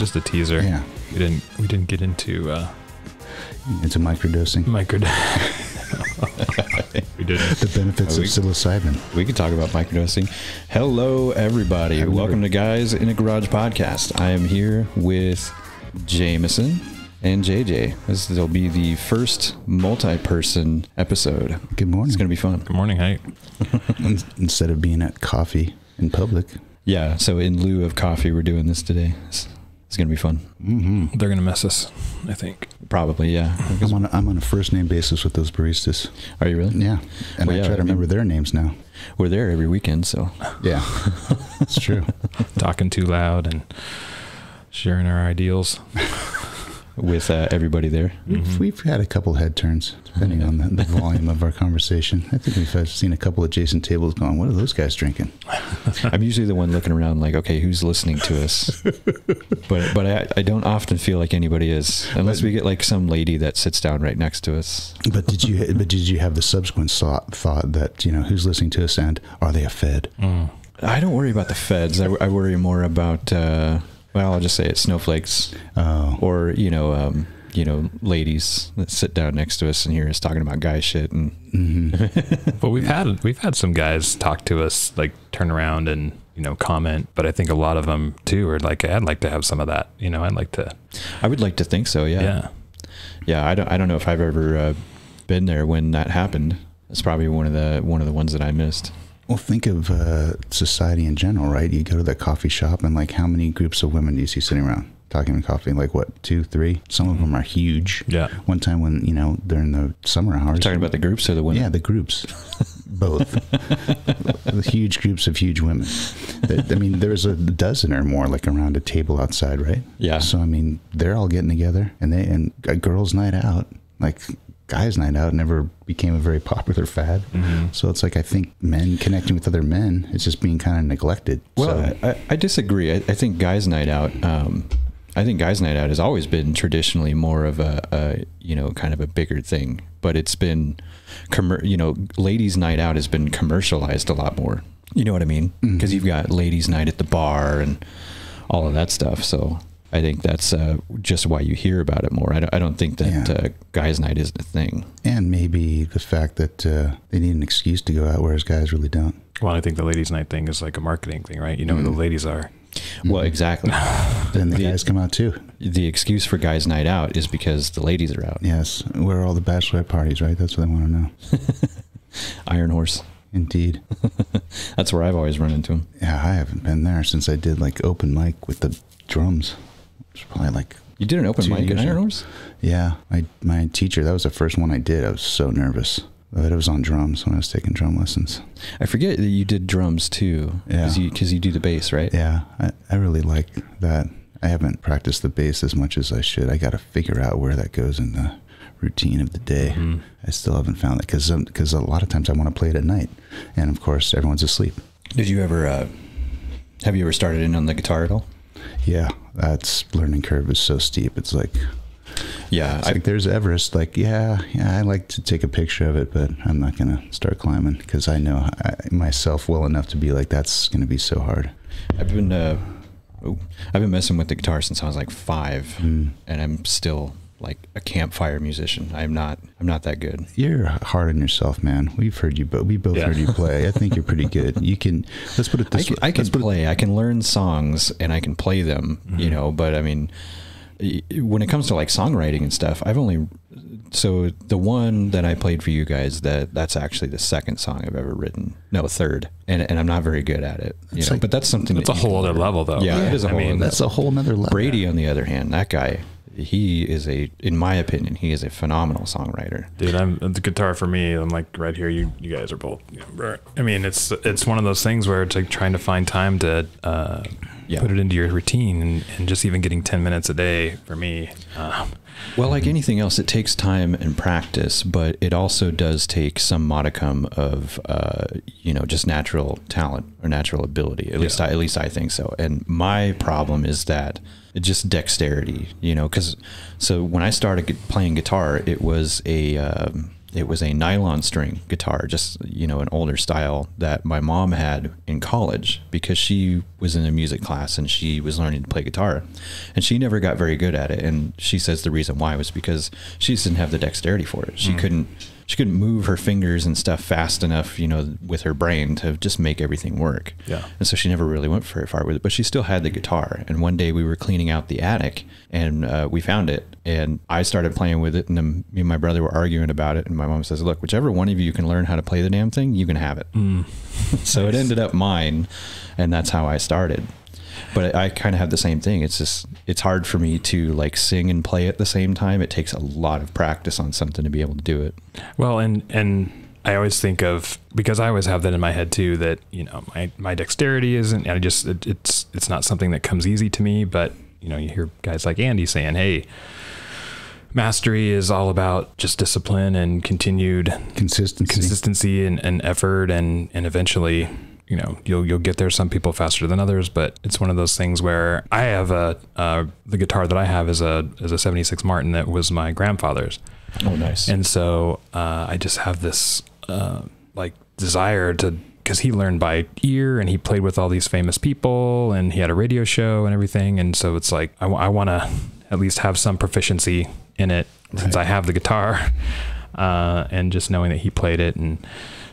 was just a teaser. Yeah. We didn't we didn't get into uh, Into microdosing. micro. we didn't. The benefits Oh, of psilocybin. We could talk about microdosing. Hello, everybody. I've Welcome never- to Guys in a Garage podcast. I am here with Jamison and JJ. This will be the first multi-person episode. Good morning. It's going to be fun. Good morning, Hank. In- Instead of being at coffee in public. Yeah. So in lieu of coffee, we're doing this today. It's, it's going to be fun. Mm-hmm. They're gonna miss us. I think. Probably. Yeah. I'm on, a, I'm on a first name basis with those baristas. Are you really? Yeah. And Well, I yeah, try to I mean- remember their names now. We're there every weekend, so Yeah. It's true. Talking too loud and sharing our ideals. with uh, everybody there. We've, Mhm. we've had a couple head turns, depending on the, the volume of our conversation. I think we've seen a couple adjacent tables going, what are those guys drinking? I'm usually the one looking around like, okay, who's listening to us? but but I, I don't often feel like anybody is, unless we get like some lady that sits down right next to us. But did you but did you have the subsequent thought, thought that, you know, who's listening to us and are they a Fed? Mm. I don't worry about the feds. I, I worry more about, uh, well, I'll just say it, snowflakes, Oh. or you know, um, you know, ladies that sit down next to us and hear us talking about guy shit, and Mhm. But we've had we've had some guys talk to us, like turn around and you know comment. But I think a lot of them too are like, I'd like to have some of that. You know, I'd like to. I would like to think so. Yeah, Yeah. yeah. I don't, I don't know if I've ever uh, been there when that happened. It's probably one of the one of the ones that I missed. Well, think of uh, society in general, right? You go to the coffee shop, and like, how many groups of women do you see sitting around talking about coffee? Like, what, two, three? Some of them are huge. Yeah. One time when you know during the summer hours, Talking about the groups or the women? yeah, the groups, both, the huge groups of huge women. That- I mean, there's a dozen or more like around a table outside, right? Yeah. So I mean, they're all getting together, and they and a girls' night out, like guys' night out, never became a very popular fad. Mhm. So it's like I think men connecting with other men is just being kind of neglected. Well, so, I, I disagree. I, I think guys' night out. Um, I think guys' night out has always been traditionally more of a, a you know kind of a bigger thing, but it's been, commer- you know, ladies' night out has been commercialized a lot more. You know what I mean? Because you've got ladies' night at the bar and all of that stuff. So I think that's uh, just why you hear about it more. I don't, I don't think that Yeah. uh, guys' night is a thing. and maybe the fact that uh, they need an excuse to go out, whereas guys really don't. Well, I think the ladies' night thing is like a marketing thing, right? You know who Mm. the ladies are. Well, Mhm. exactly. Then the The- guys come out too. the excuse for guys' night out is because the ladies are out. Yes, where are all the bachelorette parties, right? That's what they want to know. Iron Horse. Indeed. That's where I've always run into them. Yeah, I haven't been there since I did like open mic with the drums. It's probably like You did an open Two mic at years Iron. Horse? yeah. My my teacher that was the first one I did. I was so nervous, but it was on drums when I was taking drum lessons. I forget that you did drums too. Yeah. Because you, 'cause you do the bass, right? Yeah, I, I really like that. I haven't practiced the bass as much as I should. I got to figure out where that goes in the routine of the day. Mhm. I still haven't found that because because a lot of times I want to play it at night, and of course everyone's asleep. Did you ever, uh, have you ever started in on the guitar at all? Yeah, that's learning curve is so steep. It's like Yeah. It's I, like there's Everest. Like, yeah, yeah, I like to take a picture of it, but I'm not gonna start climbing because I know I, myself well enough to be like, that's gonna be so hard. I've been, uh, oh, I've been messing with the guitar since I was like five Mm. and I'm still like a campfire musician. I'm not, I'm not that good. You're hard on yourself, man. We've heard you, but we both Yeah. heard you play. I think you're pretty good. You can. Let's put it I this can, way. I can Let's put it- play, I can learn songs and I can play them, you Mhm. know, but I mean, when it comes to like songwriting and stuff, I've only, so the one that I played for you guys, that that's actually the second song I've ever written. No, third. And, and I'm not very good at it, you know, like- but that's something That's that a whole other learn. level, though. Yeah, it is a I whole mean, other That's a whole nother level. Brady, on the other hand, that guy, he is a, in my opinion, he is a phenomenal songwriter. Dude, I'm the guitar for me. I'm like right here. You you guys are both. You know. I mean, it's it's one of those things where it's like trying to find time to uh, Yeah. put it into your routine, and, and just even getting ten minutes a day for me. Um, Well, like anything else, it takes time and practice, but it also does take some modicum of, uh, you know, just natural talent or natural ability. At least, I, at least I think so. And my problem is that just dexterity, you know, because so when I started playing guitar, it was a, um, it was a nylon string guitar, just you know, an older style that my mom had in college because she was in a music class and she was learning to play guitar, and she never got very good at it. And she says the reason why was because she just didn't have the dexterity for it. She couldn't she couldn't move her fingers and stuff fast enough, you know, with her brain to just make everything work. Yeah. And so she never really went very far with it, but she still had the guitar. And one day we were cleaning out the attic and uh, we found it and I started playing with it and then me and my brother were arguing about it. And my mom says, look, whichever one of you can learn how to play the damn thing, you can have it. so it ended up mine and that's how I started. But I kind of have the same thing. It's just, it's hard for me to like sing and play at the same time. It takes a lot of practice on something to be able to do it. Well, and and I always think of because I always have that in my head too that you know my my dexterity isn't. I just it, it's it's not something that comes easy to me. But you know, you hear guys like Andy saying, "Hey." Mastery is all about just discipline and continued Consistency. consistency and, and effort and and eventually you know you'll you'll get there. Some people faster than others but it's one of those things where i have a uh, the guitar that i have is a is a 76 martin that was my grandfather's. Oh, nice. and so uh, i just have this uh, like desire to because he learned by ear and he played with all these famous people and he had a radio show and everything. And so it's like i, want to at least have some proficiency in it since i have the guitar uh, and just knowing that he played it and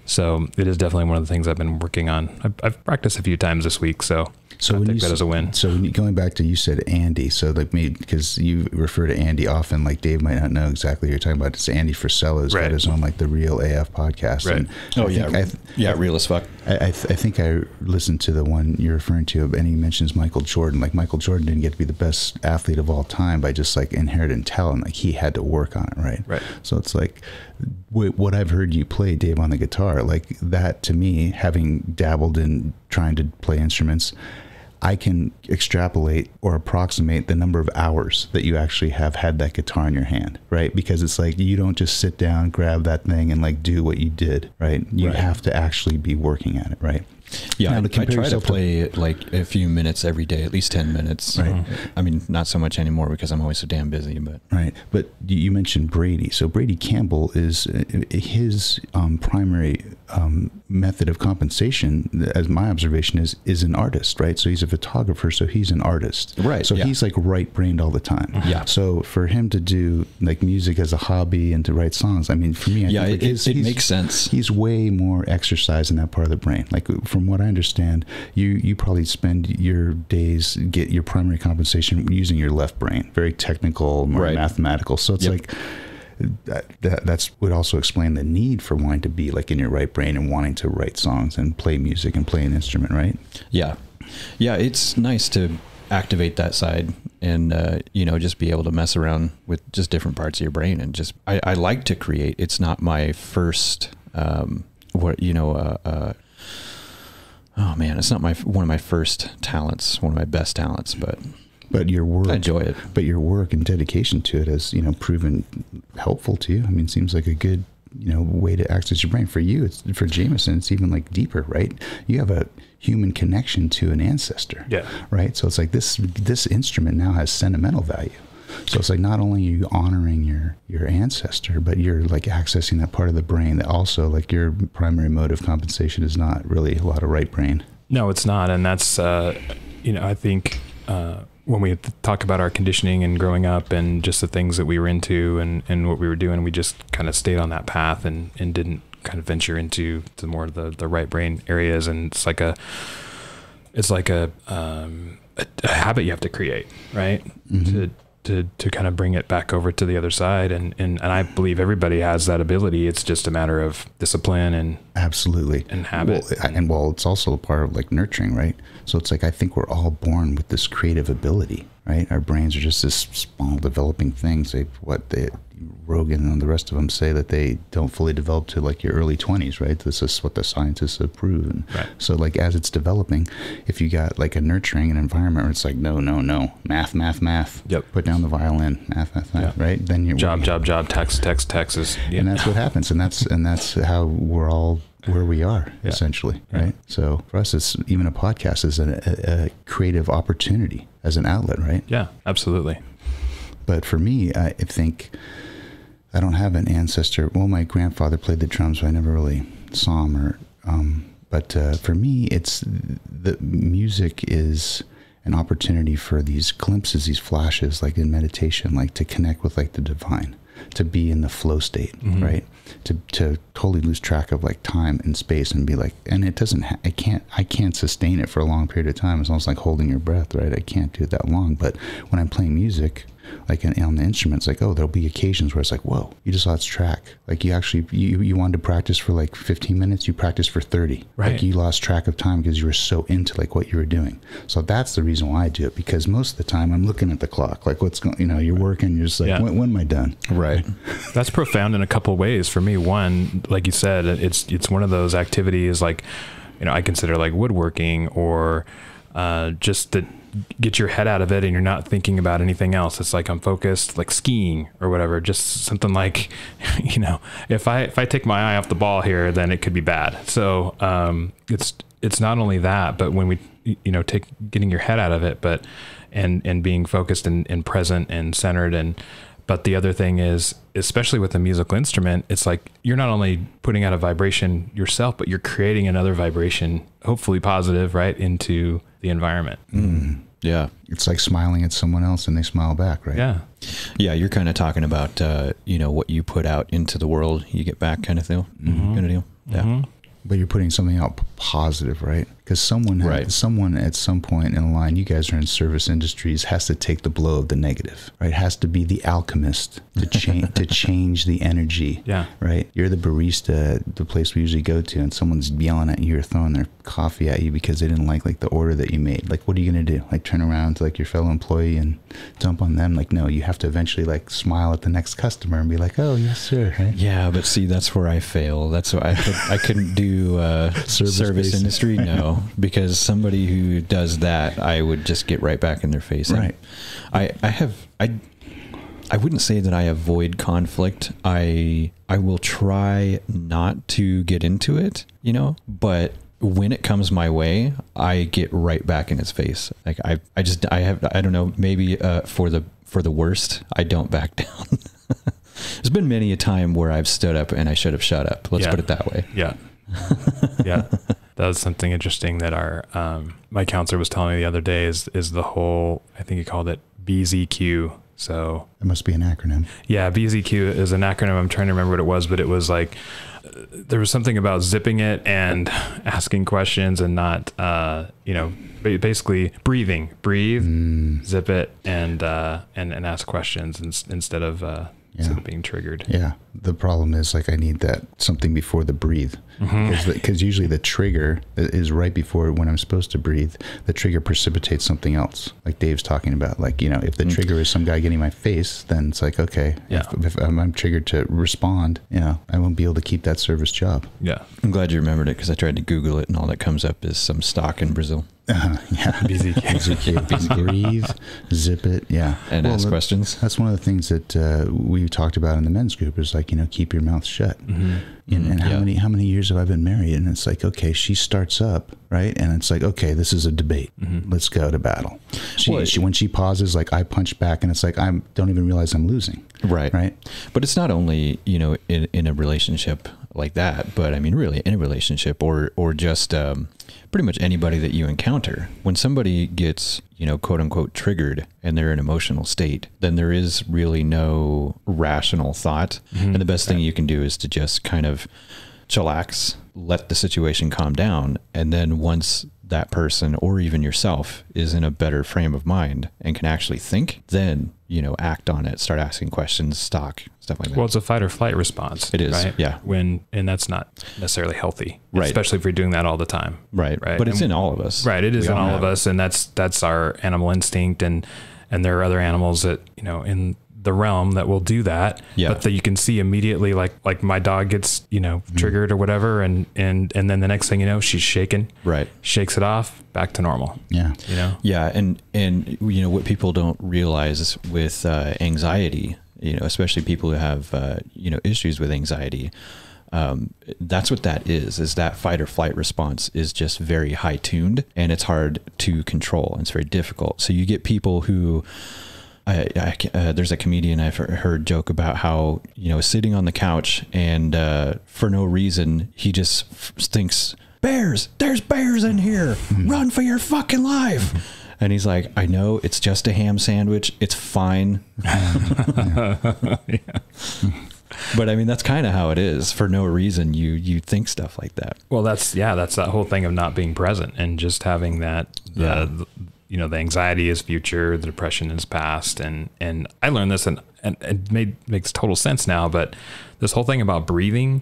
so it is definitely one of the things I've been working on. I've, I've practiced a few times this week, so So I when take you that s- as a win. So when you, going back to you said Andy, so like me because you refer to Andy often, like Dave might not know exactly what you're talking about. It's Andy Frisella's Right. got his own like the Real AF podcast. Right. And oh I yeah, think I th- yeah, real as fuck. I, I, th- I think I listened to the one you're referring to, and he mentions Michael Jordan. Like Michael Jordan didn't get to be the best athlete of all time by just like inherent talent. Like he had to work on it, right? Right. So it's like what I've heard you play, Dave, on the guitar. Like that to me, having dabbled in trying to play instruments, I can extrapolate or approximate the number of hours that you actually have had that guitar in your hand, right? Because it's like you don't just sit down, grab that thing, and like do what you did, right? You Right. have to actually be working at it, right? Yeah, Now, I, to I compare try to yourself to- play it like a few minutes every day, at least ten minutes. Right. I mean, not so much anymore because I'm always so damn busy. But Right, but you you mentioned Brady. So Brady Campbell is uh, his um, primary um, method of compensation, as my observation is, is an artist. Right, so he's a photographer, so he's an artist. Right, so yeah. he's like right-brained all the time. Yeah. So for him to do like music as a hobby and to write songs, I mean, for me, I yeah, think, it, like, his- it makes sense. He's way more exercised in that part of the brain. Like from what I understand, you you probably spend your days get your primary compensation using your left brain. Very technical, more Right. mathematical. So it's Yep. like that, that that's would also explain the need for wanting to be like in your right brain and wanting to write songs and play music and play an instrument, right? Yeah, yeah, it's nice to activate that side and uh, you know just be able to mess around with just different parts of your brain and just I, I like to create. It's not my first um, what you know. Uh, uh, oh man, it's not my one of my first talents, one of my best talents, but But your work, I enjoy it. but your work and dedication to it has you know proven helpful to you. I mean, it seems like a good you know way to access your brain. For you, it's for Jamison, it's even like deeper, right? You have a human connection to an ancestor, Yeah. right? So it's like this this instrument now has sentimental value. So it's like not only are you honoring your your ancestor, but you're like accessing that part of the brain that also like your primary mode of compensation is not really a lot of right brain. No, it's not, and that's uh, you know I think uh, when we talk about our conditioning and growing up and just the things that we were into and and what we were doing, we just kind of stayed on that path and and didn't kind of venture into the more the the right brain areas, and it's like a it's like a um, a, a habit you have to create, right? To to to kind of bring it back over to the other side, and and and I believe everybody has that ability. It's just a matter of discipline and Absolutely. And habit. Well, and well, it's also a part of like nurturing, right? So it's like I think we're all born with this creative ability, right? Our brains are just this small developing things. They what they Rogan and the rest of them say that they don't fully develop to like your early 20s, right? This is what the scientists have proven. Right. So like as it's developing, if you got like a nurturing an environment where it's like no, no, no, math, math, math. Yep. Put down the violin, math, math, math. Yeah. Right? Then you're job, job, job, text, text, text is yeah. and that's what happens and that's and that's how we're all where we are Yeah. essentially Yeah. right so for us it's even a podcast is a, a, a creative opportunity as an outlet right Yeah, absolutely. but for me i think I don't have an ancestor. Well, my grandfather played the drums, but I never really saw him. Or, um, but uh, for me, it's the music is an opportunity for these glimpses, these flashes, like in meditation, like to connect with like the divine, to be in the flow state, Mhm. right? To to totally lose track of like time and space and be like, and it doesn't, ha- I can't, I can't sustain it for a long period of time. It's almost like holding your breath, right? I can't do it that long. But when I'm playing music, like in, on the instruments, like oh, there'll be occasions where it's like, whoa, you just lost track. Like you actually, you you wanted to practice for like 15 minutes, you practiced for 30. Right. Like you lost track of time because you were so into like what you were doing. So that's the reason why I do it because most of the time I'm looking at the clock, like what's going, you know, you're working, you're just like, Yeah. when, when am I done? Right. That's profound in a couple ways for me. One, like you said, it's it's one of those activities like you know I consider like woodworking or uh, just that get your head out of it and you're not thinking about anything else. It's like I'm focused, like skiing or whatever. Just something like you know if I if I take my eye off the ball here, then it could be bad. So um, it's it's not only that, but when we you know take getting your head out of it, but and and being focused and, and present and centered and but the other thing is, especially with a musical instrument, it's like you're not only putting out a vibration yourself, but you're creating another vibration, hopefully positive, right, into the environment. Yeah. It's like smiling at someone else and they smile back, right? Yeah. Yeah. You're kind of talking about, uh, you know, what you put out into the world, you get back kind of deal. Mhm. Kind of deal. Yeah. Mhm. But you're putting something out positive, right? Because someone, Right. someone at some point in the line, you guys are in service industries, has to take the blow of the negative, right? Has to be the alchemist to change to change the energy, Yeah. right? You're the barista the place we usually go to, and someone's yelling at you or throwing their coffee at you because they didn't like like the order that you made. Like, what are you gonna do? Like, turn around to like your fellow employee and dump on them? Like, no, you have to eventually like smile at the next customer and be like, oh yes, sir. Right? Yeah, but see, that's where I fail. That's why I could, I couldn't do uh, Service service, industry. No, because somebody who does that, I would just get right back in their face. And Right. I, I have, I, I wouldn't say that I avoid conflict. I, I will try not to get into it, you know, but when it comes my way, I get right back in its face. Like I, I just, I have, I don't know, maybe uh, for the, for the worst, I don't back down. There's been many a time where I've stood up and I should have shut up. Let's Yeah. put it that way. Yeah. yeah. That was something interesting that our um, my counselor was telling me the other day is is the whole I think he called it BZQ. So It must be an acronym. Yeah, BZQ is an acronym. I'm trying to remember what it was, but it was like uh, there was something about zipping it and asking questions and not, uh, you know, basically breathing, breathe, Mm, zip it, and uh, and and ask questions ins- instead of uh, instead Yeah. of being triggered. yeah. The problem is like I need that something before the breathe. Because usually the trigger is right before when I'm supposed to breathe. The trigger precipitates something else, like Dave's talking about. Like you know, if the Mm. trigger is some guy getting my face, then it's like okay, Yeah. if, if I'm, I'm triggered to respond, you know, I won't be able to keep that service job. Yeah, I'm glad you remembered it because I tried to Google it and all that comes up is some stock in Brazil Uh, yeah, BZQ. breathe, zip it, yeah, and Well, ask that- questions. That's one of the things that uh, we talked about in the men's group is like you know keep your mouth shut. Mhm. And, and how Yeah. many how many years have I been married? And it's like okay, she starts up right, and it's like okay, this is a debate. Mhm. Let's go to battle. She, Well, she when she pauses, like I punch back, and it's like I don't even realize I'm losing. Right. Right? But it's not only, you know, in, in a relationship like that, but I mean, really, in a relationship or, or just um, pretty much anybody that you encounter. When somebody gets, you know, quote unquote triggered and they're in an emotional state, then there is really no rational thought. Mhm. And the best thing you can do is to just kind of chillax, let the situation calm down. And then once that person or even yourself is in a better frame of mind and can actually think, then, you know, act on it, start asking questions, stock, stuff like that. Well, it's a fight or flight response. It is, right? yeah. When and that's not necessarily healthy, Right. Especially if you're doing that all the time. right. right. But it's And- in all of us. Right. It is We in all have of it. us, and that's that's our animal instinct, and and there are other animals that you know in the realm that will do that. Yeah. But that you can see immediately, like like my dog gets you know Mm-hmm. triggered or whatever, and and and then the next thing you know, she's shaking, Right. shakes it off, back to normal. Yeah. You know. Yeah, and and you know what people don't realize with uh, anxiety, you know, especially people who have uh, you know issues with anxiety, um, that's what that is. Is that fight or flight response is just very high tuned, and it's hard to control. It's very difficult. So you get people who I, I uh, there's a comedian I've heard joke about how you know sitting on the couch and uh, for no reason he just f- thinks bears, there's bears in here, run for your fucking life. And he's like, I know it's just a ham sandwich. It's fine. But I mean, that's kind of how it is. For no reason, you you think stuff like that. Well, that's yeah, that's that whole thing of not being present and just having that the, Yeah. the- you know the anxiety is future, the depression is past, and and I learned this and and it made makes total sense now. But this whole thing about breathing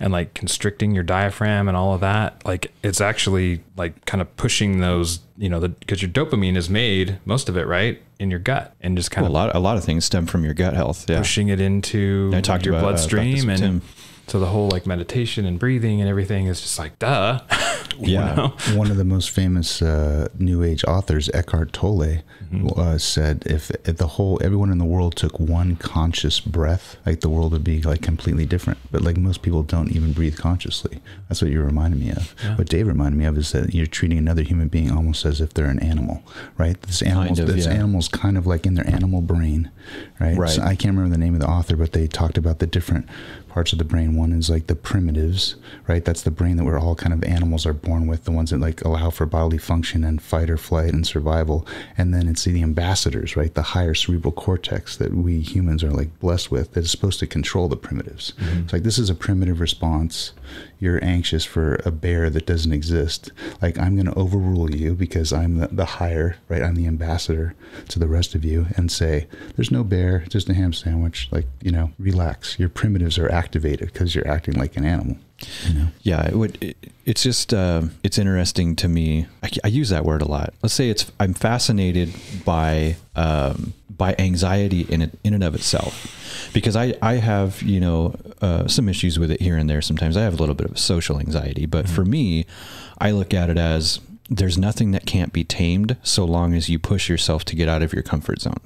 and like constricting your diaphragm and all of that, like it's actually like kind of pushing those you know because your dopamine is made most of it right in your gut and just kind Well, a of lot a lot of things stem from your gut health. Yeah. pushing it into I talked your about- uh, bloodstream with and Tim. So the whole like meditation and breathing and everything is just like duh Yeah. One of the most famous uh, New Age authors, Eckhart Tolle, uh, said if, if the whole everyone in the world took one conscious breath, like the world would be like completely different. But like most people don't even breathe consciously. That's what you reminded me of. Yeah. What Dave reminded me of is that you're treating another human being almost as if they're an animal, right? This animal, Kind of, this yeah. animal's kind of like in their animal brain, right? Right. So I can't remember the name of the author, but they talked about the different parts of the brain. One is like the primitives, right? That's the brain that we're all kind of animals are born with, the ones that like allow for bodily function and fight or flight and survival. And then it's the ambassadors, right? The higher cerebral cortex that we humans are like blessed with that is supposed to control the primitives. Mm-hmm. It's like this is a primitive response. You're anxious for a bear that doesn't exist. Like I'm going to overrule you because I'm the, the higher, right? I'm the ambassador to the rest of you and say, there's no bear, just a ham sandwich. Like, you know, relax. Your primitives are activated because you're acting like an animal. You know? Yeah, it would. It, it's just uh, it's interesting to me. I, I use that word a lot. Let's say it's I'm fascinated by um, by anxiety in it, in and of itself, because I I have you know uh, some issues with it here and there. Sometimes I have a little bit of social anxiety, but for me, I look at it as there's nothing that can't be tamed so long as you push yourself to get out of your comfort zone.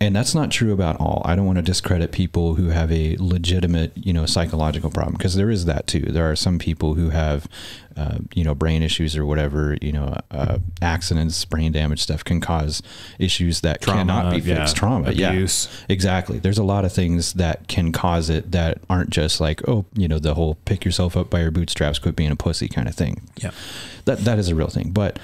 And that's not true about all. I don't want to discredit people who have a legitimate, you know, psychological problem because there is that too. There are some people who have, uh, you know, brain issues or whatever, you know, uh, accidents, brain damage stuff can cause issues that Trauma, cannot be yeah, fixed. Trauma, abuse. yeah, exactly. There's a lot of things that can cause it that aren't just like, oh, you know, the whole pick yourself up by your bootstraps, quit being a pussy kind of thing yeah that that is a real thing but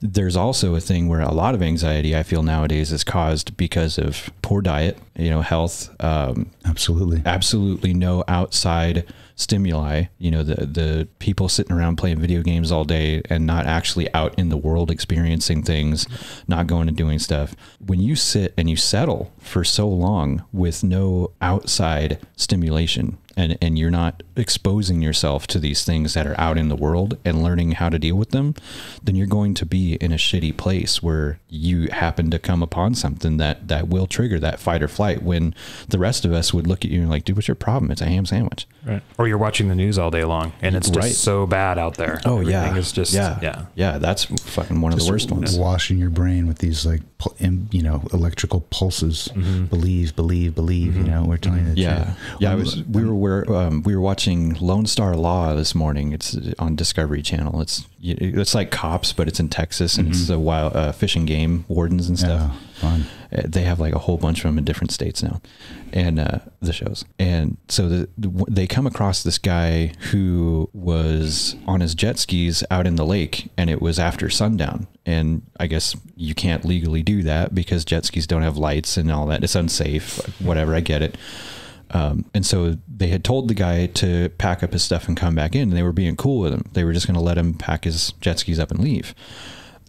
there's also a thing where a lot of anxiety i feel nowadays is caused because of poor diet you know health um, Absolutely. absolutely no outside stimuli you know the the people sitting around playing video games all day and not actually out in the world experiencing things not going and doing stuff when you sit and you settle for so long with no outside stimulation and and you're not exposing yourself to these things that are out in the world and learning how to deal with them then you're going to be in a shitty place where you happen to come upon something that that will trigger that fight or flight when the rest of us would look at you and like dude what's your problem it's a ham sandwich right or you're watching the news all day long and it's just Right. so bad out there Oh yeah, Everything is just yeah, yeah yeah. That's fucking one of the worst ones. Washing your brain with these like, pu- you know, electrical pulses. Mm-hmm. Believe, believe, believe. You mm-hmm. know, we're telling you the Yeah, truth. yeah. I was. We were. We're, um, we were watching Lone Star Law this morning. It's on Discovery Channel. It's it's like cops, but it's in Texas, and it's a wild uh, fish and game wardens and stuff. Yeah, fun. Uh, They have like a whole bunch of them in different states now, and uh, the shows. And so the, the, they come across this guy who was on his jet skis out in the lake, and it was after sundown. And I guess you can't legally do that because jet skis don't have lights and all that. It's unsafe. Whatever, I get it. Um, and so they had told the guy to pack up his stuff and come back in, and they were being cool with him. They were just going to let him pack his jet skis up and leave.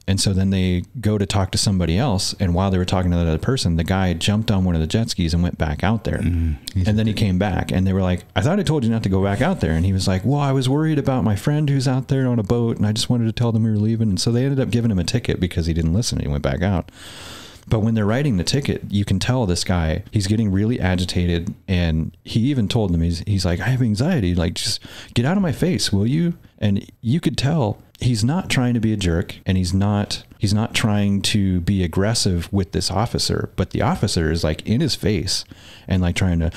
And so then they go to talk to somebody else, and while they were talking to that other person, the guy jumped on one of the jet skis and went back out there. and then he came back, and they were like, "I thought I told you not to go back out there." And he was like, "Well, I was worried about my friend who's out there on a boat, and I just wanted to tell them we were leaving." And so they ended up giving him a ticket because he didn't listen. and He went back out. But when they're writing the ticket, you can tell this guy, he's getting really agitated. And he even told them, he's, he's like, I have anxiety. Like, just get out of my face, will you? And you could tell he's not trying to be a jerk and he's not, he's not trying to be aggressive with this officer, but the officer is like in his face and like trying to,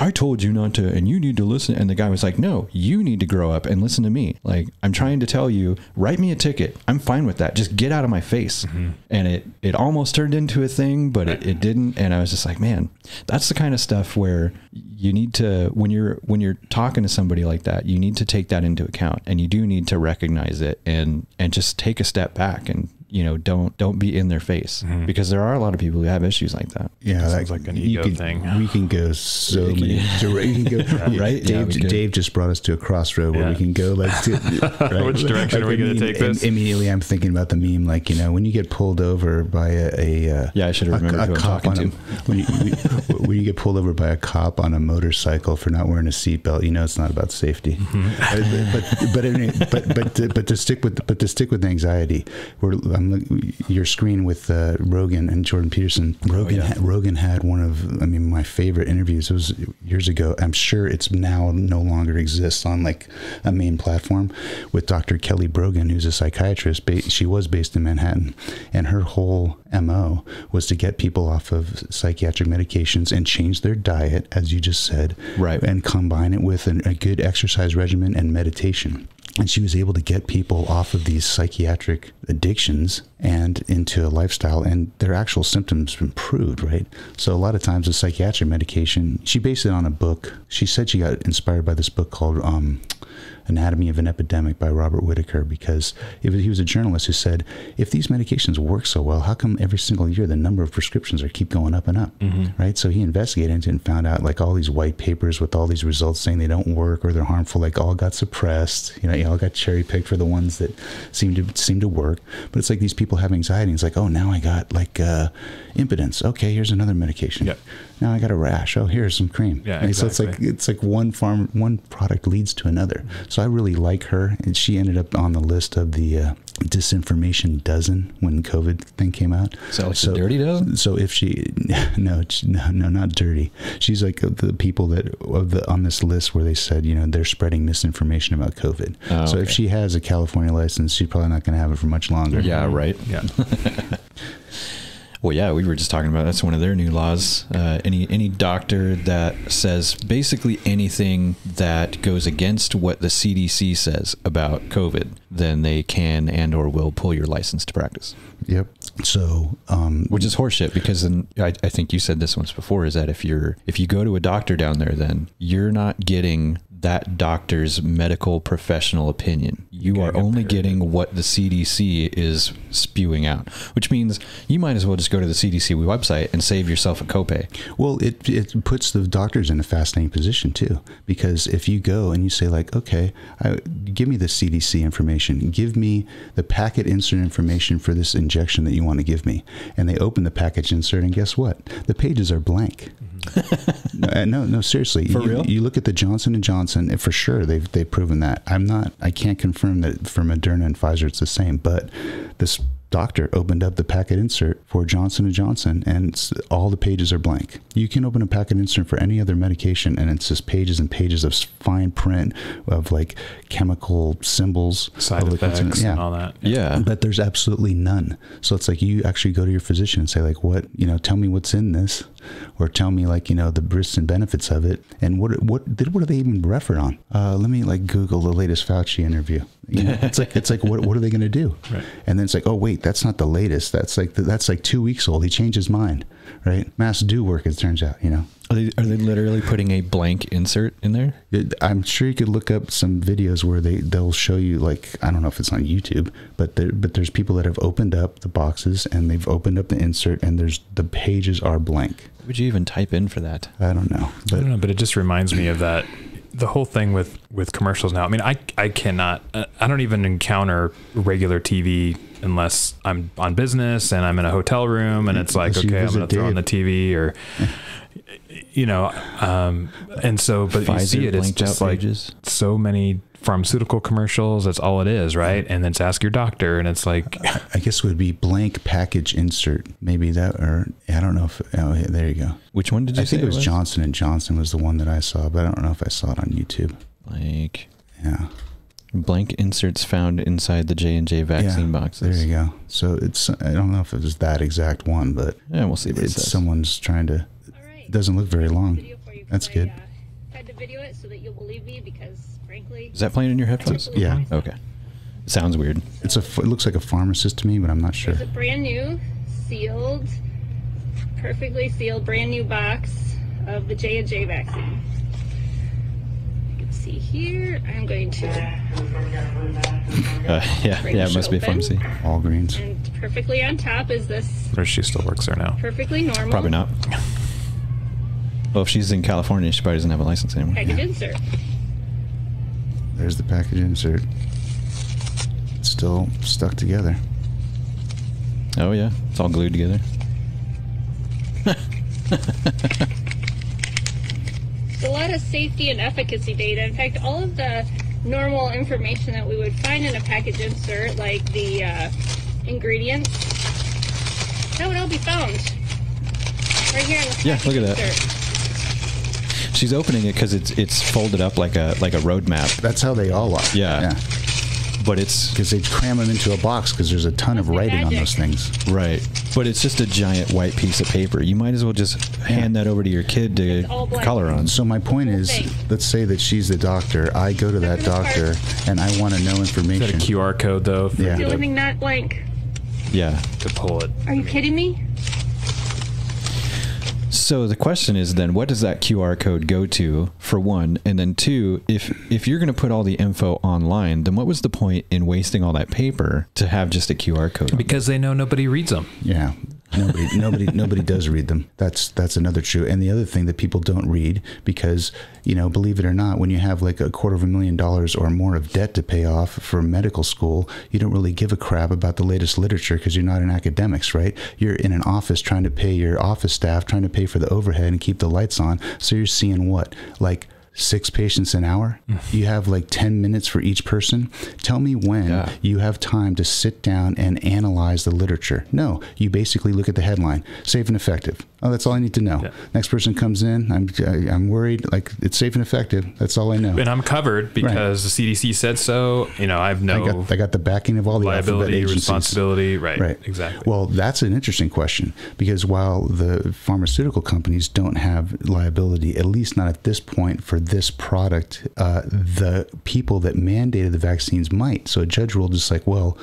I told you not to, and you need to listen. And the guy was like, no, you need to grow up and listen to me. Like, I'm trying to tell you, write me a ticket. I'm fine with that. Just get out of my face. Mm-hmm. And it, it almost turned into a thing, but it, it didn't. And I was just like, man, that's the kind of stuff where you need to, when you're, when you're talking to somebody like that, you need to take that into account and you do need to recognize it and, and just take a step back and, you know, don't, don't be in their face because there are a lot of people who have issues like that. Yeah, That that- sounds like an you ego could- thing. We can go so Yeah. many. direct- you can go, Right? Yeah, Dave, we. Dave just brought us to a crossroad where Yeah. we can go like. To, right? Which direction are we gonna take this? Immediately, I'm thinking about the meme, like you know, when you get pulled over by a, a uh, Yeah, I should have a- remembered a who I'm cop talking on to. a- when, you, when you get pulled over by a cop on a motorcycle for not wearing a seatbelt, you know it's not about safety. Mm-hmm. but but anyway, but but to, but to stick with but to stick with anxiety, we're I'm look- your screen with uh, Rogan and Jordan Peterson. Rogan Oh, yeah. ha- Rogan had one of I mean my favorite interviews. It was years ago. I'm sure it's now no longer exists on like a main platform with Dr. Kelly Brogan, who's a psychiatrist. Ba- she was based in Manhattan, and her whole mo was to get people off of psychiatric medications and change their diet, as you just said, Right. and combine it with an, a good exercise regimen and meditation. And she was able to get people off of these psychiatric addictions and into a lifestyle, and their actual symptoms improved, right? So, a lot of times, the psychiatric medication, she based it on a book. She said she got inspired by this book called um, Anatomy of an Epidemic by Robert Whitaker because it was, he was a journalist who said, if these medications work so well, how come every single year the number of prescriptions are keep going up and up, right? So he investigated and found out like all these white papers with all these results saying they don't work or they're harmful, like all got suppressed. You know, you all got cherry picked for the ones that seem to seem to work. But it's like these people have anxiety. And it's like, oh, now I got like uh, impotence. Okay, here's another medication. Yep. Now I got a rash. Oh, here's some cream. Yeah, And So it's like it's like one farm, one product leads to another. So I really like her, and she ended up on the list of the uh, disinformation dozen when COVID thing came out. So it's a dirty dozen? So if she, no, no, no, not dirty. She's like the people that of the on this list where they said you know they're spreading misinformation about COVID. Oh, so if she has a California license, she's probably not going to have it for much longer. Yeah, right. Yeah. Well, yeah, we were just talking about that's one of their new laws. Uh, any any doctor that says basically anything that goes against what the CDC says about COVID, then they can and or will pull your license to practice. Yep. So um, Which is horseshit because then I, I think you said this once before is that if you're if you go to a doctor down there, then you're not getting that doctor's medical professional opinion. You are Getting only getting what the CDC is spewing out, which means you might as well just go to the CDC website and save yourself a copay. Well, it it puts the doctors in a fascinating position too, because if you go and you say like, okay, I, give me the CDC information, give me the packet insert information for this injection that you want to give me, and they open the package insert, and guess what? The pages are blank. no, mm-hmm. uh, no, no, seriously. For you, real? You look at the Johnson and Johnson, and for sure they've they've proven that. I'm not. I can't confirm that for Moderna and Pfizer it's the same, but this doctor opened up the packet insert for Johnson and Johnson, and all the pages are blank. You can open a packet insert for any other medication, and it's just pages and pages of fine print of like chemical symbols, Side of effects concern- and all that. Yeah. but there's absolutely none. So it's like you actually go to your physician and say like, what, you know, tell me what's in this, or tell me like, you know, the risks and benefits of it, and what what did what do they even refer on? Uh, let me like Google the latest Fauci interview. You know, it's like it's like what what are they going to do? Right. And then it's like, oh wait, that's not the latest. That's like that's like two weeks old. He changed his mind, right? Masks do work, it turns out. You know. Are they, are they literally putting a blank insert in there? It- I'm sure you could look up some videos where they they'll show you like I don't know if it's on YouTube, but there but there's people that have opened up the boxes and they've opened up the insert and there's the pages are blank. Would you even type in for that? I don't know, I don't know, but it just reminds me of that. The whole thing with with commercials now. I mean, I I cannot. uh, I don't even encounter regular TV unless I'm on business and I'm in a hotel room and it's like, Unless okay, I'm going to throw on the TV or, you know, um, and so, but you see it, it's just like pages. so many pharmaceutical commercials. That's all it is, right? And then it's ask your doctor, and it's like, I guess it would be blank package insert. Maybe that or I don't know if oh yeah, there you go. Which one did you I say think it was Johnson and Johnson was the one that I saw, but I don't know if I saw it on YouTube. Blank. Yeah. Blank inserts found inside the J and J vaccine yeah, boxes. There you go. So it's I don't know if it was that exact one, but Yeah, we'll see what it it's says. someone's trying to All right. it doesn't look very long. Video for you That's before I, good. uh, video it so that you'll believe me because, frankly, Is that playing in your headphones? Yeah. Okay. Sounds weird. It's a. It looks like a pharmacist to me, but I'm not sure. It's a brand new, sealed, perfectly sealed, brand new box of the J and J vaccine. You can see here. I'm going to, Uh, yeah, yeah, it must be a open. pharmacy. Walgreens. and perfectly on top is this Or she still works there now. perfectly normal Probably not. Well, if she's in California, she probably doesn't have a license anymore. package insert. There's the package insert. It's still stuck together. Oh yeah, it's all glued together. It's a lot of safety and efficacy data. In fact, all of the normal information that we would find in a package insert, like the uh, ingredients, that would all be found right here in the Yeah, look at that. insert. She's opening it because it's it's folded up like a like a road map, That's how they all are. Yeah. Yeah. but it's Because they cram them into a box because there's a ton of Must be writing on those things. right. But it's just a giant white piece of paper. You might as well just hand that over to your kid to It's all blank. color on. So my point is, let's say that she's the doctor. I go to that Look at this doctor and I want to know Is that a QR code though for Yeah. The you only to, thing blank. Yeah. to pull it? Are you kidding me? So the question is then, what does that QR code go to for one, and then two, if if you're going to put all the info online, then what was the point in wasting all that paper to have just a QR code? Because they know nobody reads them. Yeah. Nobody, nobody, nobody does read them. That's that's another true. And the other thing that people don't read because you know, believe it or not, when you have like a quarter of a million dollars or more of debt to pay off for medical school, you don't really give a crap about the latest literature because you're not in academics, right? You're in an office trying to pay your office staff, trying to pay for the overhead and keep the lights on. So you're seeing what like six patients an hour. Mm. you have like 10 minutes for each person. Tell me when Yeah. you have time to sit down and analyze the literature. No, you basically look at the headline, safe and effective. Oh, that's all I need to know. Yeah. Next person comes in, I'm I- I'm worried like it's safe and effective. That's all I know. And I'm covered because the CDC said so. You know, I've I no got I got the backing of all the liability, responsibility. Right. Right. Exactly. Well, that's an interesting question because while the pharmaceutical companies don't have liability, at least not at this point for this product, uh, the people that mandated the vaccines might. So a judge ruled just like, well,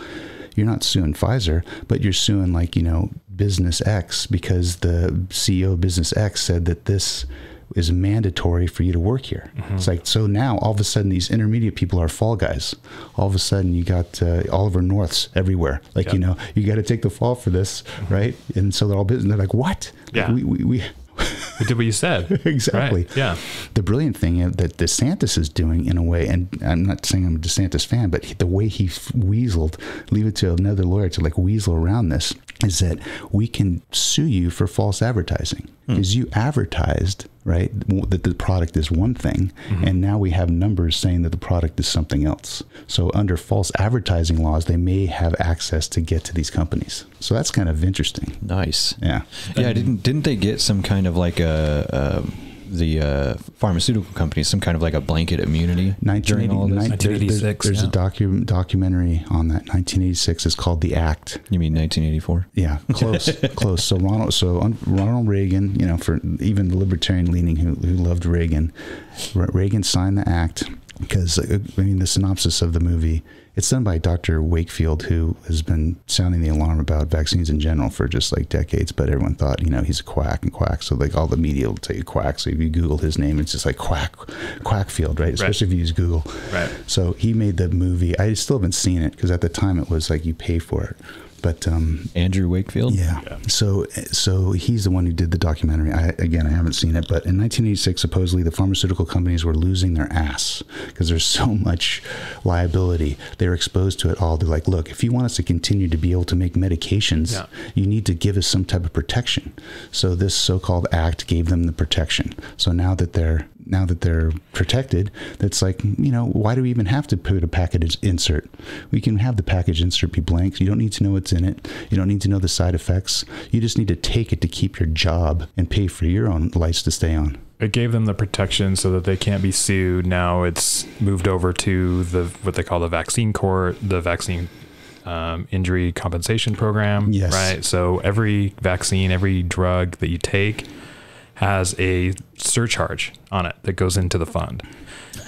you're not suing Pfizer, but you're suing like you know Business X because the CEO of Business X said that this is mandatory for you to work here. Mm-hmm. It's like so now all of a sudden these intermediate people are fall guys. All of a sudden you got uh, Oliver Norths everywhere. Like you know you got to take the fall for this, right? And so they're all business. They're like, what? Like, Yeah. we, we, we we did what you said. exactly. Right. Yeah. The brilliant thing that DeSantis is doing in a way, and I'm not saying I'm a DeSantis fan, but the way he weaseled, leave it to another lawyer to like weasel around this, is that we can sue you for false advertising hmm. because you advertised right that the product is one thing, and now we have numbers saying that the product is something else. So under false advertising laws, they may have access to get to these companies. So that's kind of interesting. Nice. Yeah. Yeah, didn't didn't they get some kind of like a, um the uh, pharmaceutical companies some kind of like a blanket immunity during all this? 1986, There's, yeah. a docu- documentary on that. 1986 is called The Act. You mean 1984? Yeah, close, close. So Ronald, so un- Ronald Reagan, you know, for even the libertarian leaning who, who loved Reagan, Re- Reagan signed the act because uh, I mean the synopsis of the movie. It's done by Dr. Wakefield, who has been sounding the alarm about vaccines in general for just like decades. But everyone thought, you know, he's a quack and quack. So like all the media will tell you quack. So if you Google his name, it's just like quack, Quackfield, right? Especially if you use Google. Right. So he made the movie. I still haven't seen it because at the time it was like you pay for it. But um, Andrew Wakefield? yeah. So so he's the one who did the documentary. I, again, I haven't seen it, but in 1986, supposedly the pharmaceutical companies were losing their ass because there's so much liability. They're exposed to it all. They're like, look, if you want us to continue to be able to make medications, Yeah. you need to give us some type of protection. So this so-called act gave them the protection. So now that they're now that they're protected, that's like, you know, why do we even have to put a package insert? We can have the package insert be blank. You don't need to know what's in it. You don't need to know the side effects. You just need to take it to keep your job and pay for your own lights to stay on. It gave them the protection so that they can't be sued. Now it's moved over to the what they call the vaccine court, the vaccine um, injury compensation program. Yes. Right. So every vaccine, every drug that you take has a surcharge on it that goes into the fund.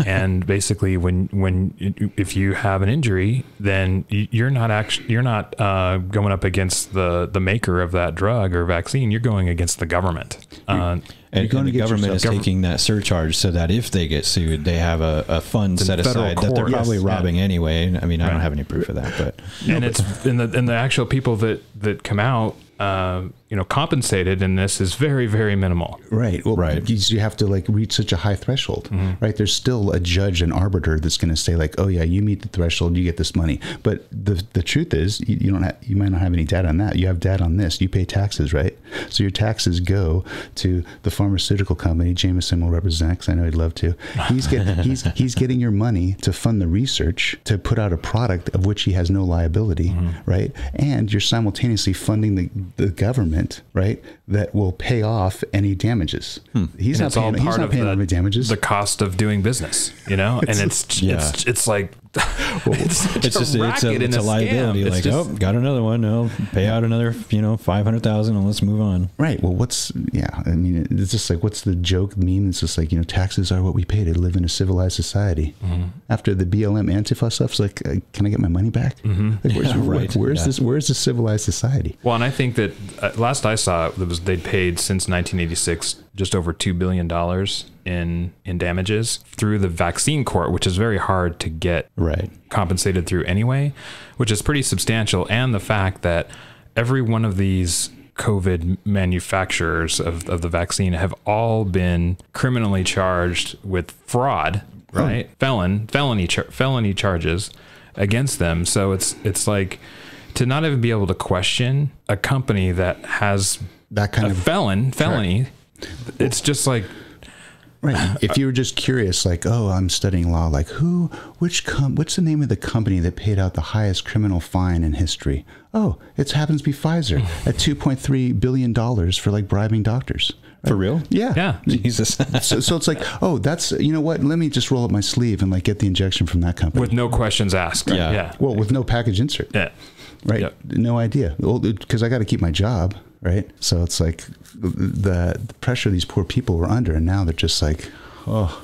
and basically, when when if you have an injury, then you're not actually you're not uh, going up against the the maker of that drug or vaccine. You're going against the government. Uh, And, gonna and the get government is yourself- taking that surcharge so that if they get sued, they have a, a fund set federal aside that they're probably Yes, yeah. robbing anyway. I mean, I don't have any proof of that, but and it's and the and the actual people that that come out, uh, you know, compensated in this is very very minimal. Right. Well, Right. because you have to like reach such a high threshold, mm-hmm. right? There's still a judge and arbiter that's going to say like, oh yeah, you meet the threshold, you get this money. But the the truth is, you, you don't have, you might not have any data on that. You have data on this. You pay taxes, right? So your taxes go to the pharmaceutical company. Jamison will represent. 'cause I know he'd love to. He's get, he's he's getting your money to fund the research to put out a product of which he has no liability, mm-hmm. right? And you're simultaneously funding the the government, right? That will pay off any damages. Hmm. He's And not it's all paying. He's part not of paying the, any damages. the cost of doing business, you know, and it's Yeah. it's it's like it's, such it's just it's a, racket and it's a scam. liability. It's like, just- oh, got another one. No, pay out another, you know, five hundred thousand, and let's move on. Right. Well, what's yeah? I mean, it's just like what's the joke meme? It's just like you know, taxes are what we pay to live in a civilized society. Mm-hmm. After the BLM Antifa stuff, it's like, uh, can I get my money back? Mm-hmm. Like, where's, Yeah, right. where's Yeah. this? Where's the civilized society? Well, and I think that uh, last I saw, it was they'd paid since 1986 just over two billion dollars in in damages through the vaccine court, which is very hard to get Right. compensated through anyway, which is pretty substantial. And the fact that every one of these COVID manufacturers of, of the vaccine have all been criminally charged with fraud, right? Felon, felony, char- felony charges against them. So it's it's like to not even be able to question a company that has That kind a of felon felony. It's just like Right. If you were just curious, like, oh, I'm studying law, like, who, which, com- what's the name of the company that paid out the highest criminal fine in history? Oh, it happens to be Pfizer at 2.3 billion dollars for like bribing doctors. For real? Yeah. yeah. Jesus. So, so it's like, oh, that's you know what? Let me just roll up my sleeve and like get the injection from that company. With no questions asked. Yeah. Yeah. well, with no package insert, Yeah. right? Yep. No idea. Well, because I got to keep my job, right? So it's like the, the pressure these poor people were under, and now they're just like, oh,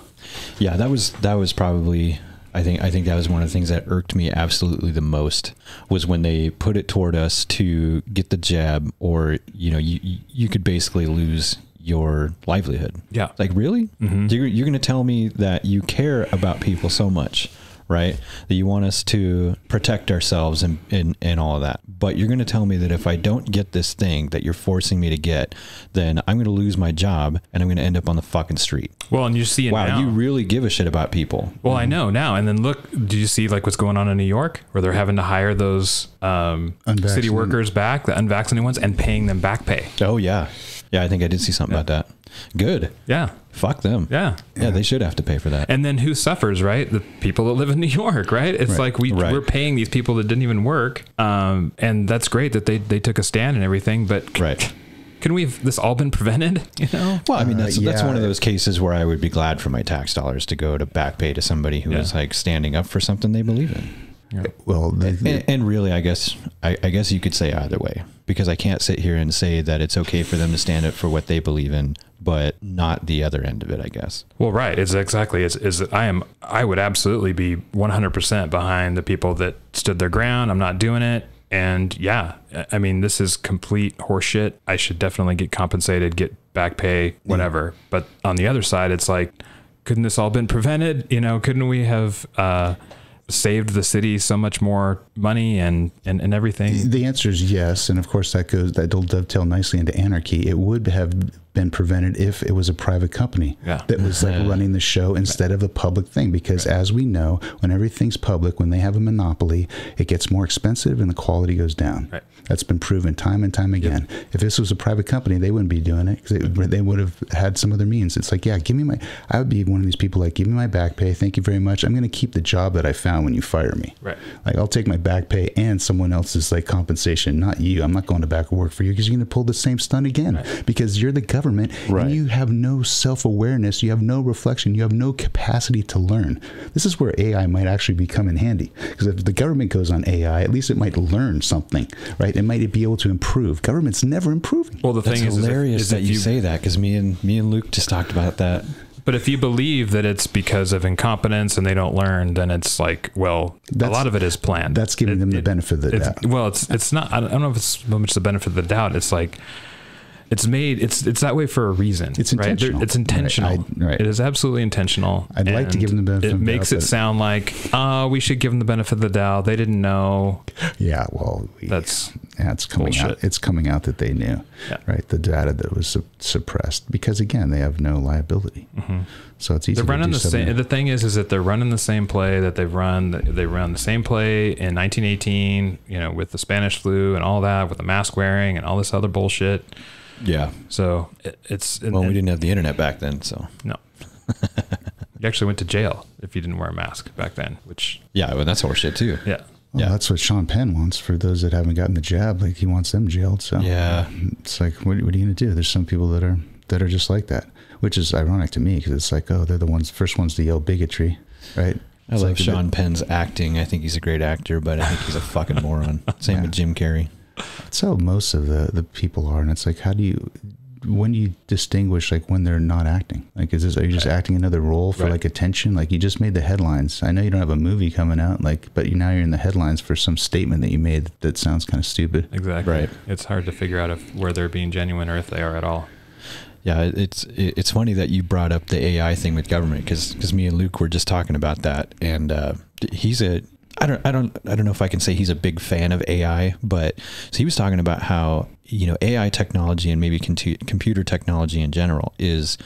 Yeah, that was that was probably I think I think that was one of the things that irked me absolutely the most was when they put it toward us to get the jab or you know you you- you could basically lose your livelihood. Yeah. Like really? Mm-hmm. You're you're going to tell me that you care about people so much, right? That you want us to protect ourselves and and, and all of that. But you're going to tell me that if I don't get this thing that you're forcing me to get, then I'm going to lose my job and I'm going to end up on the fucking street. Well, and you see it Wow, now. you really give a shit about people. Well, I know now. And then look, do you see like what's going on in New York where they're having to hire those um, city workers back, the unvaccinated ones, and paying them back pay? Oh yeah, yeah. I think I did see something about that. Good. Yeah. Fuck them. Yeah. Yeah, they should have to pay for that. And then who suffers, right? The people that live in New York, right? It's like we Right. we're paying these people that didn't even work, um, and that's great that they they took a stand and everything. But right. can we have this all been prevented? You know? Well, I mean, Uh, that's that's one of those cases where I would be glad for my tax dollars to go to back pay to somebody who Yeah. is like standing up for something they believe in. Yeah. well, the, And, and really, I guess I, I guess you could say either way because I can't sit here and say that it's okay for them to stand up for what they believe in, but not the other end of it. I guess. Well, right. It's exactly. Is is I am. I would absolutely be 100% behind the people that stood their ground. I'm not doing it. And yeah, I- mean, this is complete horseshit. I should definitely get compensated, get back pay, whatever. But on the other side, it's like, couldn't this all been prevented? You know, couldn't we have uh, saved the city so much more money and and, and everything? The answer is yes, and of course that goes that'll dovetail nicely into anarchy. It would have been prevented if it was a private company Yeah. that was like mm-hmm. running the show instead of a public thing. Because as we know, when everything's public, when they have a monopoly, it gets more expensive and the quality goes down. Right. That's been proven time and time again. If this was a private company, they wouldn't be doing it because they, they would have had some other means. It's like, yeah, give me my. I would be one of these people like, give me my back pay. Thank you very much. I'm going to keep the job that I found when you fire me. Right. Like I'll take my back pay and someone else's like compensation, not you. I'm not going to back work for you because you're going to pull the same stunt again because you're the government. Right. and you have no self-awareness you have no reflection you have no capacity to learn this is where ai might actually become in handy because if the government goes on ai at least it might learn something right it might be able to improve government's never improving Well, the That's thing is, is if- hilarious is that if you, say that because me and me and Luke just talked about that. But if you believe that it's because of incompetence and they don't learn, then it's like, well, a lot of it is planned. that's giving them the benefit of the it's- doubt. Well, it's it's not. I don't I don't know if it's so much the benefit of the doubt. It's like it's made. It's it's that way for a reason. It's right? Intentional. It's intentional. Right, I- right. It is absolutely intentional. I'd like to give them the benefit It of the makes doubt, it sound like, uh, we should give them the benefit of the doubt. They didn't know. yeah well we, That's it's coming out it's coming out that they knew Yeah. right the data that was su- suppressed because again they have no liability so it's easy Mm-hmm. They're to running do the same. The thing is, is that they're running the same play that they've run. They run the same play in 1918. You know, with the Spanish flu and all that, with the mask wearing and all this other bullshit. Yeah. So it, it's and- Well, we didn't have the internet back then, so No. you actually went to jail if you didn't wear a mask back then, which yeah, well, that's horseshit too. yeah. Well, Yeah. that's what Sean Penn wants for those that haven't gotten the jab. Like he wants them jailed. So Yeah. it's like, what, what are you going to do? There's some people that are that are just like that, which is ironic to me because it's like, oh, they're the ones first ones to yell bigotry, right? I It's love like the- Sean Penn's acting. I think he's a great actor, but I think he's a fucking moron. Same Yeah. with Jim Carrey. That's how most of the the people are, and it's like, how do you? When do you distinguish like when they're not acting? Like, is this are you just acting another role for Right. like attention? Like you just made the headlines. I know you don't have a movie coming out, like, but you now you're in the headlines for some statement that you made that sounds kind of stupid. Exactly. Right. It's hard to figure out if where they're being genuine or if they are at all. Yeah, it's it's funny that you brought up the AI thing with government because me and Luke were just talking about that, and uh, he's a I don't I don't I don't know if I can say he's a big fan of AI, but so he was talking about how you know AI technology and maybe computer technology in general is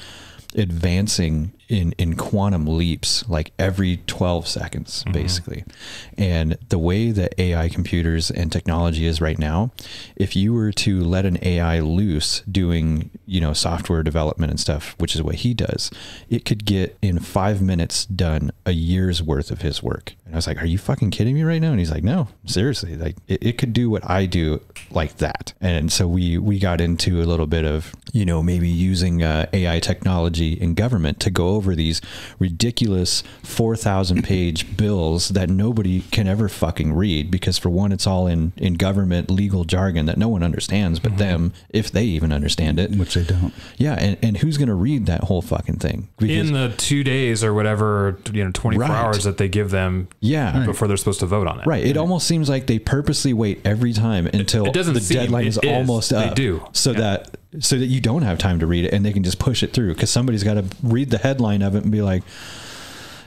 advancing in in quantum leaps like every 12 seconds basically. And the way that ai computers and technology is right now if you were to let an ai loose doing you know software development and stuff which is what he does it could get in five minutes done a year's worth of his work. And i was like are you fucking kidding me right now? And he's like no seriously like it, it could do what i do like that. And so we we got into a little bit of you know maybe using uh, ai technology in government to go over these ridiculous 4000 page bills that nobody can ever fucking read because for one it's all in in government legal jargon that no one understands but mm-hmm. them if they even understand it Which they don't. yeah and, and who's going to read that whole fucking thing Because- In the two days or whatever, you know, 24 Right. hours that they give them yeah before they're supposed to vote on it. Right. It almost seems like they purposely wait every time until it doesn't the seem, deadline it is, is. almost They do. So Yeah. that so that you don't have time to read it and they can just push it through because somebody's got to read the headline of it and be like,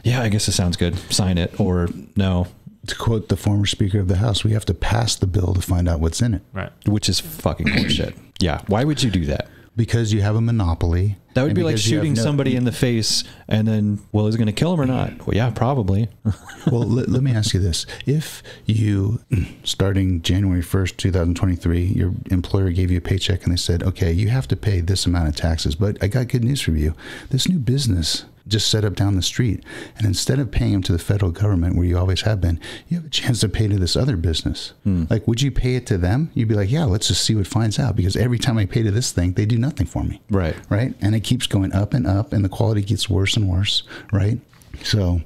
"Yeah, I guess it sounds good. Sign it." Or no, To quote the former Speaker of the House, we have to pass the bill to find out what's in it Right. which is fucking bullshit. Yeah. Why would you do that? because you have a monopoly. That would and be like because you have shooting no- somebody in the face and then, well, is going to kill him or not? Well, yeah, probably. well, let, let me ask you this: If you, starting January first, two thousand twenty-three, your employer gave you a paycheck and they said, "Okay, you have to pay this amount of taxes," but I got good news for you: this new business just set up down the street, and instead of paying them to the federal government where you always have been, you have a chance to pay to this other business. Hmm. Like, would you pay it to them? You'd be like, "Yeah, let's just see what finds out," because every time I pay to this thing, they do nothing for me Right. right? And it keeps going up and up, and the quality gets worse and worse, right? So,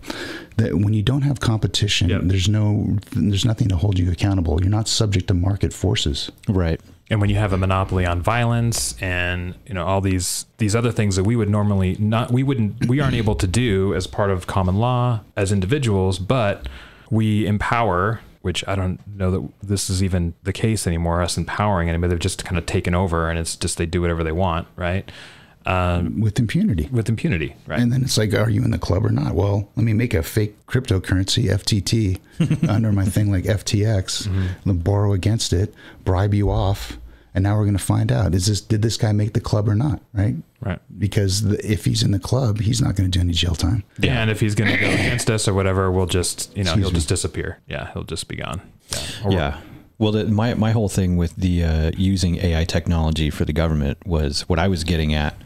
that when you don't have competition, Yep. there's no, there's nothing to hold you accountable. You're not subject to market forces. Right. And when you have a monopoly on violence and you know all these these other things that we would normally not we wouldn't we aren't able to do as part of common law as individuals but we empower which i don't know that this is even the case anymore us empowering anybody. They've just kind of taken over and it's just they do whatever they want right um, with impunity. with impunity right And then it's like, are you in the club or not? Well, let me make a fake cryptocurrency, FTT, under my thing like FTX, then borrow against it, bribe you off, and now we're going to find out: is this did this guy make the club or not? Right? right Because the, if he's in the club, he's not going to do any jail time. Yeah. and if he's going to go against us or whatever we'll just you know Excuse he'll me. just disappear yeah he'll just be gone yeah, Or- Yeah. Well, the, my my whole thing with the uh, using AI technology for the government was what I was getting at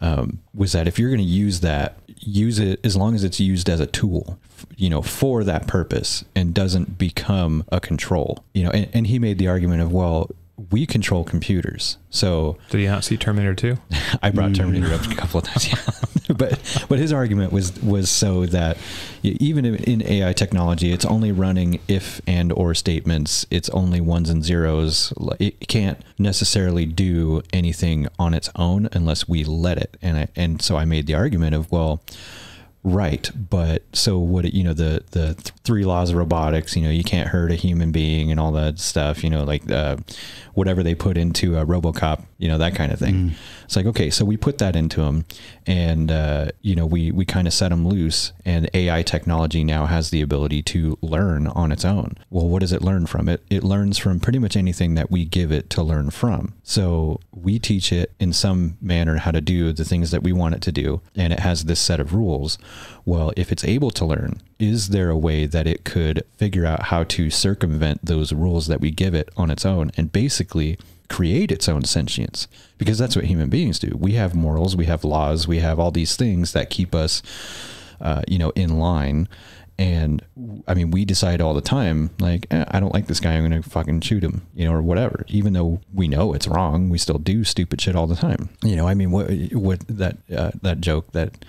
um, was that if you're going to use that, use it as long as it's used as a tool, you know, for that purpose and doesn't become a control. You know, and, and he made the argument of well. We control computers. So Did you not see Terminator 2? I brought Terminator up a couple of times, yeah. but but his argument was was so that even in- in AI technology, it's only running if and or statements. It's only ones and zeros. It can't necessarily do anything on its own unless we let it. And I, and so I made the argument of well. Right, but so what? You know the the th- three laws of robotics. You know you can't hurt a human being and all that stuff. You know like uh, whatever they put into a RoboCop. You know that kind of thing. It's like okay, so we put that into them, and uh, you know we we kind of set them loose, and AI technology now has the ability to learn on its own. Well, what does it learn from? It it learns from pretty much anything that we give it to learn from. So we teach it in some manner how to do the things that we want it to do, and it has this set of rules. Well, if it's able to learn, is there a way that it could figure out how to circumvent those rules that we give it on its own and basically create its own sentience? Because that's what human beings do. We have morals, we have laws, we have all these things that keep us, uh, you know, in line. And I mean, we decide all the time, like, eh, I don't like this guy. I'm going to fucking shoot him, you know, or whatever. Even though we know it's wrong, we still do stupid shit all the time. You know, I mean, what, what that, uh, that joke that,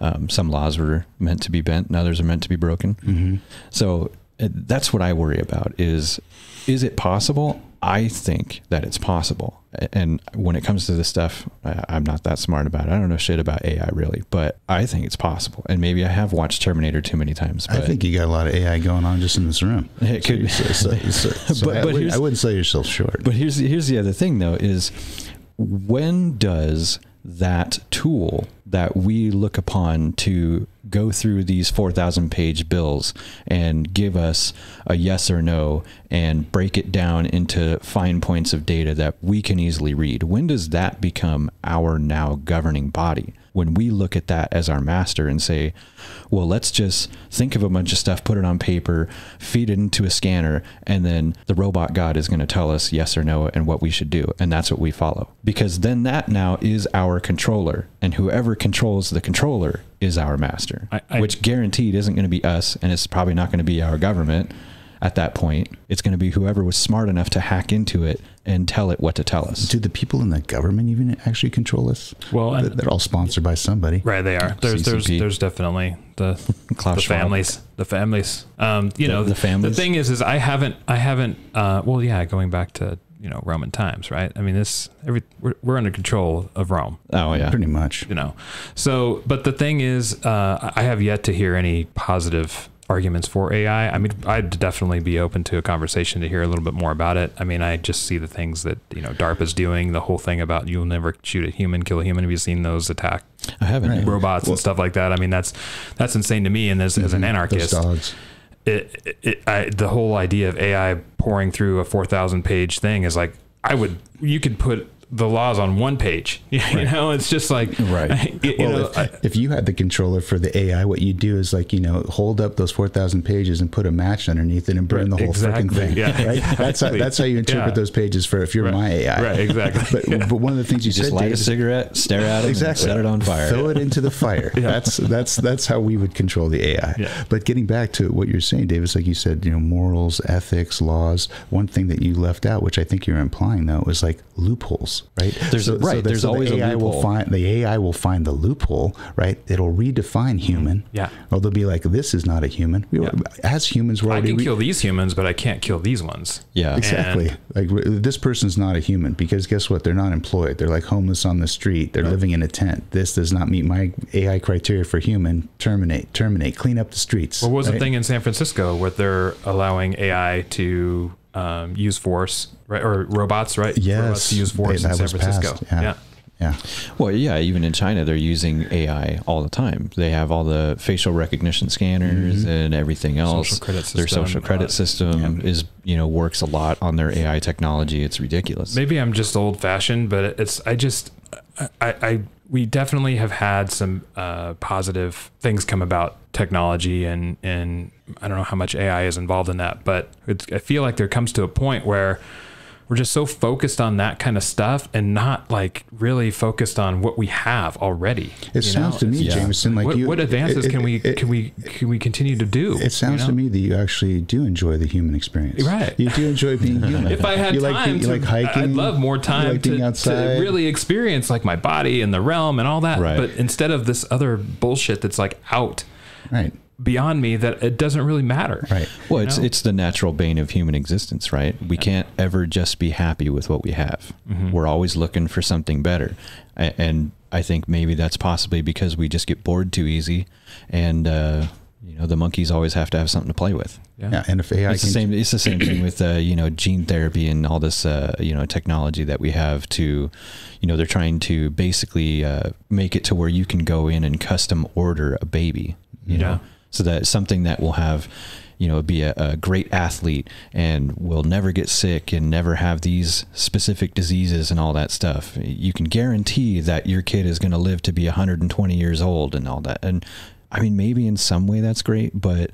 um, some laws were meant to be bent and others are meant to be broken. So uh, that's what I worry about is, is it possible? I think that it's possible. And when it comes to this stuff, I- I'm not that smart about it. I don't know shit about AI really, but I think it's possible. And maybe I have watched Terminator too many times. I think you got a lot of AI going on just in this room. It could- So, so- so- But- I, but here's- I wouldn't sell yourself short. But here's here's the other thing though is when does that tool that we look upon to go through these 4000 page bills and give us a yes or no and break it down into fine points of data that we can easily read. When does that become our now governing body when we look at that as our master and say well let's just think of a bunch of stuff put it on paper feed it into a scanner and then the robot god is going to tell us yes or no and what we should do. And that's what we follow. Because then that now is our controller and whoever controls the controller is our master I- I- which guaranteed isn't going to be us and it's probably not going to be our government at that point it's going to be whoever was smart enough to hack into it and tell it what to tell us Do the people in the government even actually control us? Well, They're- and- they're all sponsored by somebody. Right, they are. There's there's CCP. there's definitely the Klaus the Schwab. families, the families. Um, you The- know, the families. The thing is, is I haven't I haven't. Uh, well, yeah, going back to you know Roman times, right? I mean, this every we're, we're under control of Rome. oh yeah Pretty much. You know, so but the thing is, uh, I have yet to hear any positive arguments for AI. I mean, I'd definitely be open to a conversation to hear a little bit more about it. I mean, I just see the things that you know DARPA's doing, the whole thing about you'll never shoot a human, kill a human. Have you seen those attack i haven't Right. robots Well- and stuff like that. I mean, that's that's insane to me. And as, as an Mhm. anarchist, dogs. it, it, it I, the whole idea of AI pouring through a four thousand page thing is like I would you could put the laws on one page. You know, it's just like Right. You, you well, know, if, I- if you had the controller for the AI, what you do is like you know hold up those four thousand pages and put a match underneath it and burn the whole freaking thing. Yeah, right. That's how, that's how you interpret Yeah. those pages for if you're Right. my AI. Right, exactly. But, but one of the things you, just said, light Dave, a cigarette stare at it exactly and set it on fire Throw it into the fire. Yeah. That's that's that's how we would control the AI. Yeah. But getting back to what you're saying, Davis, like you said, you know, morals, ethics, laws. One thing that you left out, which I think you're implying though, was like loopholes, right? There's- right, the- there's always a the AI will loophole. find the AI will find the loophole, right? It'll redefine human. Yeah. Or they'll be like, this is not a human. We, Yeah. As humans, we're I already can re- kill these humans, but I can't kill these ones. yeah Exactly. And- like this person's not a human because guess what? They're not employed. They're like homeless on the street. They're living in a tent. This does not meet my AI criteria for human. Terminate. Terminate. Clean up the streets. What was the thing in San Francisco where they're allowing AI to um, use force, right? Or robots, right? Yes, robots use force that in San was Francisco. passed, yeah. Yeah. Yeah. Well, yeah, even in China, they're using AI all the time. They have all the facial recognition scanners and everything else. Social credit Their social credit uh, system is, you know, works a lot on their AI technology. It's ridiculous. Maybe I'm just old fashioned, but it's I just I, I we definitely have had some uh, positive things come about technology and and I don't know how much AI is involved in that, but I feel like there comes to a point where we're just so focused on that kind of stuff and not like really focused on what we have already. It you sounds know? to me, Yeah. Jamison, like what, you. what advances it- can we it- can we can we continue to do? It sounds you to me that you actually do enjoy the human experience. Right. You do enjoy being human. If I had you time like, being- to, you like hiking. I'd love more time like being to, to really experience like my body and the realm and all that. Right. But instead of this other bullshit that's like out Right. Beyond me, that it doesn't really matter. Right. Well, it's know? it's the natural bane of human existence, right? We can't ever just be happy with what we have. Mm-hmm. We're always looking for something better, and I think maybe that's possibly because we just get bored too easy, and uh, you know the monkeys always have to have something to play with. Yeah. Yeah. And if AI it's the same. It's the same thing with uh, you know gene therapy and all this uh, you know technology that we have to, you know, they're trying to basically uh, make it to where you can go in and custom order a baby, you Yeah. know, so that something that will have, you know, be a, a great athlete and will never get sick and never have these specific diseases and all that stuff. You can guarantee that your kid is going to live to be 120 years old and all that. And I mean, maybe in some way that's great, but.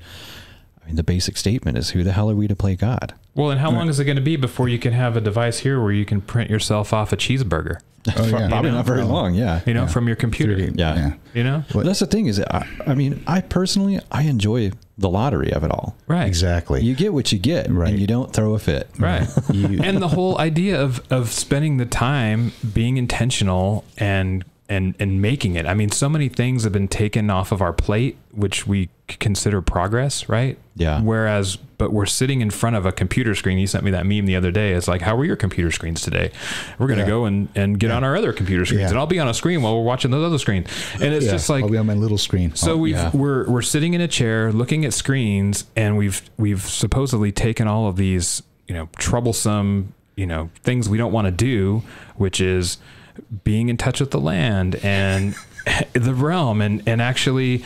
I mean, the basic statement is who the hell are we to play God? Well, and how long is it going to be before you can have a device here where you can print yourself off a cheeseburger? Oh, yeah. Probably know, not very long, yeah. You know, Yeah. from your computer. 3D. Yeah. Yeah. You know, What- That's the thing is, I, I mean, I personally, I enjoy the lottery of it all. right? Exactly. You get what you get, Right. and you don't throw a fit. Right. You- and the whole idea of of spending the time being intentional and and and making it. I mean, so many things have been taken off of our plate, which we consider progress, right? Yeah. Whereas, but we're sitting in front of a computer screen. You sent me that meme the other day. It's like, how were your computer screens today? We're gonna Yeah. go and and get on our other computer screens, Yeah. and I'll be on a screen while we're watching those other screens. And it's yeah, just like I'll be on my little screen. so Oh, we've yeah. we're we're sitting in a chair looking at screens and we've we've supposedly taken all of these, you know, troublesome, you know, things we don't want to do, which is being in touch with the land and the realm and and actually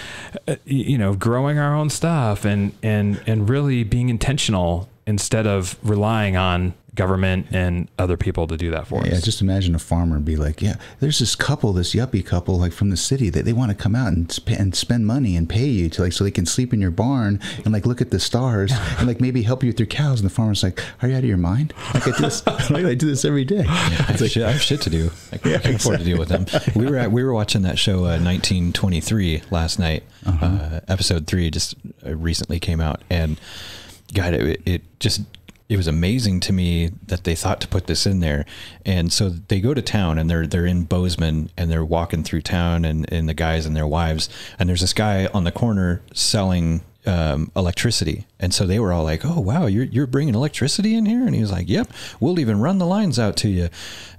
uh, you know, growing our own stuff and and and really being intentional instead of relying on government and other people to do that for Yeah, us. Yeah, just imagine a farmer be like, yeah, there's this couple, this yuppie couple, like from the city that they want to come out and, sp- and spend money and pay you to like, so they can sleep in your barn and like look at the stars and like maybe help you with your cows. And the farmer's like, are you out of your mind? Like I do this, like, I do this every day. I have, shit, I have shit to do. I can't afford to deal with them. We were at, we were watching that show uh, 1923 last night. Uh-huh. uh episode three just uh, recently came out, and God, it, it just it was amazing to me that they thought to put this in there. And so they go to town and they're they're in Bozeman and they're walking through town and, and the guys and their wives and there's this guy on the corner selling um, electricity. And so they were all like, "Oh wow, you're you're bringing electricity in here?" And he was like, "Yep, we'll even run the lines out to you."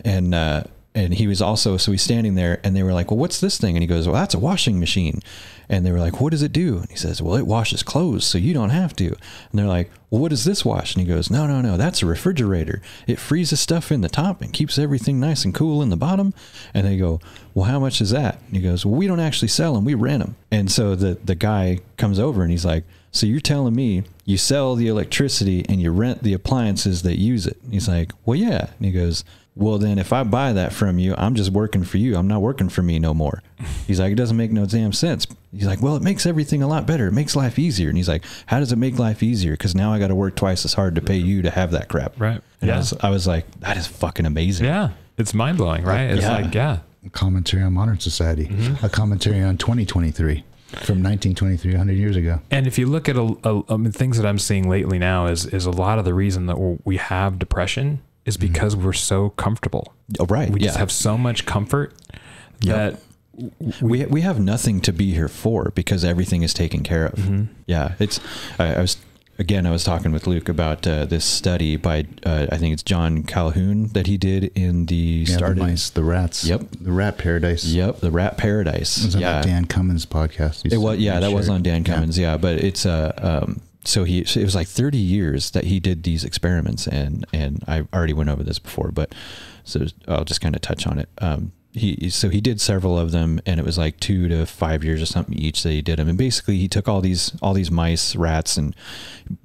And uh, and he was also so he's standing there and they were like, "Well, what's this thing?" And he goes, "Well, that's a washing machine." And they were like, "What does it do?" And he says, "Well, it washes clothes, so you don't have to." And they're like, "Well, what does this wash?" And he goes, "No, no, no, that's a refrigerator. It freezes stuff in the top and keeps everything nice and cool in the bottom." And they go, "Well, how much is that?" And he goes, "Well, we don't actually sell them; we rent them." And so the the guy comes over and he's like, "So you're telling me you sell the electricity and you rent the appliances that use it?" And he's like, "Well, yeah." And he goes, well then if i buy that from you i'm just working for you i'm not working for me no more he's like it doesn't make no damn sense he's like well it makes everything a lot better it makes life easier and he's like how does it make life easier because now i got to work twice as hard to pay you to have that crap Right. and I, was, I was like that is fucking amazing Yeah. It's mind blowing, right? It's Yeah. like, yeah. A commentary on modern society, Mm-hmm. a commentary on 2023 from 1923, 100 years ago. And if you look at a, a, I mean, things that I'm seeing lately now is is a lot of the reason that we have depression is because we're so comfortable. oh, right We yeah just have so much comfort that we we have nothing to be here for because everything is taken care of. Mm-hmm. Yeah, it's. I, I was again. I was talking with Luke about uh, this study by uh, I think it's John Calhoun that he did in the Yeah, started. the mice, the rats. Yep. The rat paradise. Yep, the Rat Paradise. It was on yeah, that Dan Cummins podcast. It was. Yeah, me a that was on Dan Cummins. Yeah, but it's uh, um, so he so it was like 30 years that he did these experiments, and and I already went over this before, but so I'll just kind of touch on it. Um, he so he did several of them, and it was like two to five years or something each that he did them, and basically he took all these all these mice, rats, and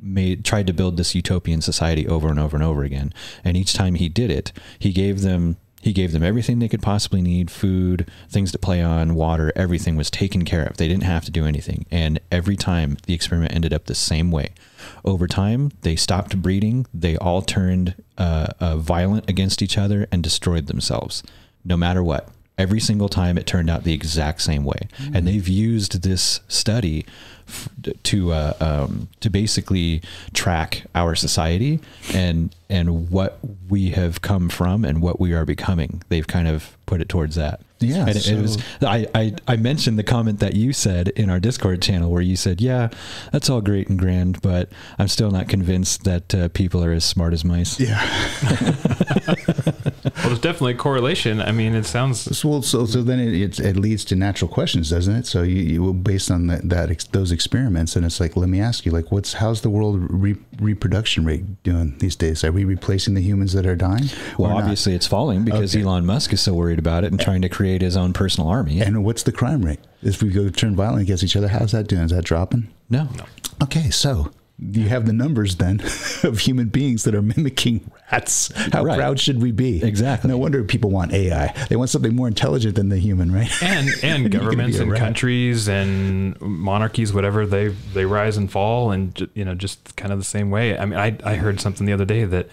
made tried to build this utopian society over and over and over again. And each time he did it, he gave them he gave them everything they could possibly need food, things to play on, water, everything was taken care of. They didn't have to do anything. And every time the experiment ended up the same way. Over time, they stopped breeding. They all turned uh, uh, violent against each other and destroyed themselves, no matter what. Every single time it turned out the exact same way. And they've used this study f- to uh, um, to basically track our society and and what we have come from and what we are becoming. They've kind of put it towards that. Yeah, and it, it was, I, I, I mentioned the comment that you said in our Discord channel where you said, "Yeah, that's all great and grand, but I'm still not convinced that uh, people are as smart as mice." Yeah. Well, there's definitely a correlation. I mean, it sounds So, well, so, so then it, it, it leads to natural questions, doesn't it? So you, you based on that, that ex, those experiments, and it's like, let me ask you, like, what's how's the world re, reproduction rate doing these days? Are we replacing the humans that are dying? Well, or not? obviously it's falling because Okay. Elon Musk is so worried about it and trying to create his own personal army. And what's the crime rate? If we go turn violent against each other, how's that doing? Is that dropping? no, Okay, so you have the numbers then of human beings that are mimicking rats. How Right. proud should we be? Exactly. No wonder people want AI. They want something more intelligent than the human, right? and and governments and countries and monarchies whatever they they rise and fall and you know just kind of the same way i mean i i heard something the other day that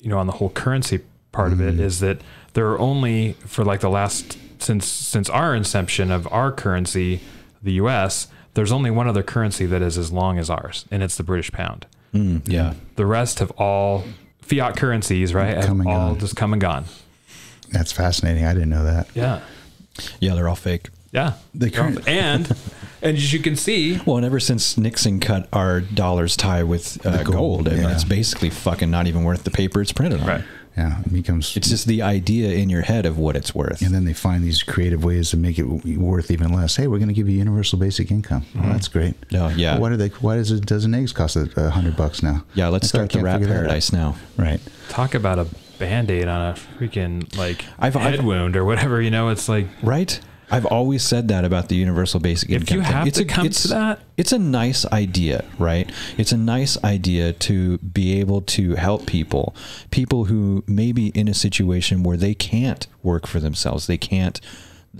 you know on the whole currency part of Mm-hmm. it is that there are only for like the last since since our inception of our currency the us there's only one other currency that is as long as ours and it's the british pound Mm, yeah, the rest have all fiat currencies right have Come and all gone. just come and gone That's fascinating. I didn't know that. yeah yeah, they're all fake. yeah The current- and and as you can see Well, and ever since Nixon cut our dollars tie with uh, The gold, gold, I mean, yeah. it's basically fucking not even worth the paper it's printed on. right Yeah, it becomes. It's just the idea in your head of what it's worth. and then they find these creative ways to make it worth even less. Hey, we're going to give you universal basic income. Well, mm-hmm. that's great. Oh, yeah. Well, why do they? Why does a dozen eggs cost a a hundred bucks now? yeah, let's I start the can't rat figure that out. paradise now. Right. talk about a band-aid on a freaking like I've- head I've- wound or whatever you know it's like Right? I've always said that about the universal basic income. If you thing. have it's to a, come it's, to that- it's a nice idea, right? It's a nice idea to be able to help people, people who may be in a situation where they can't work for themselves, they can't,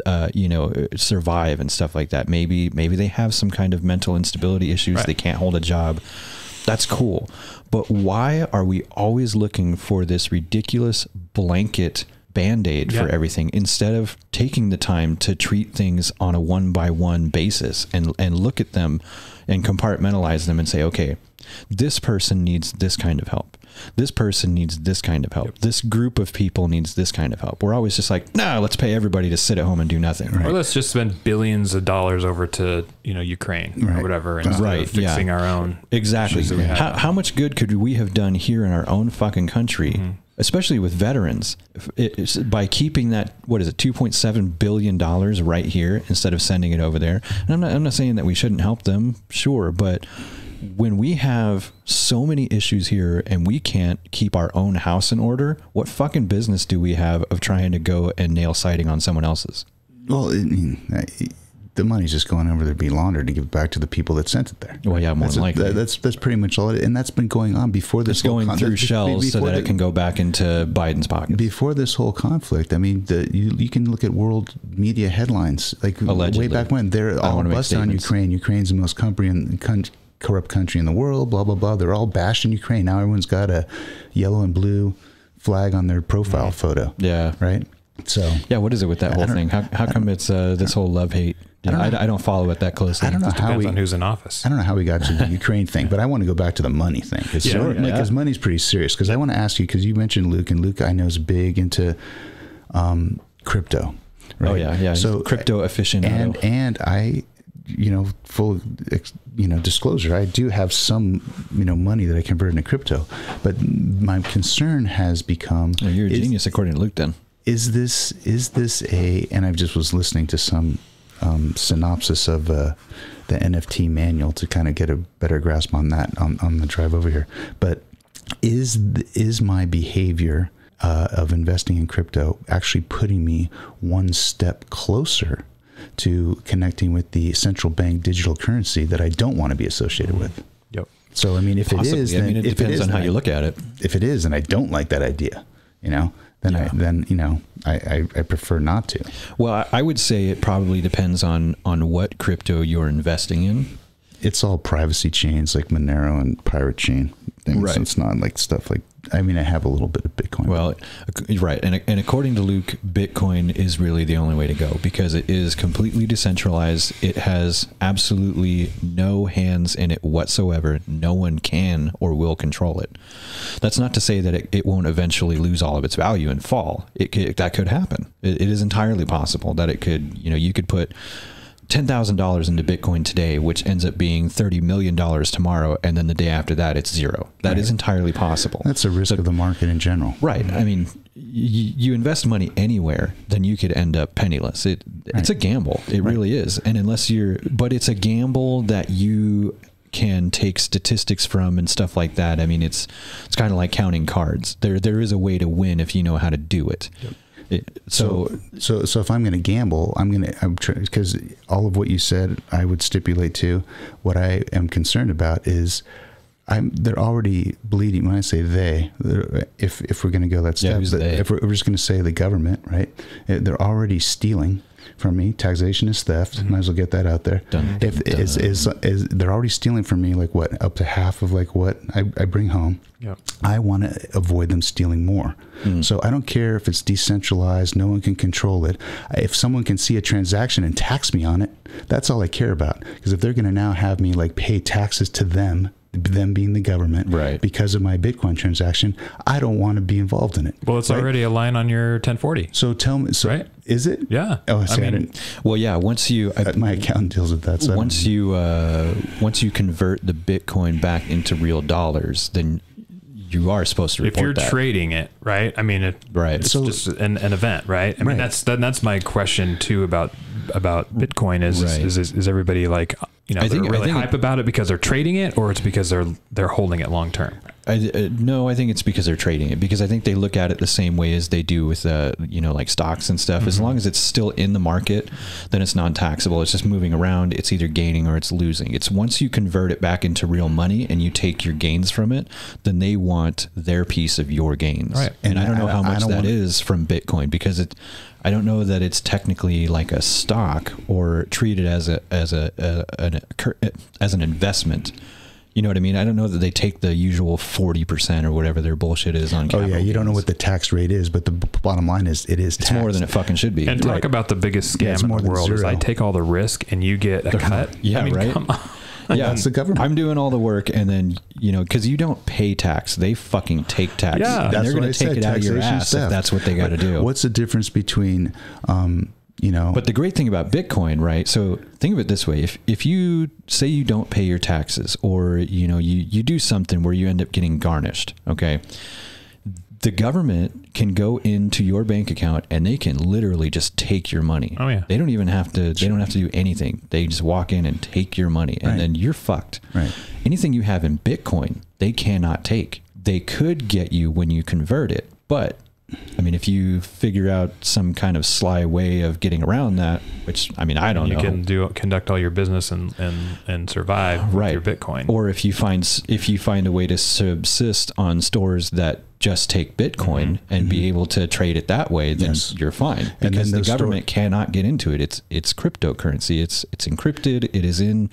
uh, you know, survive and stuff like that. Maybe maybe they have some kind of mental instability issues. Right. They can't hold a job. That's cool. But why are we always looking for this ridiculous blanket band aid for everything instead of taking the time to treat things on a one by one basis and, and look at them and compartmentalize them and say, okay, this person needs this kind of help. This person needs this kind of help. This group of people needs this kind of help. We're always just like, no, let's pay everybody to sit at home and do nothing. or let's just spend billions of dollars over to you know Ukraine or whatever and Right, of fixing yeah. our own Exactly. issues that we have. How, how much good could we have done here in our own fucking country, Mm-hmm. Especially with veterans, it's by keeping that what is it, two point seven billion dollars right here instead of sending it over there? And I'm not, I'm not saying that we shouldn't help them, sure, but when we have so many issues here and we can't keep our own house in order, what fucking business do we have of trying to go and nail siding on someone else's? Well, I mean, I- the money's just going over there to be laundered to give it back to the people that sent it there. Well, yeah, more that's than a- likely. that- that's that's pretty much all it. And that's been going on before this It's whole going through shells so that the- it can go back into Biden's pocket. before this whole conflict, I mean, the, you, you can look at world media headlines like Allegedly. way back when they're all busting on. Ukraine. Ukraine's the most con- corrupt country in the world. Blah blah blah. They're all bashing Ukraine. Now everyone's got a yellow and blue flag on their profile photo. Yeah. Right. So Yeah, what is it with that whole thing? How, how come it's uh, this whole love hate? I don't I. I don't follow it that closely. I don't know how we on who's in office I don't know how we got to the Ukraine thing, but I want to go back to the money thing. Cause, Yeah, like, yeah. 'cause money's pretty serious. Because I want to ask you, because you mentioned Luke, and Luke I know is big into um, crypto. Right? Oh yeah, yeah. So crypto efficient. and and I, you know, full you know disclosure, I do have some you know money that I convert into crypto, but my concern has become Well, you're a is- genius according to Luke. Then is this is this a and I just was listening to some um, synopsis of uh, the NFT manual to kind of get a better grasp on that on, on the drive over here. But is is my behavior uh, of investing in crypto actually putting me one step closer to connecting with the central bank digital currency that I don't want to be associated with? yep So I mean, if possibly. it is, I then, mean, it depends is, on how you look at it. if it is and I don't like that idea, you know, then Yeah. I then you know I, I, I prefer not to. Well, I, I would say it probably depends on on what crypto you're investing in. It's all privacy chains like Monero and Pirate Chain. Things. Right. So it's not like stuff like. I mean, I have a little bit of Bitcoin. Well, right, and and according to Luke, Bitcoin is really the only way to go because it is completely decentralized. It has absolutely no hands in it whatsoever. No one can or will control it. That's not to say that it, it won't eventually lose all of its value and fall. It could, that could happen. It, it is entirely possible that it could. You know, you could put. Ten thousand dollars into Bitcoin today, which ends up being thirty million dollars tomorrow, and then the day after that, it's zero. That is entirely possible. that's a risk of the market in general. Right. I mean, y- you invest money anywhere, then you could end up penniless. It it's a gamble. It really is. And unless you're, but it's a gamble that you can take statistics from and stuff like that. I mean, it's it's kind of like counting cards. There there is a way to win if you know how to do it. It- so, So, so, if I'm going to gamble, I'm going to, I'm because all of what you said, I would stipulate to. What I am concerned about is, I'm they're already bleeding. When I say they, if if we're going to go that step, but if we're, we're just going to say the government, right? They're already stealing from me. Taxation is theft. Mm-hmm. Might as well get that out there. Dun, if dun, is, is is they're already stealing from me, like what up to half of like what I, I bring home. Yeah. I want to avoid them stealing more. Mm. So I don't care if it's decentralized, no one can control it. If someone can see a transaction and tax me on it, that's all I care about. Because if they're going to now have me like pay taxes to them, them being the government, Right. because of my Bitcoin transaction, I don't want to be involved in it. Well, it's right? already a line on your 1040. So tell me, so Right. is it? Yeah. Oh, I see, I, mean, didn't. well, yeah. Once you, I, uh, My accountant deals with that. So once you uh, once you convert the Bitcoin back into real dollars, then you are supposed to report if you're that. trading it, right? I mean, it, Right. It's So- just an, an event, right? I mean, Right. that's that, that's my question too about about Bitcoin is Right. is, is is everybody like you know I they're think- I really think- hype about it because they're trading it, or it's because they're they're holding it long term? I, uh, no, I think it's because they're trading it because I think they look at it the same way as they do with uh, you know like stocks and stuff. Mm-hmm. As long as it's still in the market, then it's non-taxable. It's just moving around. It's either gaining or it's losing. It's once you convert it back into real money and you take your gains from it, then they want their piece of your gains. Right. And, And I don't know I- how much don't that wanna- is from Bitcoin because it. I don't know that it's technically like a stock or treated as a as a, a an as an investment. You know what I mean? I don't know that they take the usual forty percent or whatever their bullshit is on. Oh yeah, capital you don't know what the tax rate is, but the b- bottom line is it is. It's more than it fucking should be. And talk about the biggest scam Yeah, in the than world is I take all the risk and you get a cut. Yeah, I mean, right? Come on. yeah, That's the government. I'm doing all the work, and then you know, because you don't pay tax, they fucking take tax. Yeah. and That's they're what going to take said, it out of your taxation ass if that's what they got to do. What's the difference between, um, you know, But the great thing about Bitcoin, right? So think of it this way: if if you say you don't pay your taxes, or you know you you do something where you end up getting garnished, okay, the government can go into your bank account and they can literally just take your money. Oh, yeah. They don't even have to. They don't have to do anything. They just walk in and take your money, and Right. then you're fucked. Right. Anything you have in Bitcoin, they cannot take. They could get you when you convert it, but I mean, if you figure out some kind of sly way of getting around that, which I mean, I don't you know. You can do conduct all your business and and and survive right. with your Bitcoin. Or if you find if you find a way to subsist on stores that just take Bitcoin mm-hmm. and be mm-hmm. able to trade it that way, then Yes. you're fine. And Because the those store- government cannot get into it. It's it's cryptocurrency. It's it's encrypted. It is in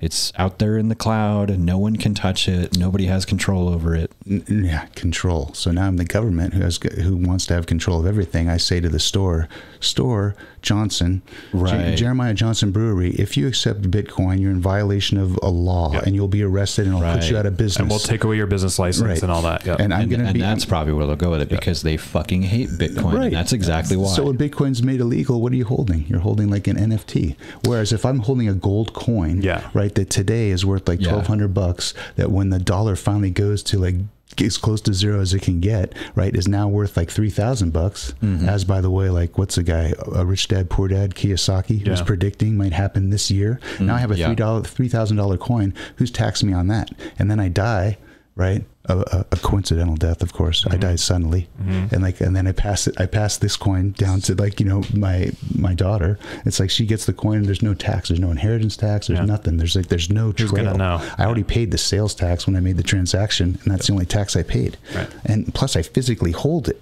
it's out there in the cloud and no one can touch it. Nobody has control over it. N- yeah, control. So now I'm the government who has who wants to have control of everything. I say to the store, store Johnson, J- Right. Jeremiah Johnson Brewery. If you accept Bitcoin, you're in violation of a law, Yeah. and you'll be arrested, and I'll put you out of business. and we'll take away your business license Right. and all that. Yeah. And I'm and, gonna and be. that's probably where they'll go with it because they fucking hate Bitcoin. Right. And that's exactly why. So when Bitcoin's made illegal, what are you holding? You're holding like an NFT. Whereas if I'm holding a gold coin, Yeah. right, that today is worth like Yeah. twelve hundred bucks, that when the dollar finally goes to like as close to zero as it can get, right, is now worth like three thousand bucks. Mm-hmm. As by the way, like what's the guy, a rich dad, poor dad, Kiyosaki Yeah. predicting might happen this year. now I have a Mm, yeah. three dollar, three thousand dollar coin. Who's taxing me on that? And then I die. Right, a, a, coincidental death, of course. Mm-hmm. I died suddenly, and like, and then I pass it. I pass this coin down to like you know my my daughter. It's like she gets the coin. and There's no tax. There's no inheritance tax. There's Yeah. nothing. There's like there's no Who's trail. gonna know? I already paid the sales tax when I made the transaction, and that's the only tax I paid. Right. And plus, I physically hold it.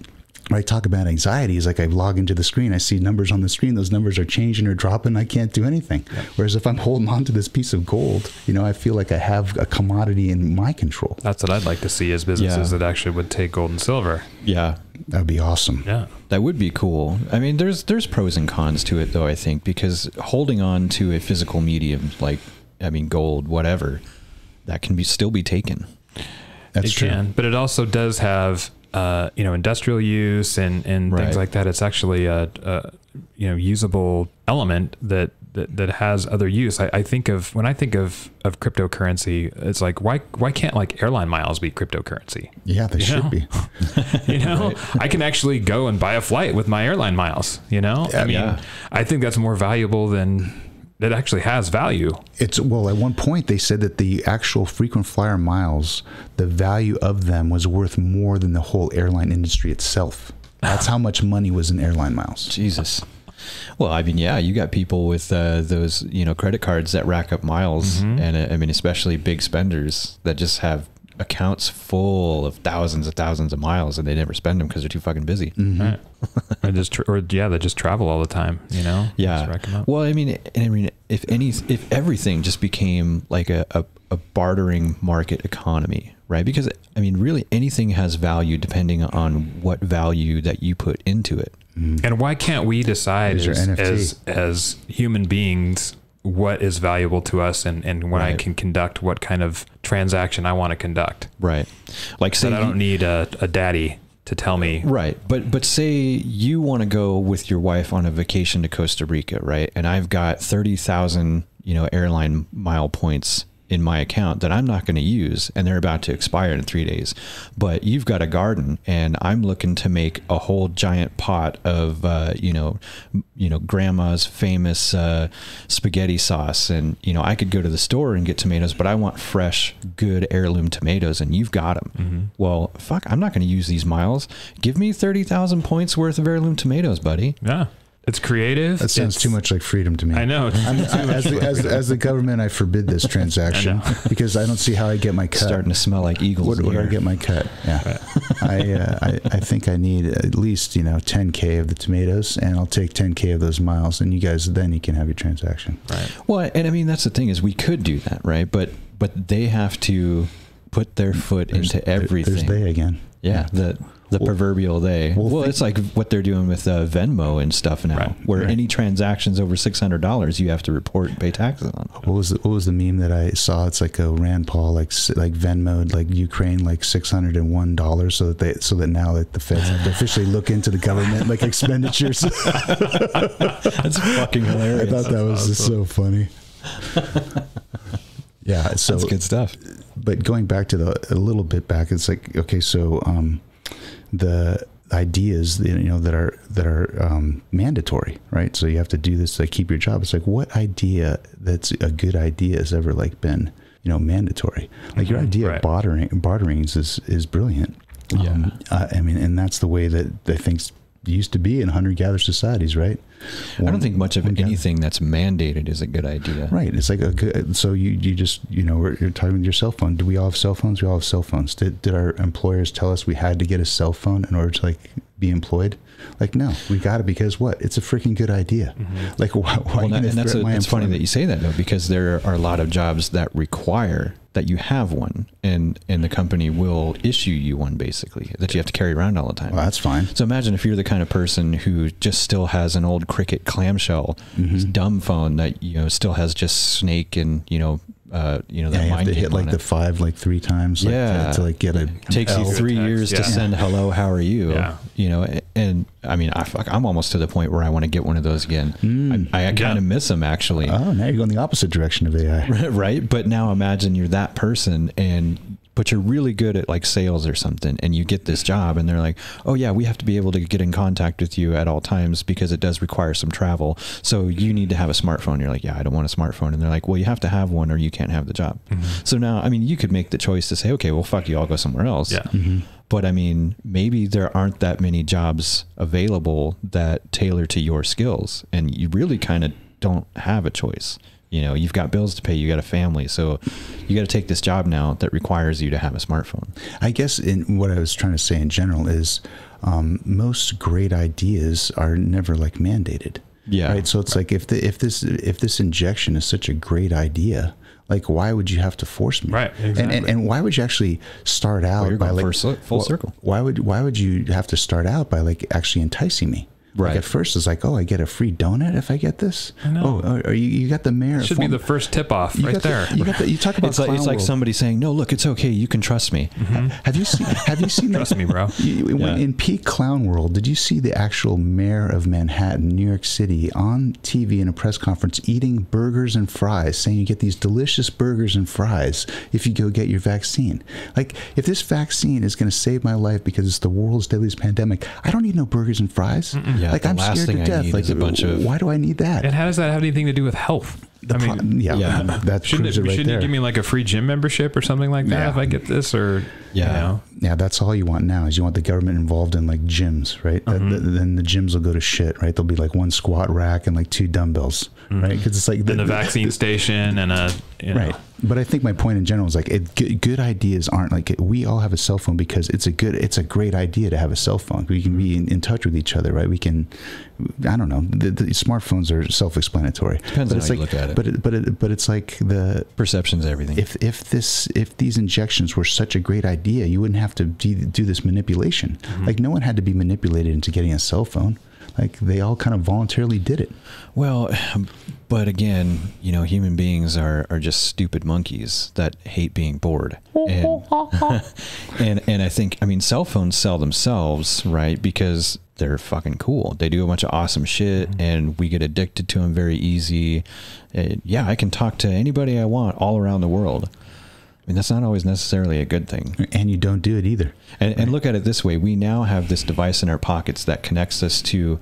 When I talk about anxiety, is like I log into the screen, I see numbers on the screen, those numbers are changing or dropping, I can't do anything. Whereas if I'm holding on to this piece of gold, you know, I feel like I have a commodity in my control. That's what I'd like to see as businesses Yeah. that actually would take gold and silver. Yeah. That'd be awesome. Yeah. That would be cool. I mean, there's there's pros and cons to it though, I think, because holding on to a physical medium like I mean gold, whatever, that can be still be taken. That's it true. can, but it also does have uh, you know industrial use and and Right. things like that. It's actually a, a you know usable element that that, that has other use. I, I think of when I think of of cryptocurrency, it's like why why can't like airline miles be cryptocurrency? Yeah, they You should know? be. You know, I can actually go and buy a flight with my airline miles. You know, I mean, Yeah. I think that's more valuable than that actually has value. It's well, at one point they said that the actual frequent flyer miles, the value of them was worth more than the whole airline industry itself. That's how much money was in airline miles. Jesus. Well, I mean, yeah, you got people with uh, those, you know, credit cards that rack up miles, and uh, I mean, especially big spenders that just have accounts full of thousands and thousands of miles, and they never spend them because they're too fucking busy. Right. or just tr- or yeah, they just travel all the time. You know. Yeah. Just rack 'em up. Well, I mean, and I mean, if any, if everything just became like a, a, a bartering market economy, right? Because I mean, really, anything has value depending on what value that you put into it. And why can't we decide as, as as human beings what is valuable to us and, and when I can conduct what kind of transaction I want to conduct? Right. Like, say But I don't need a, a daddy to tell me. Right. But but say you want to go with your wife on a vacation to Costa Rica, right? And I've got 30,000, you know, airline mile points in my account that I'm not going to use and they're about to expire in 3 days. But you've got a garden and I'm looking to make a whole giant pot of uh, you know, you know, grandma's famous uh, spaghetti sauce and you know, I could go to the store and get tomatoes, but I want fresh, good heirloom tomatoes and you've got them. Well, fuck, I'm not going to use these miles. Give me 30,000 points worth of heirloom tomatoes, buddy. Yeah. It's creative. That sounds It's- too much like freedom to me. I know. I'm, I, as, the, as, as the government, I forbid this transaction because I don't see how I get my cut. Starting to smell like eagles. What, in where do I get my cut? Yeah, I, uh, I I think I need at least you know 10k of the tomatoes, and I'll take 10k of those miles, and you guys then you can have your transaction. Right. Well, and I mean that's the thing is we could do that, right? But but they have to put their foot There's- into there- everything. There's they again. Yeah, the the Well- proverbial they. well, Well, think- it's like what they're doing with uh, Venmo and stuff now, Right, where right. any transactions over six hundred dollars you have to report and pay taxes on. What was the, what was the meme that I saw? It's like a Rand Paul like like Venmo like Ukraine like six hundred and one dollars so that they so that now that the feds have to officially look into the government like expenditures. That's fucking hilarious. I thought that was just so funny. yeah, so That's good stuff. but going back to the a little bit back, it's like okay, so um, the ideas that, you know that are that are um, mandatory, right? So you have to do this to keep your job. It's like what idea that's a good idea has ever like been you know mandatory? Like your Mhm, idea right. of bartering bartering is is brilliant. Um, uh, I mean, and that's the way that I think used to be in hunter gatherer societies, right? I don't think much of one gather- anything that's mandated is a good idea. Right. It's like a good, so you you just you know you're talking with your cell phone. Do we all have cell phones? We all have cell phones. Did did our employers tell us we had to get a cell phone in order to like be employed? Like no, we got it because what? It's a freaking good idea. Like why? why Mm-hmm. Well, that- and that's a, funny that you say that though, because there are a lot of jobs that require that you have one, and and the company will issue you one basically that you have to carry around all the time. Well, that's fine. So imagine if you're the kind of person who just still has an old Cricket clamshell Mhm. dumb phone that you know still has just Snake and you know uh, you know Yeah, that you have to hit like on the it. five like three times. Like, Yeah. to, to like get a takes you three text, years to send hello how are you Yeah. you know a- and i mean i fuck, i'm almost to the point where i want to get one of those again Mm. i, I kind Yeah. of miss them actually Oh, now you're going the opposite direction of AI. right but now imagine you're that person and but you're really good at like sales or something and you get this job and they're like oh yeah we have to be able to get in contact with you at all times because it does require some travel so you need to have a smartphone you're like yeah i don't want a smartphone and they're like well you have to have one or you can't have the job so now i mean you could make the choice to say okay well fuck you i'll go somewhere else Yeah. Mhm. but I mean, maybe there aren't that many jobs available that tailor to your skills, and you really kind of don't have a choice. You know, you've got bills to pay, you got a family, so you got to take this job now that requires you to have a smartphone. I guess in what I was trying to say in general is um, most great ideas are never like mandated. Yeah. Right. So it's like if the if this if this injection is such a great idea, like why would you have to force me? Right, And, and exactly. and why would you actually start out you're by going like full cir- full wh- circle. Why would why would you have to start out by like actually enticing me? Like Right. at first, it's like, oh, I get a free donut if I get this. know. Oh, or you, you got the mayor. Should be the first tip off you right got the- there. you got the, you talk about It's like it's Clown like somebody saying, "No, look, it's okay. You can trust me." Mm-hmm. Have you seen? Have you seen? Trust me, bro. You, when- Yeah. In peak clown world, did you see the actual mayor of Manhattan, New York City, on TV in a press conference eating burgers and fries, saying you get these delicious burgers and fries if you go get your vaccine? Like, if this vaccine is going to save my life because it's the world's deadliest pandemic, I don't need no burgers and fries. Yeah, like the I'm last scared thing to I death. need like, is a bunch of- why do I need that? And how does that have anything to do with health? The I pro- mean, yeah, yeah. that shouldn't, proves it, it right shouldn't there. you give me like a free gym membership or something like that Yeah. if I get this? Or Yeah. you know, Yeah, that's all you want now is you want the government involved in like gyms, right? Mm-hmm. th- then the gyms will go to shit, right? There'll be like one squat rack and like two dumbbells, right? Because it's like then Mm-hmm. the vaccine station and a you know, Right. But I think my point in general is like it, good, good ideas aren't like we all have a cell phone because it's a good, it's a great idea to have a cell phone. We can be in, in touch with each other, right? We can, I don't know. The, the smartphones are self-explanatory. Depends but on it's how you like, look at it. But it, but it, but it's like the Perception's everything. if if this if these injections were such a great idea, you wouldn't have to do, do this manipulation. Mm-hmm. Like no one had to be manipulated into getting a cell phone. Like they all kind of voluntarily did it. Well, but again, you know, human beings are, are just stupid monkeys that hate being bored. And, and and I think I mean cell phones sell themselves, right? Because they're fucking cool. They do a bunch of awesome shit mm-hmm. and we get addicted to them very easy. And yeah, I can talk to anybody I want all around the world. Mean, that's not always necessarily a good thing. And you don't do it either. And, and look at it this way we now have this device in our pockets that connects us to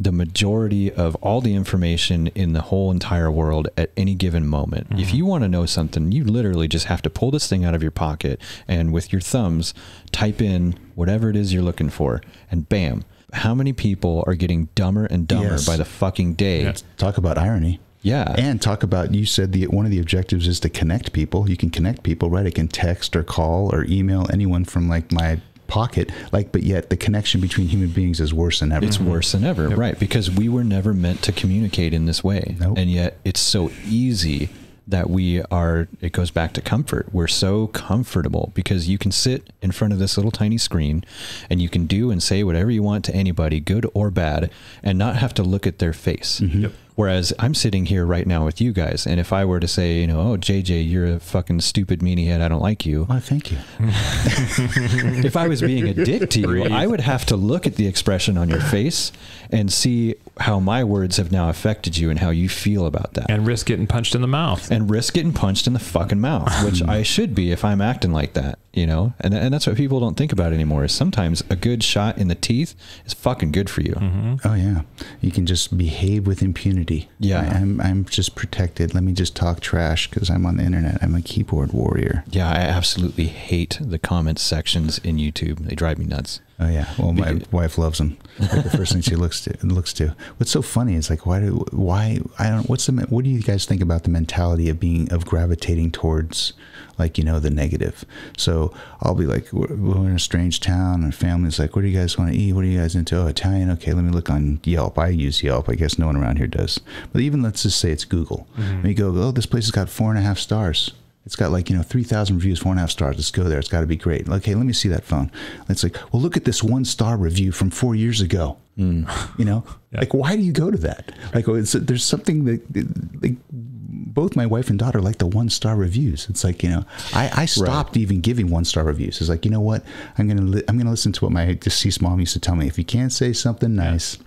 the majority of all the information in the whole entire world at any given moment. If mm-hmm. you want to know something, you literally just have to pull this thing out of your pocket and with your thumbs type in whatever it is you're looking for, and bam. How many people are getting dumber and dumber Yes. by the fucking day? Yeah. Talk about irony. Yeah. And talk about you said the one of the objectives is to connect people. You can connect people, right? I can text or call or email anyone from like my pocket. Like, but yet the connection between human beings is worse than ever. It's worse than ever, right? Because we were never meant to communicate in this way. Nope. And yet it's so easy that we are, it goes back to comfort. We're so comfortable because you can sit in front of this little tiny screen and you can do and say whatever you want to anybody, good or bad, and not have to look at their face. Mm-hmm. Yep. Whereas I'm sitting here right now with you guys, and if I were to say, you know, oh, JJ, you're a fucking stupid meanie head, I don't like you. Why, thank you. if I was being a dick to you, Breathe. I would have to look at the expression on your face and see how my words have now affected you and how you feel about that. and risk getting punched in the mouth. And risk getting punched in the fucking mouth, which I should be if I'm acting like that, you know? And, and that's what people don't think about anymore is sometimes a good shot in the teeth is fucking good for you. Mm-hmm. Oh yeah, you can just behave with impunity. Yeah. I, am I'm just protected. Let me just talk trash because I'm on the internet. I'm a keyboard warrior. Yeah, I absolutely hate the comment sections in YouTube. They drive me nuts. Oh yeah. Well, my wife loves them. Like the first thing she looks to looks to. What's so funny is like why do why I don't what's the what do you guys think about the mentality of being of gravitating towards like you know the negative? So I'll be like we're, we're in a strange town and family's like what do you guys want to eat? What are you guys into? Oh, Italian. Okay, let me look on Yelp. I use Yelp. I guess no one around here does. But even let's just say it's Google. Mm-hmm. And you go oh this place has got four and a half stars. It's got like, you know, 3,000 reviews, four and a half stars. Let's go there. It's got to be great. Okay, let me see that phone. It's like, well, look at this one star review from four years ago. Mm. You know, Yeah. like, why do you go to that? Like, oh, it's, there's something that, like, both my wife and daughter like the one star reviews. It's like, you know, I, I stopped even giving one star reviews. It's like, you know what? I'm going to, li- I'm going to listen to what my deceased mom used to tell me. If you can't say something nice,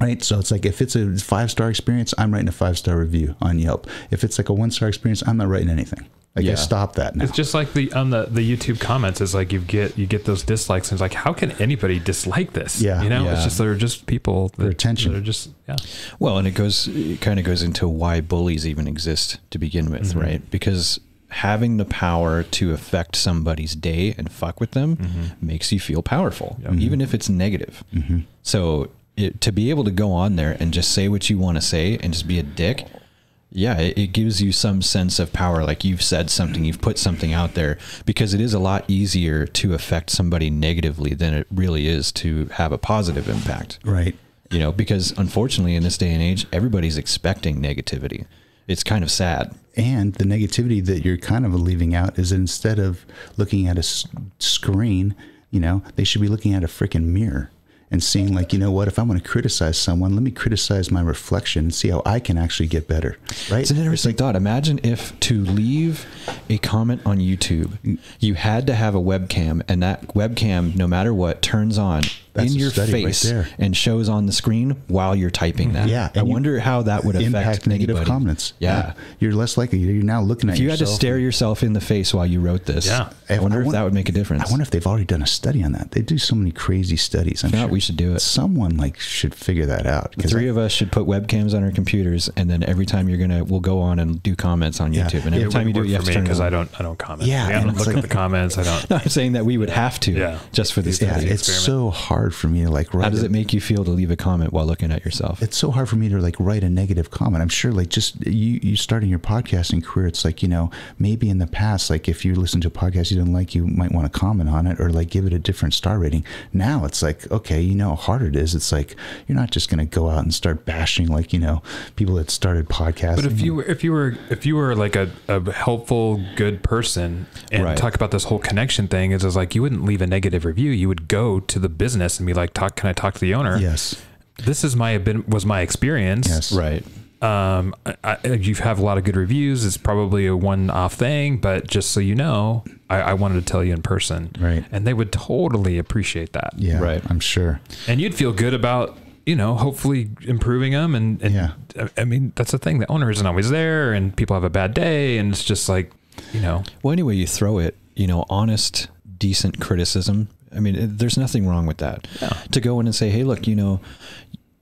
Right. So it's like if it's a five star experience, I'm writing a five star review on Yelp. If it's like a one star experience, I'm not writing anything. Like Yeah. I stopped that now. It's just like the on the, the YouTube comments is like you get you get those dislikes and it's like how can anybody dislike this? Yeah. you know, Yeah. it's just they're just people that, For attention. They're just yeah. Well, and it goes, it kind of goes into why bullies even exist to begin with, mm-hmm. right? Because having the power to affect somebody's day and fuck with them mm-hmm. makes you feel powerful, mm-hmm. even if it's negative. So it, to be able to go on there and just say what you want to say and just be a dick, Yeah, it, it gives you some sense of power. Like you've said something, you've put something out there because it is a lot easier to affect somebody negatively than it really is to have a positive impact. Right. You know, because unfortunately in this day and age, everybody's expecting negativity. It's kind of sad. And the negativity that you're kind of leaving out is that instead of looking at a s- screen, you know, they should be looking at a freaking mirror and seeing, like, you know what, if i want to criticize someone, let me criticize my reflection and see how I can actually get better. Right. It's an interesting thought. Imagine if to leave a comment on YouTube, mm. you had to have a webcam, and that webcam, no matter what, turns on That's in your study right face and shows on the screen while you're typing mm-hmm. that. Yeah, I and wonder how that would affect impact negative anybody. comments. Yeah. You're less likely. You're now looking at If you had to stare yourself in the face while you wrote this, Yeah. I wonder if that would make a difference. I wonder if they've already done a study on that. They do so many crazy studies. I'm If not, sure. we should do it. Someone like should figure that out. the three of us should put webcams on our computers, and then every time you're gonna, we'll go on and do comments on Yeah. YouTube. And every it time you do it, you have to me turn it because. I don't I don't comment. Yeah, I don't look at the comments. I don't. I'm saying that we would have to, Yeah. just for these Yeah, studies. it's so hard for me to like write. How does it make you feel to leave a comment while looking at yourself? it's so hard for me to like write a negative comment. I'm sure like just you you starting your podcasting career, it's like, you know, maybe in the past, like if you listen to a podcast you didn't like, you might want to comment on it or like give it a different star rating. Now it's like, okay, you know how hard it is. It's like you're not just gonna go out and start bashing like, you know, people that started podcasting. But if you were, if you were if you were like a, a helpful, good person and Right. talk about this whole connection thing, is is like you wouldn't leave a negative review. You would go to the business and be like, "Talk, can I talk to the owner?" Yes. This is my been was my experience. Yes. right. Um, I, I, you have a lot of good reviews. It's probably a one-off thing, but just so you know, I, I wanted to tell you in person, Right. And they would totally appreciate that. Yeah. Right. I'm sure. and you'd feel good about you know hopefully improving them and, and Yeah. I- i mean that's the thing the owner isn't always there and people have a bad day and it's just like you know Well, anyway, you throw it, you know, honest, decent criticism. I mean, it- there's nothing wrong with that. To go in and say, hey, look, you know,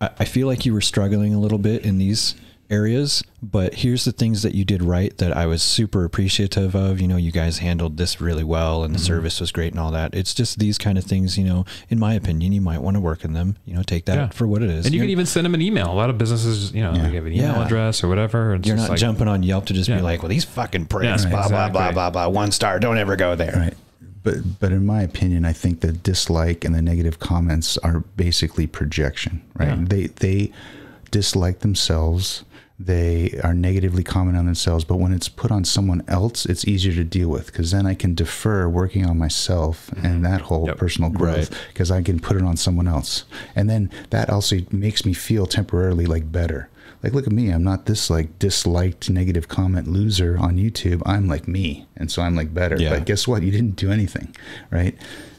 I, I feel like you were struggling a little bit in these areas, but here's the things that you did right that I was super appreciative of. You know, you guys handled this really well and the mm-hmm. service was great and all that. It's just these kind of things, you know, in my opinion, you might want to work in them, you know, take that Yeah. for what it is. and you You're- can even send them an email a lot of businesses you know Yeah. they have an email Yeah. address or whatever and You're not like, jumping on Yelp to just Yeah. be like, well, these fucking pricks, Yeah, blah, blah, blah, blah, blah, one star. Don't ever go there. Right. But but in my opinion, I think the dislike and the negative comments are basically projection, right? Yeah. They they dislike themselves. They are negatively comment on themselves, but when it's put on someone else, it's easier to deal with because then I can defer working on myself and mm-hmm. that whole Yep. personal growth Right. because I can put it on someone else, and then that also makes me feel temporarily like better. Like, look at me. I'm not this like disliked negative comment loser on YouTube. I'm like me. And so I'm like better. Yeah. But guess what? You didn't do anything. Right.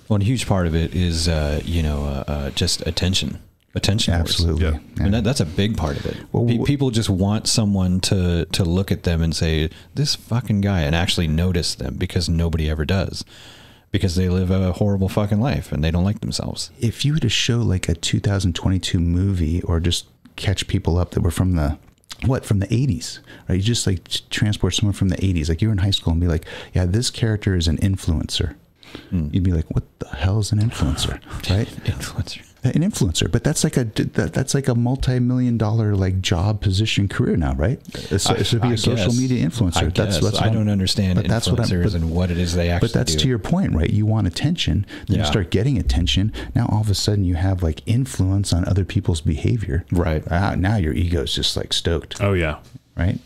Well, a huge part of it is, uh, you know, uh, uh, just attention. Attention. Absolutely. Yeah. I mean, that, that's a big part of it. Well, Pe- people just want someone to to look at them and say, "This fucking guy," and actually notice them because nobody ever does, because they live a horrible fucking life and they don't like themselves. if you were to show like a 2022 movie or just catch people up that were from the what from the 80s right? You just like transport someone from the 80s like you're in high school and be like yeah this character is an influencer. Hmm. You'd be like what the hell is an influencer? Right? Influencer. An influencer but that's like a that, that's like a multi-million dollar like job position career now right so, I- to be I a social guess. media influencer I that's guess. that's what I'm- don't understand but that's what I'm- influencers but- and what it is they actually but that's do. to your point, right? You want attention. Then Yeah. you start getting attention. Now all of a sudden you have like influence on other people's behavior. Right. Ah, now your ego's just like stoked, oh yeah right?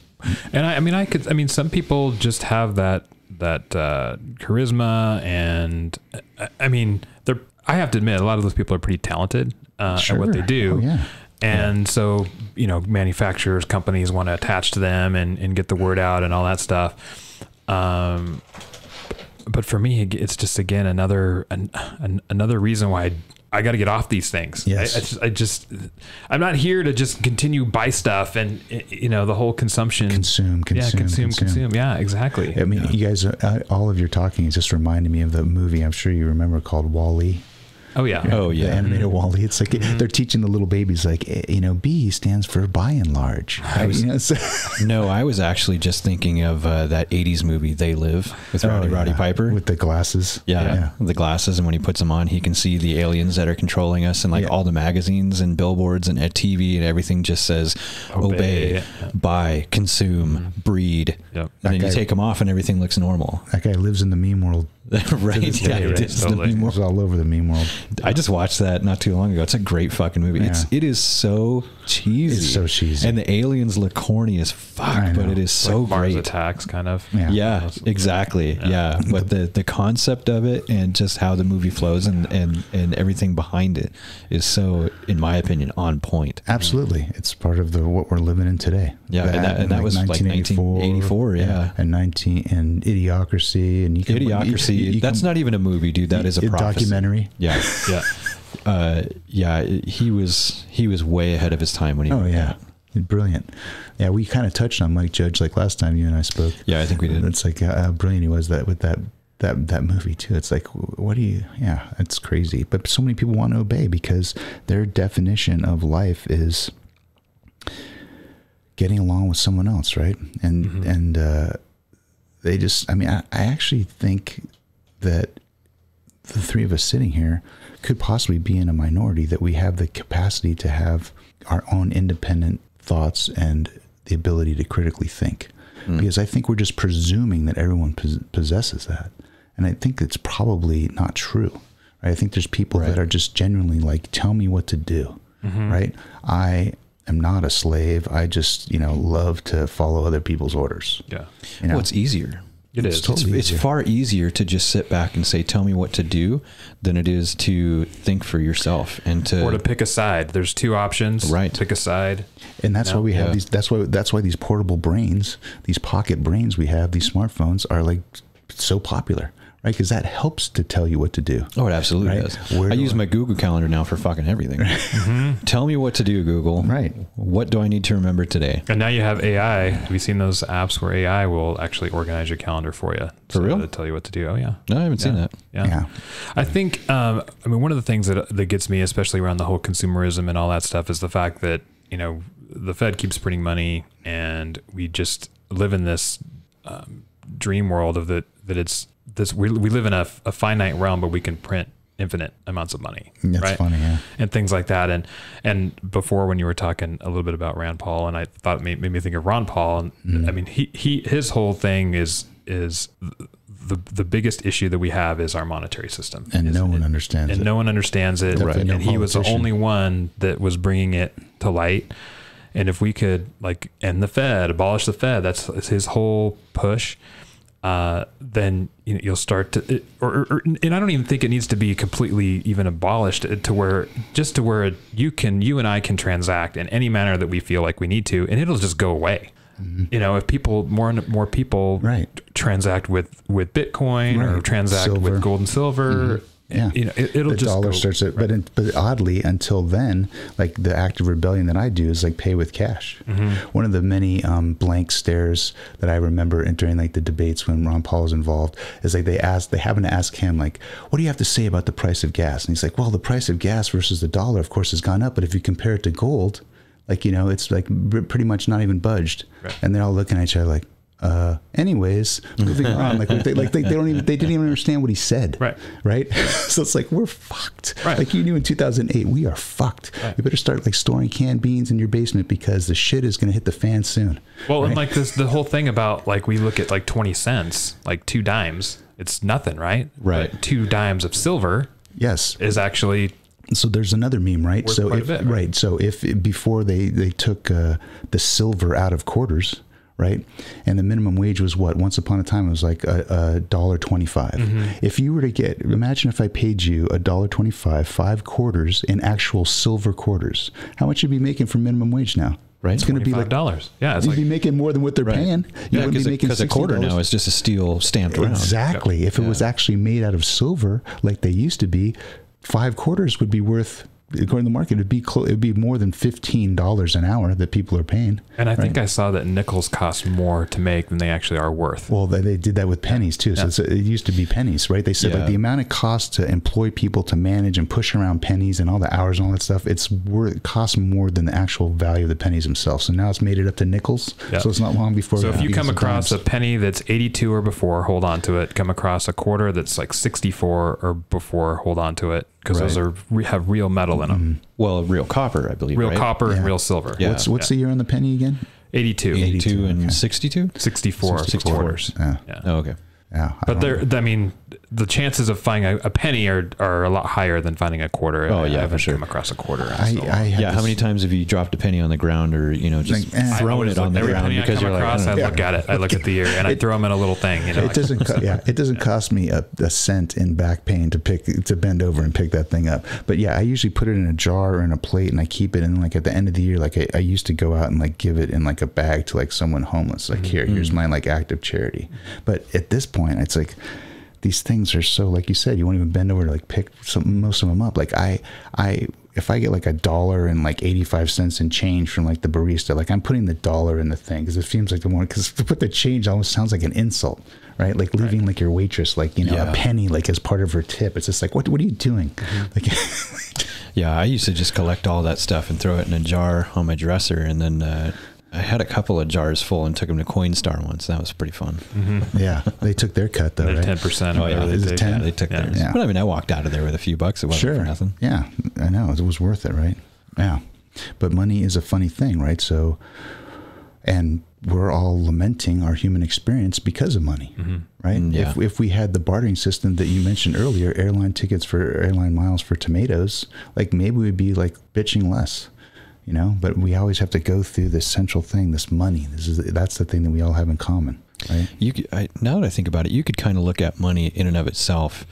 and I, I mean i could i mean some people just have that that uh charisma and I- i mean they're i have to admit a lot of those people are pretty talented uh, at what they do Oh, yeah. And so, you know, manufacturers, companies want to attach to them and, and get the word out and all that stuff. Um, but for me, it's just again another an, an, another reason why I, I got to get off these things. Yes. I, I, just, I just I'm not here to just continue buy stuff and you know the whole consumption. Consume, yeah, consume, consume, consume. consume. Yeah, exactly. I mean, you guys, uh, all of your talking is just reminding me of the movie. I'm sure you remember called Wall-E. Oh yeah. Oh, yeah. The yeah. animated mm-hmm. Wall-E. It's like mm-hmm. they're teaching the little babies, like you know, B stands for by and large. was- You know, so- No, I was actually just thinking of uh, that '80s movie "They Live" with oh, Roddy, Oh, Roddy yeah. Piper. with the glasses. yeah, the glasses, and when he puts them on, he can see the aliens that are controlling us, and like Yeah. all the magazines and billboards and TV and everything just says Obey. obey, Yeah. buy, consume, mm-hmm. breed. Yep. And then you take them off, and everything looks normal. That guy lives in the meme world. right? Yeah, day, it right? The Totally. meme world's all over the meme world. I just watched that not too long ago. It's a great fucking movie. It's Yeah. it is so cheesy. It's so cheesy. And the aliens look corny as fuck, but it is so like Mars great. attacks, kind of. Yeah. Yeah, exactly. Yeah. Yeah. But the the concept of it and just how the movie flows and and and everything behind it is so in my opinion on point. Absolutely, it's part of the what we're living in today. Yeah, and that- and that was like 1984, yeah. and nineteen and Idiocracy, and you can, Idiocracy. You- you that's not even a movie, dude. That is a prophecy. documentary. Yeah. Yeah. Uh, yeah, he was he was way ahead of his time when he Oh yeah, that. brilliant. Yeah, we kind of touched on Mike Judge like last time you and I spoke. Yeah, I think we did. It's like uh, how brilliant he was that with that that that movie too. It's like what do you? Yeah, it's crazy. But so many people want to obey because their definition of life is getting along with someone else, right? And Mm-hmm. and uh, they just. I mean, I, I actually think that the three of us sitting here could possibly be in a minority that we have the capacity to have our own independent thoughts and the ability to critically think. Mm. Because I think we're just presuming that everyone pos- possesses that. And I think it's probably not true. Right? I think there's people Right. that are just genuinely like, tell me what to do. Right? I am not a slave. I just, you know, love to follow other people's orders. Yeah. You know? Well, it's easier. It It's is. totally- It's, it's far easier to just sit back and say, "Tell me what to do," than it is to think for yourself and to. or to pick a side. There's two options. Right. Pick a side. and that's No, why we have yeah. these that's why that's why these portable brains these pocket brains we have these smartphones are like so popular right because that helps to tell you what to do Oh, it absolutely Right. does. Where I do use I- my Google Calendar now for fucking everything. Tell me what to do, Google. Right. What do I need to remember today? And now you have AI. Have you seen those apps where AI will actually organize your calendar for you? For real? To tell you what to do. Oh yeah. No, I haven't seen that. Yeah. Yeah. I think, um, I mean, one of the things that, that gets me, especially around the whole consumerism and all that stuff, is the fact that, you know, the Fed keeps printing money and we just live in this um, dream world of that, that it's this, we, we live in a, a finite realm, but we can print infinite amounts of money. that's right? funny yeah and things like that. And and before when you were talking a little bit about Rand Paul, and I thought it made, made me think of Ron Paul. And Mm-hmm. I mean, he he his whole thing is is the the biggest issue that we have is our monetary system, and Is- no one understands it- understands and it no one understands it. Definitely And no he was the only one that was bringing it to light. And if we could like end the Fed, abolish the Fed, that's his whole push. Uh, then you know, you'll start to, or, or, and I don't even think it needs to be completely even abolished to where just to where you can, you and I can transact in any manner that we feel like we need to, and it'll just go away. You know, if people more and more people Mm-hmm. Right. transact with with Bitcoin or transact Silver. Mm-hmm. with gold and silver, Yeah. you know, it, it'll the just dollar go, starts to, but in, but oddly until then like the act of rebellion that i do is like pay with cash Mm-hmm. one of the many um, blank stares that i remember during like the debates when ron paul was involved is like they asked they happen to ask him like what do you have to say about the price of gas and he's like well the price of gas versus the dollar of course has gone up but if you compare it to gold like you know it's like pretty much not even budged Right. and they're all looking at each other like uh anyways moving on like they like they, they don't even they didn't even understand what he said Right. right so it's like we're fucked Right. like you knew in 2008 we are fucked Right. you better start like storing canned beans in your basement because the shit is going to hit the fan soon Well, and like this, the whole thing about like we look at like twenty cents, like two dimes, it's nothing, right? Right. But two dimes of silver yes is actually so there's another meme right so if bit, right? right so if before they they took uh, the silver out of quarters right and the minimum wage was what once upon a time it was like a, a dollar 25 Mm-hmm. if you were to get imagine if i paid you a dollar 25 five quarters in actual silver quarters how much you'd be making for minimum wage now Right. it's going to be like dollars. Yeah, it's you'd like be making more than what they're Right. paying you Yeah, wouldn't be making because a quarter now is just a steel stamped around. Exactly. If it was actually made out of silver, like they used to be, five quarters would be worth according to the market, it'd be clo- it'd be more than fifteen dollars an hour that people are paying. And I think I saw that nickels cost more to make than they actually are worth. Well, they, they did that with pennies too. So Yeah. it's, it used to be pennies, right? They said Yeah. like the amount of cost to employ people to manage and push around pennies and all the hours and all that stuff. It's worth it costs more than the actual value of the pennies themselves. So now it's made it up to nickels. Yeah. So it's not long before. So if you come across a penny that's 82 or before, hold on to it. Come across a quarter that's like 64 or before, hold on to it because those are have real metal in them, mm-hmm. Well, real copper, I believe. real right? copper and real silver. Yeah. what's what's the year on the penny again? 82, 82 82, and okay. 62? 64, 64. quarters. Yeah, Yeah. Oh, okay. yeah. I But don't- there, I mean, the chances of finding a, a penny are, are a lot higher than finding a quarter. Oh, I, yeah, I haven't for sure. come across a quarter. I. I Yeah, how many times have you dropped a penny on the ground or, you know, just Like, eh. Thrown it on the ground penny because come you're like, I I, know. look at it. I look at the year and I throw them in a little thing. You know, It like- doesn't, co- yeah, it doesn't cost me a, a cent in back pain to pick to bend over and pick that thing up. But yeah, I usually put it in a jar or in a plate and I keep it. And like at the end of the year, like I, I used to go out and like give it in like a bag to like someone homeless. Like here, here's my like act of charity. But at this point, it's like these things are so like you said, you won't even bend over to like pick some most of them up. Like I, I. If I get like a dollar and like 85 cents in change from like the barista, like I'm putting the dollar in the thing because it seems like the one, because to put the change almost sounds like an insult, right? Like leaving like your waitress, like, you know, Yeah. a penny, like as part of her tip. It's just like, what, what are you doing? Like, Yeah, I used to just collect all that stuff and throw it in a jar on my dresser. And then uh, I had a couple of jars full and took them to Coinstar once. That was pretty fun. yeah, they took their cut though, They're right? ten percent. Oh, yeah. Is it 10? Yeah, they took Yeah. theirs. Yeah. But I mean, I walked out of there with a few bucks. It wasn't Sure. for nothing. Yeah, I know. It was worth it, right? Yeah. But money is a funny thing, right? So, and we're all lamenting our human experience because of money, right? Mm, yeah. If, if we had the bartering system that you mentioned earlier, airline tickets for airline miles for tomatoes, like maybe we'd be like bitching less, you know. But we always have to go through this central thing, this money. This is that's the thing that we all have in common, right? You could, I, now that I think about it, you could kind of look at money in and of itself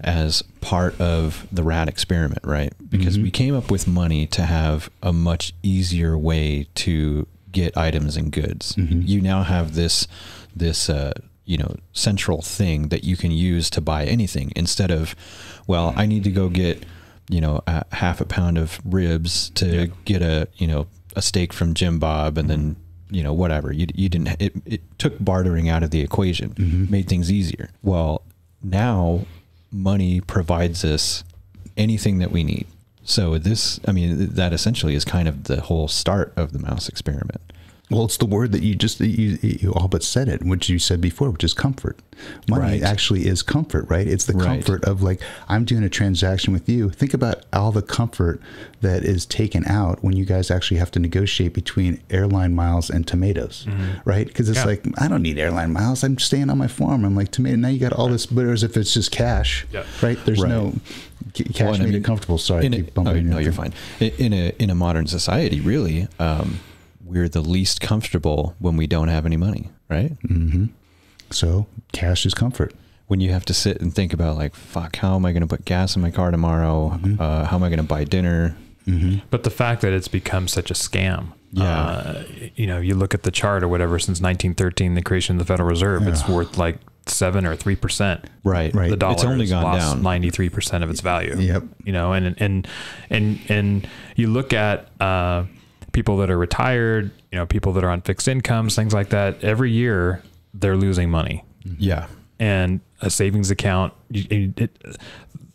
as part of the rat experiment, right? Because Mhm. we came up with money to have a much easier way to get items and goods. Mhm. You now have this this uh, you know central thing that you can use to buy anything instead of, well, I need to go get you know a half a pound of ribs to Yeah. get a you know a steak from Jim Bob and then you know whatever. You you didn't it, it took bartering out of the equation Mhm. made things easier. Well now money provides us anything that we need. So this i mean that essentially is kind of the whole start of the mouse experiment Well, it's the word that you just you, you all but said it, which you said before, which is comfort. Money Right. actually is comfort, right? It's the Right. comfort of like I'm doing a transaction with you. Think about all the comfort that is taken out when you guys actually have to negotiate between airline miles and tomatoes, right? Because it's Yeah. like I don't need airline miles. I'm staying on my farm. I'm like tomato. Now you got all this, but as if it's just cash, Yeah. right? There's Right. no c- cash Well, and I mean, it comfortable. Sorry, in I a, keep bumping oh, into no, you're fine. In a in a modern society, really, um, we're the least comfortable when we don't have any money, right? hmm So cash is comfort. When you have to sit and think about like, fuck, how am I going to put gas in my car tomorrow? Mhm. Uh, how am I going to buy dinner? hmm But the fact that it's become such a scam. Yeah. Uh, you know, you look at the chart or whatever since 1913, the creation of the Federal Reserve, it's worth like seven or three percent. Right. Right. The dollar It's only has gone lost down. 93 percent of its value. Yep. You know, and and and and you look at uh, people that are retired, you know, people that are on fixed incomes, things like that. Every year they're losing money, Yeah. and a savings account. You, it,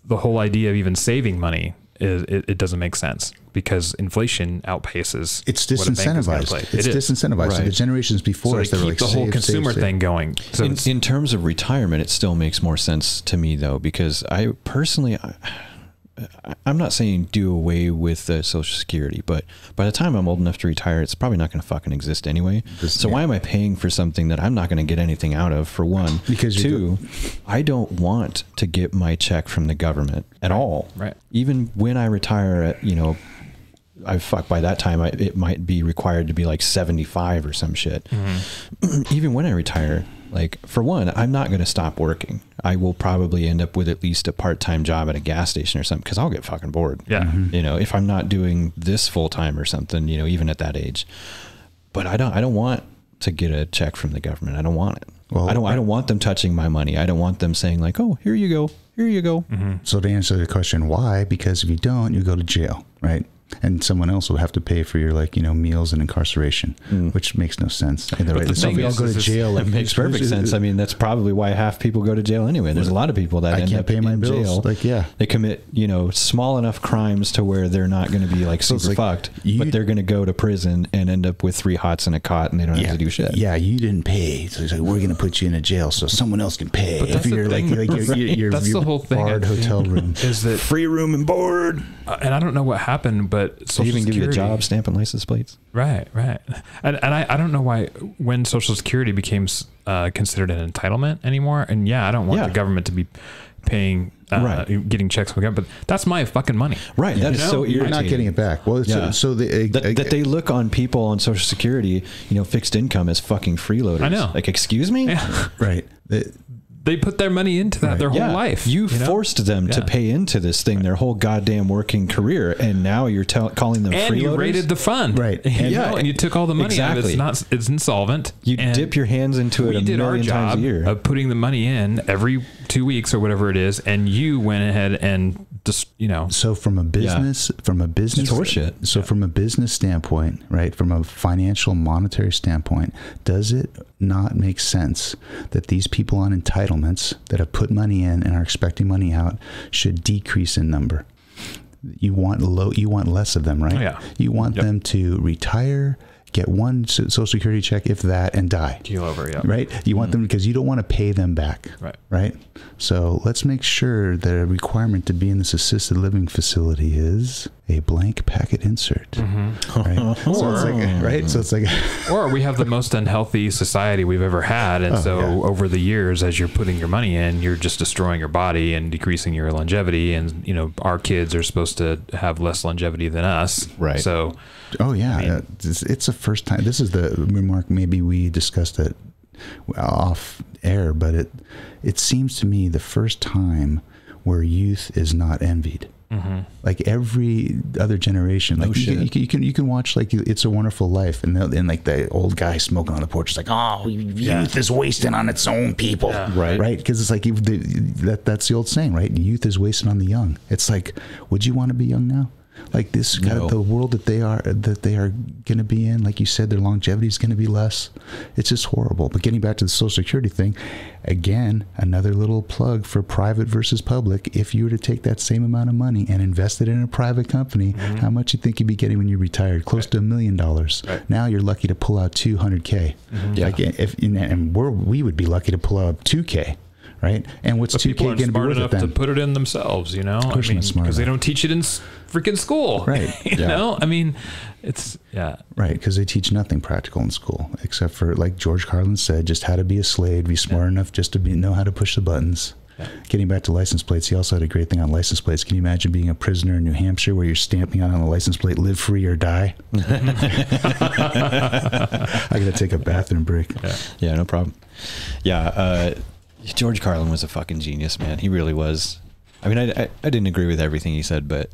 the whole idea of even saving money is it, it doesn't make sense because inflation outpaces. It's what a bank is disincentivized. play. It's It is. disincentivized. So the generations before So us, they they keep were like the whole save, consumer save, save. thing going. So in, in terms of retirement, it still makes more sense to me though, because I personally, I, I- I'm not saying do away with uh, Social Security, but by the time I'm old enough to retire, it's probably not going to fucking exist anyway. Just- so yeah. why am I paying for something that I'm not going to get anything out of? For one, Because you two, I don't want to get my check from the government at all. Right. Even when I retire at you know. I fuck by that time I, it might be required to be like 75 or some shit. Even when I retire, like for one, I'm not going to stop working. I will probably end up with at least a part-time job at a gas station or something cuz I'll get fucking bored. yeah. Mm-hmm. You know, if I'm not doing this full time or something, you know, even at that age. But I don't I don't want to get a check from the government. I don't want it. Well, I don't. I don't want them touching my money. I don't want them saying like, "Oh, here you go, here you go." So to answer the question, why? Because if you don't, you go to jail, right? And someone else will have to pay for your like you know meals and incarceration, which makes no sense. Either way, the so we all go to this- jail. It makes perfect sense. I mean, that's probably why half people go to jail anyway. There's a lot of people that I end can't up pay my in bills. jail. Like, yeah. they commit you know small enough crimes to where they're not going to be like So super like, fucked, you- but they're going to go to prison and end up with three hots and a cot, and they don't yeah, have to do shit. Yeah, you didn't pay, so it's like, we're going to put you in a jail so someone else can pay. But that's if the you're like, thing, like your, your, your, That's your the whole thing. I barred hotel room. is that, Free room and board. uh, and I don't know what happened, but They Social even give you a Security- job stamping license plates. Right, right. And, and I, I don't know why when Social Security became uh, considered an entitlement anymore. And yeah, I don't want Yeah. the government to be paying, uh, Right. getting checks from the government, but that's my fucking money. Right. That You is know, so you're You're not getting it back. Well, so, Yeah. so the, uh, that, that they look on people on Social Security, you know, fixed income as fucking freeloaders. I know. Like, excuse me? Yeah. right. The- They put their money into that Right. their whole Yeah, life. You, know? forced them to pay into this thing their whole goddamn working career, and now you're tell, calling them and you freeloaders? raided the fund, Right. And, Yeah, yeah, and you took all the money out of it. It's exactly. not. It's insolvent. You dip your hands into it We a did our million times job a year. of putting the money in every two weeks or whatever it is, and you went ahead and just you know So from a business, from a business, horseshit. So from a business standpoint, right, from a financial monetary standpoint, does it not make sense that these people on entitlements that have put money in and are expecting money out should decrease in number? You want low, you want less of them, right? Oh, yeah. You want Yep. them to retire, get one social security check, if that, and die. keel over. Yeah. Right? You want them mm-hmm. because you don't want to pay them back Right. right? So let's make sure that a requirement to be in this assisted living facility is a blank packet insert, mm-hmm. right? so it's like, right? So it's like, or we have the most unhealthy society we've ever had and Oh, so yeah. over the years as you're putting your money in you're just destroying your body and decreasing your longevity and you know our kids are supposed to have less longevity than us Right. so oh yeah, I mean- uh, it's, it's the first time. This is the remark. Maybe we discussed it off air, but it it seems to me the first time where youth is not envied. like every other generation. Like you. Can, you, can, you can you can watch like It's a Wonderful Life, and the, and like the old guy smoking on the porch is like, oh, youth is wasting on its own people, Right. Right? Because it's like the, that that's the old saying, right? Youth is wasting on the young. It's like, would you want to be young now? Like this, kind No. of the world that they are that they are going to be in. Like you said, their longevity is going to be less. It's just horrible. But getting back to the Social Security thing, again, another little plug for private versus public. If you were to take that same amount of money and invest it in a private company, mm-hmm. how much you think you'd be getting when you're retired? Close to a million dollars. Now you're lucky to pull out 200k. Mm-hmm. Yeah. Like if and we're, we would be lucky to pull out 2k. Right, and what's but two k going to be smart worth it enough to put it in themselves you know Of course I mean, smart because they don't teach it in s- freaking school Right. you Yeah. know i mean it's yeah Right, because they teach nothing practical in school except for, like George Carlin said, just how to be a slave, be smart enough just to be know how to push the buttons. Yeah. Getting back to license plates, he also had a great thing on license plates. Can you imagine being a prisoner in New Hampshire where you're stamping out on the license plate, live free or die? I gotta take a bathroom break. Yeah, no problem. Yeah, uh, George Carlin was a fucking genius, man. He really was. I mean, I, I, I didn't agree with everything he said, but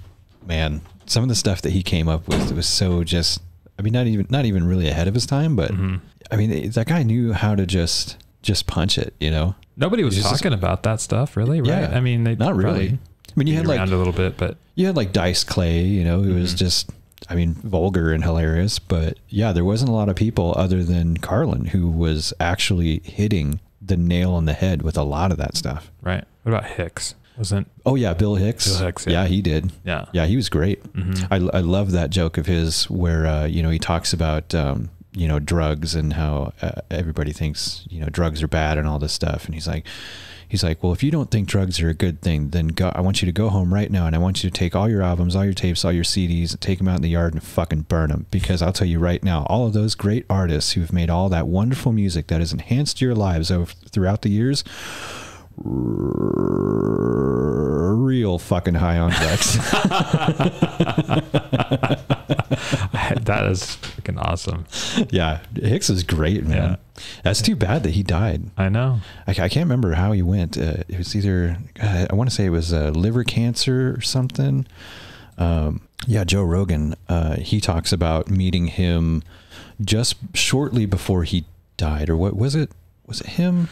man, some of the stuff that he came up with was so just. I mean, not even not even really ahead of his time, but Mm-hmm. I mean, that guy knew how to just just punch it, you know? nobody was just- talking about that stuff really right Yeah. i mean they Not really. I mean, you had like a little bit but you had like Dice Clay, you know, who Mm-hmm. was just, I mean, vulgar and hilarious. But yeah, there wasn't a lot of people other than Carlin who was actually hitting the nail on the head with a lot of that stuff. right what about hicks wasn't Oh yeah, Bill Hicks. Bill Hicks, yeah. yeah. he did. yeah Yeah, he was great. Mhm. I I love that joke of his where uh, you know he talks about um, you know drugs and how uh, everybody thinks you know drugs are bad and all this stuff, and he's like. He's like, well, if you don't think drugs are a good thing, then go, I want you to go home right now, and I want you to take all your albums, all your tapes, all your CDs, and take them out in the yard and fucking burn them. Because I'll tell you right now, all of those great artists who've made all that wonderful music that has enhanced your lives over throughout the years, real fucking high on drugs. that is fucking awesome yeah, Hicks is great, man. That's too bad that he died. i know I, I can't remember how he went. Uh, it was either uh, I want to say it was uh, liver cancer or something. Um, yeah, Joe Rogan. Uh, he talks about meeting him just shortly before he died, or what was it? was it him?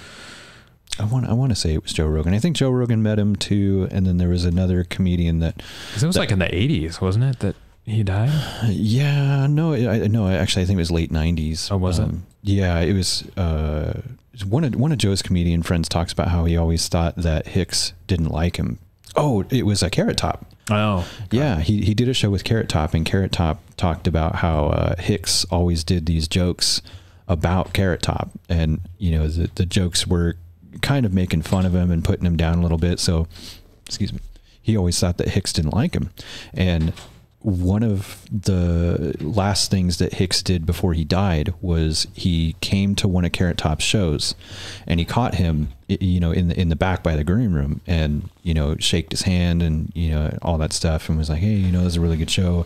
I want I want to say it was Joe Rogan. I think Joe Rogan met him too, and then there was another comedian that it was That- like in the 80s, wasn't it? That he died? Yeah, no, I, no. Actually, I think it was late '90s. Oh, was it? Yeah, it was. Uh, one of one of Joe's comedian friends talks about how he always thought that Hicks didn't like him. Oh, it was a Carrot Top. Oh. Yeah, he he did a show with Carrot Top, and Carrot Top talked about how uh, Hicks always did these jokes about Carrot Top, and you know the the jokes were kind of making fun of him and putting him down a little bit. So, excuse me, he always thought that Hicks didn't like him, and one of the last things that Hicks did before he died was he came to one of Carrot Top's shows, and he caught him, you know, in the in the back by the green room, and you know, shaked his hand and you know all that stuff, and was like, hey, you know, this is a really good show,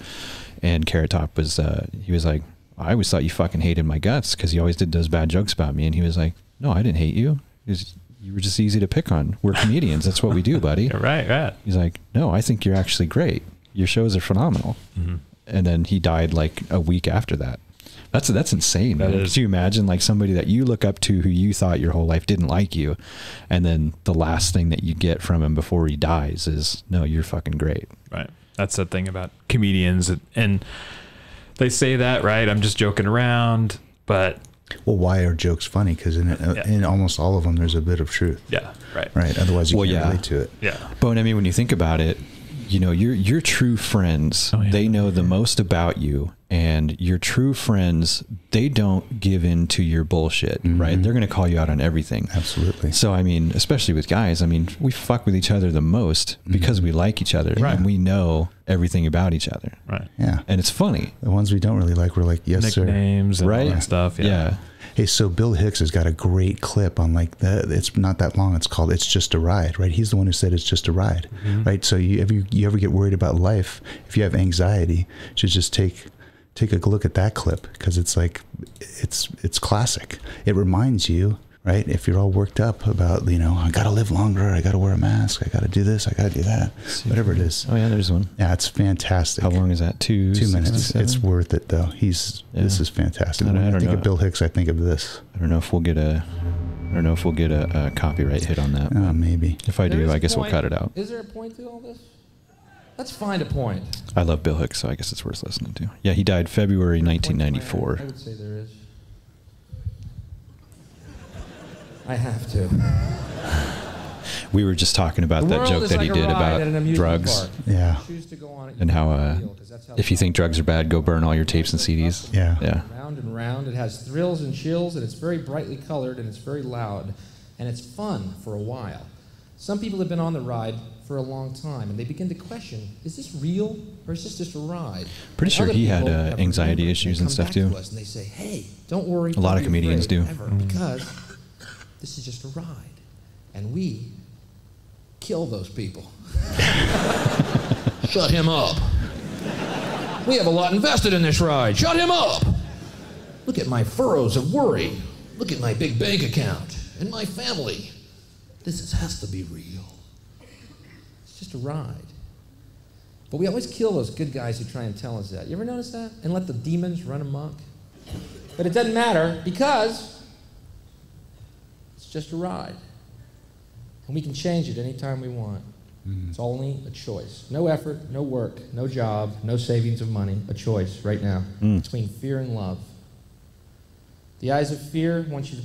and Carrot Top was, uh, he was like, I always thought you fucking hated my guts because he always did those bad jokes about me, and he was like, no, I didn't hate you. Was- you were just easy to pick on. We're comedians. That's what we do, buddy. Right, right. He's like, no, I think you're actually great. Your shows are phenomenal. Mm-hmm. And then he died like a week after that. That's that's insane. That man. is. Could you imagine like somebody that you look up to who you thought your whole life didn't like you, and then the last thing that you get from him before he dies is, no, you're fucking great. Right. That's the thing about comedians. And they say that, right? I'm just joking around. But Well, why are jokes funny? Because in uh, Yeah. in almost all of them, there's a bit of truth, yeah, right. right? Otherwise, you Well, can't yeah. relate to it. Yeah. But I mean, when you think about it, you know, your your true friends, Oh, yeah. they know the most about you, and your true friends, they don't give in to your bullshit, mm-hmm. right? They're going to call you out on everything. Absolutely. So I mean, especially with guys, I mean, we fuck with each other the most mm-hmm. because we like each other Right. and we know everything about each other, Right. Yeah. and it's funny, The ones we don't really like, we're like, yes, sir. Nicknames and all right? that stuff. Yeah. yeah. Hey, so Bill Hicks has got a great clip on like the. It's not that long. It's called "It's Just a Ride." Right? He's the one who said it's just a ride. Mm-hmm. Right? So you ever you ever get worried about life? If you have anxiety, you should just take take a look at that clip because it's like it's it's classic. It reminds you. Right? If you're all worked up about, you know, I got to live longer, I got to wear a mask, I got to do this, I got to do that, whatever it is. Oh yeah, there's one. Yeah, it's fantastic. How long is that? Two. Two minutes. 67? It's worth it though. He's this is fantastic. I don't- I I, don't think know. of Bill Hicks, I think of this. I don't know if we'll get a. I don't know if we'll get a, a copyright hit on that. Uh, maybe. if I There do, I I a guess we'll cut it out. Is there a point to all this? Let's find a point. I love Bill Hicks, so I guess it's worth listening to. Yeah, he died February Point to my- 1994. I would say there is. I have to. We were just talking about The that joke that like he did about at an amusement drugs park. Yeah. To go on it, and how uh, feel, 'cause how if you think drugs are bad, go burn all your tapes and CDs. Yeah. Yeah. round and round. It has thrills and chills, and it's very brightly colored, and it's very loud, and it's fun for a while. Some people have been on the ride for a long time, and they begin to question: Is this real, or is this just a ride? Pretty And sure he had, uh, anxiety issues they and stuff, too. To us and they say, "Hey, don't worry." A lot don't of comedians do. ever, Mm. because this is just a ride, and we kill those people. Shut him up. We have a lot invested in this ride. Shut him up. Look at my furrows of worry. Look at my big bank account and my family. This is, has to be real. It's just a ride. But we always kill those good guys who try and tell us that. You ever notice that? And let the demons run amok? But it doesn't matter because it's just a ride. And we can change it anytime we want. It's only a choice. No effort, no work, no job, no savings of money. A choice right now Mm. between fear and love. The eyes of fear want you to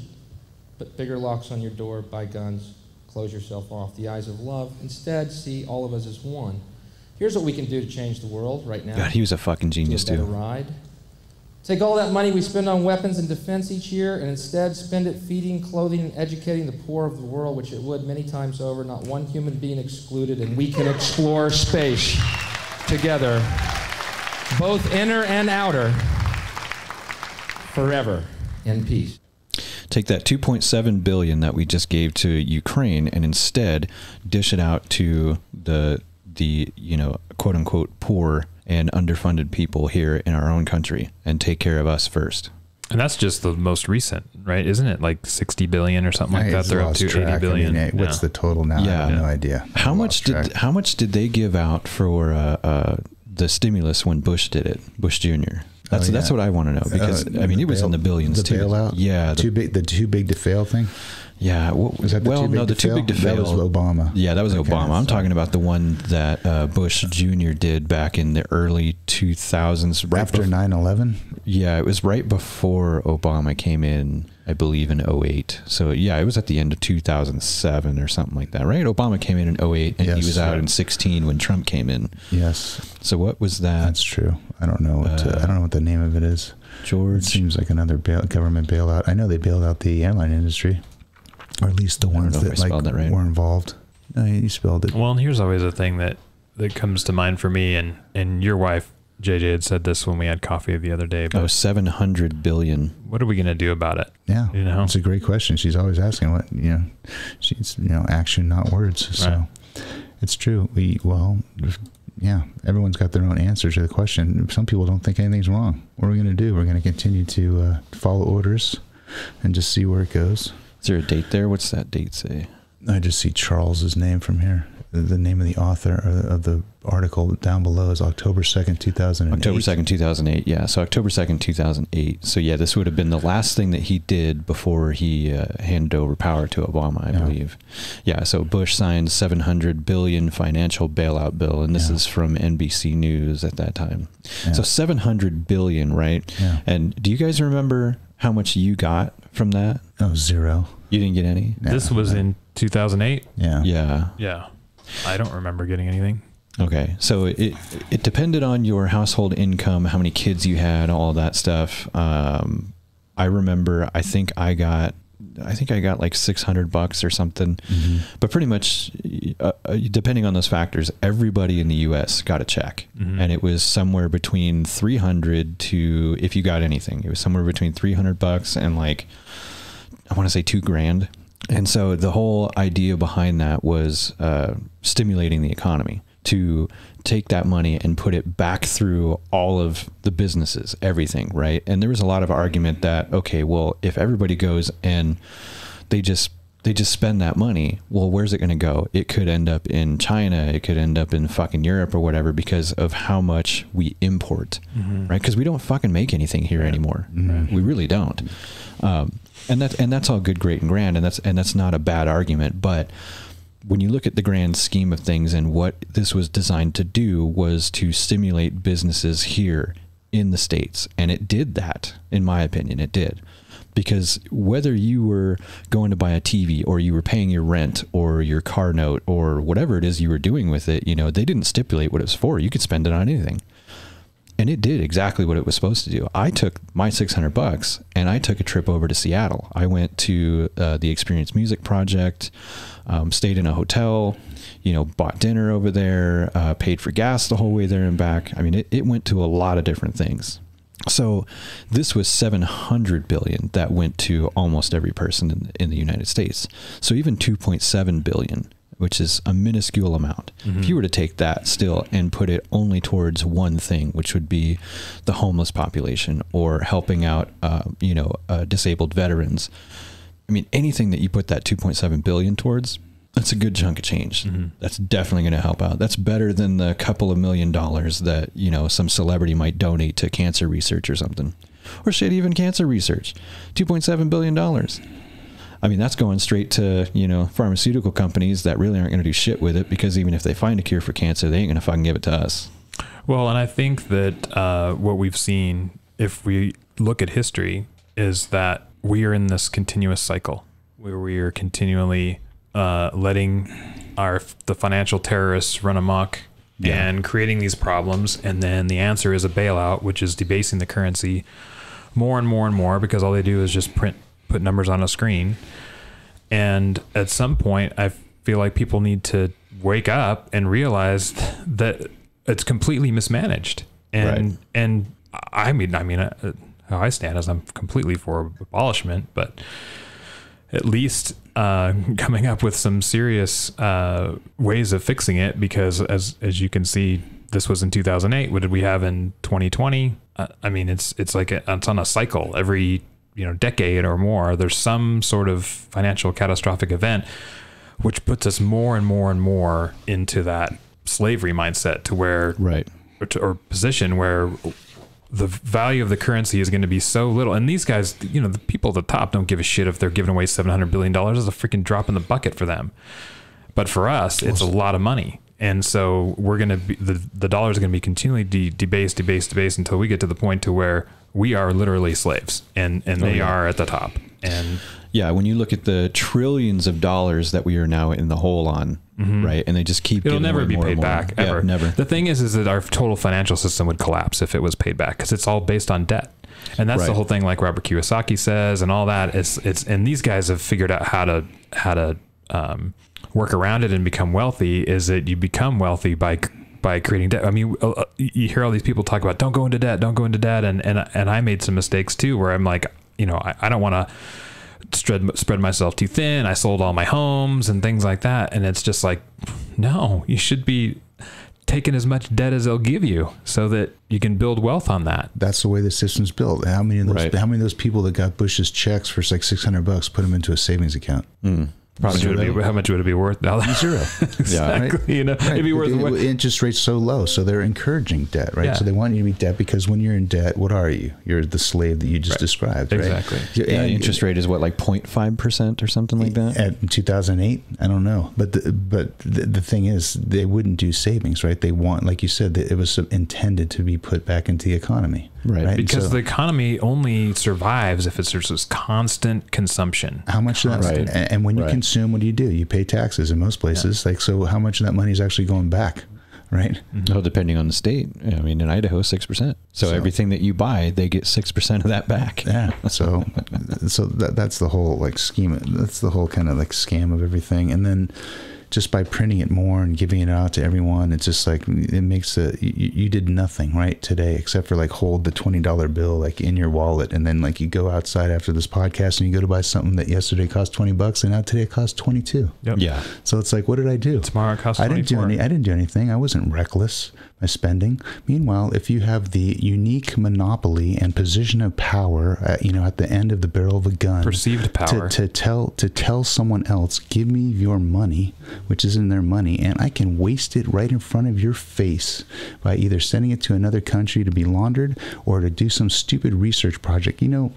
put bigger locks on your door, buy guns, close yourself off. The eyes of love instead see all of us as one. Here's what we can do to change the world right now. God, he was a fucking a genius better too. ride. Take all that money we spend on weapons and defense each year and instead spend it feeding, clothing, and educating the poor of the world, which it would many times over, not one human being excluded, and we can explore space together, both inner and outer, forever in peace. Take that 2.7 billion that we just gave to Ukraine and instead dish it out to the the you know quote unquote poor and underfunded people here in our own country and take care of us first. And that's just the most recent, right? Isn't it like 60 billion or something like I that? They're up to track. 80 I mean, what's Yeah. the total now? Yeah. I Yeah. have no idea. How I much did track. how much did they give out for uh, uh, the stimulus when Bush did it? Bush Jr. That's Oh, that's what I want to know because Uh, I mean the it was in the billions the too. bailout. Yeah, the, too big. The too big to fail thing. Yeah. What, Was that the well, too big no, to the too fail? big to That was Obama. Yeah, that was Okay, Obama. I'm talking about the one that uh, Bush Jr. did back in the early 2000s. Right after bef- 9/11. Yeah, it was right before Obama came in, I believe in 08. So yeah, it was at the end of 2007 or something like that, right? Obama came in in 08 and Yes, he was out right. in 16 when Trump came in. Yes, So what was that? that's true. I don't know what uh, Uh, I don't know what the name of it is. It George. seems like another bail, government bailout. I know they bailed out the airline industry, or at least the ones that like that right. were involved. No, you spelled it. Well, and here's always a thing that that comes to mind for me, and and your wife JJ had said this when we had coffee the other day. But Oh, 700 billion. what are we gonna do about it? Yeah, You know? it's a great question. She's always asking what you know. She's you know action, not words. So Right. it's true. We well, yeah. Everyone's got their own answer to the question. Some people don't think anything's wrong. What are we going to do? We're going to continue to uh, follow orders and just see where it goes. Is there a date there? What's that date say? I just see Charles's name from here. The, name of the author of the article down below is October second, two thousand. October 2nd, 2008. Yeah. So October 2nd, 2008. So yeah, this would have been the last thing that he did before he uh, handed over power to Obama, I Yeah. believe. Yeah. So Bush signed 700 billion financial bailout bill. And this Yeah. is from NBC News at that time. Yeah. So 700 billion, right? Yeah. And do you guys remember how much you got from that? Oh, zero. You didn't get any? Yeah. This was in 2008. Yeah. Yeah. Yeah, I don't remember getting anything. Okay, so it it depended on your household income, how many kids you had, all that stuff. Um, I remember, I think I got, I think I got like six hundred bucks or something. Mhm. But pretty much, uh, uh, depending on those factors, everybody in the U.S. got a check, Mhm. and it was somewhere between three hundred to, if you got anything, it was somewhere between three hundred bucks and like, I want to say two grand. And so the whole idea behind that was uh, stimulating the economy to take that money and put it back through all of the businesses, everything, right? And there was a lot of argument that okay, well, if everybody goes and they just they just spend that money, well, where's it going to go? It could end up in China, it could end up in fucking Europe or whatever because of how much we import, right? Because we don't fucking make anything here anymore. We really don't. Um, and that's and that's all good, great, and grand, and that's and that's not a bad argument. But when you look at the grand scheme of things and what this was designed to do was to stimulate businesses here in the states, and it did that, in my opinion, it did. Because whether you were going to buy a TV or you were paying your rent or your car note or whatever it is you were doing with it, you know, they didn't stipulate what it was for. You could spend it on anything and it did exactly what it was supposed to do. I took my 600 bucks and I took a trip over to Seattle. I went to uh, the Experience Music Project, um, stayed in a hotel, you know, bought dinner over there, uh, paid for gas the whole way there and back. I mean, it, it went to a lot of different things. So this was 700 billion that went to almost every person in, in the United States. So even 2.7 billion, which is a minuscule amount. If you were to take that still and put it only towards one thing, which would be the homeless population or helping out, uh, you know, uh, disabled veterans. I mean, anything that you put that 2.7 billion towards, that's a good chunk of change. That's definitely going to help out. That's better than the couple of million dollars that, you know, some celebrity might donate to cancer research or something. Or shit, even cancer research. $2.7 billion. I mean, that's going straight to, you know, pharmaceutical companies that really aren't going to do shit with it because even if they find a cure for cancer, they ain't going to fucking give it to us. Well, and I think that uh, what we've seen, if we look at history, is that we are in this continuous cycle where we are continually uh, letting our the financial terrorists run amok Yeah. and creating these problems, and then the answer is a bailout, which is debasing the currency more and more and more because all they do is just print put numbers on a screen. And at some point, I feel like people need to wake up and realize that it's completely mismanaged. And Right. and I mean, I mean, uh, how I stand is I'm completely for abolishment, but at least uh, coming up with some serious uh, ways of fixing it. Because as as you can see, this was in 2008. What did we have in 2020? Uh, I mean, it's it's like a, it's on a cycle every you know decade or more. There's some sort of financial catastrophic event, which puts us more and more and more into that slavery mindset to where Right. or, to, or position where the value of the currency is going to be so little. And these guys, you know, the people at the top don't give a shit if they're giving away seven hundred billion dollars. It's a freaking drop in the bucket for them. But for us, it's a lot of money. And so we're going to be the the dollar is going to be continually de- debased, debased, debased until we get to the point to where we are literally slaves, and and they yeah. are at the top. And Yeah, when you look at the trillions of dollars that we are now in the hole on, right, and they just keep it'll never be paid back Yeah, ever. never. The thing is, is that our total financial system would collapse if it was paid back because it's all based on debt, and that's the whole thing. Like Robert Kiyosaki says, and all that. It's it's and these guys have figured out how to how to um, work around it and become wealthy. Is that you become wealthy by by creating debt. I mean, uh, uh, you hear all these people talk about don't go into debt, don't go into debt, and and and I made some mistakes too, where I'm like, you know, I, I don't want to spread spread myself too thin. I sold all my homes and things like that, and it's just like, no, you should be taking as much debt as they'll give you, so that you can build wealth on that. That's the way the system's built. How many of those? Right. How many of those people that got Bush's checks for like six hundred bucks put them into a savings account? How much, would it be, how much would it be worth now? Zero. exactly. You know, Right. it'd be worth. The- what- the interest rates so low, so they're encouraging debt, right? Yeah. So they want you to be debt because when you're in debt, what are you? You're the slave that you just Right. described, right? Exactly. Yeah, And- interest rate is what like 0.5 percent or something like that. At 2008, I don't know, but the, but the, the thing is, they wouldn't do savings, right? They want, like you said, that it was intended to be put back into the economy, Right. And because so the economy only survives if it's there's this constant consumption. how much of that, Right. and, and when you Right. consume, what do you do? You pay taxes in most places. Like, so how much of that money is actually going back, right? Oh, depending on the state. I mean, in Idaho, six percent. So, So- everything that you buy, they get six percent of that back. Yeah. So, so that, that's the whole like scheme. That's the whole kind of like scam of everything. And then just by printing it more and giving it out to everyone, it's just like it makes a you, you did nothing right today except for like hold the twenty dollar bill like in your wallet, and then like you go outside after this podcast and you go to buy something that yesterday cost twenty bucks and now today it costs twenty two. Yep. Yeah. So it's like, what did I do? Tomorrow it costs I didn't do any. I didn't do anything. I wasn't reckless by spending. Meanwhile, if you have the unique monopoly and position of power, at, you know, at the end of the barrel of a gun, Perceived power. to, to tell to tell someone else, give me your money, which isn't their money, and I can waste it right in front of your face by either sending it to another country to be laundered or to do some stupid research project. You know,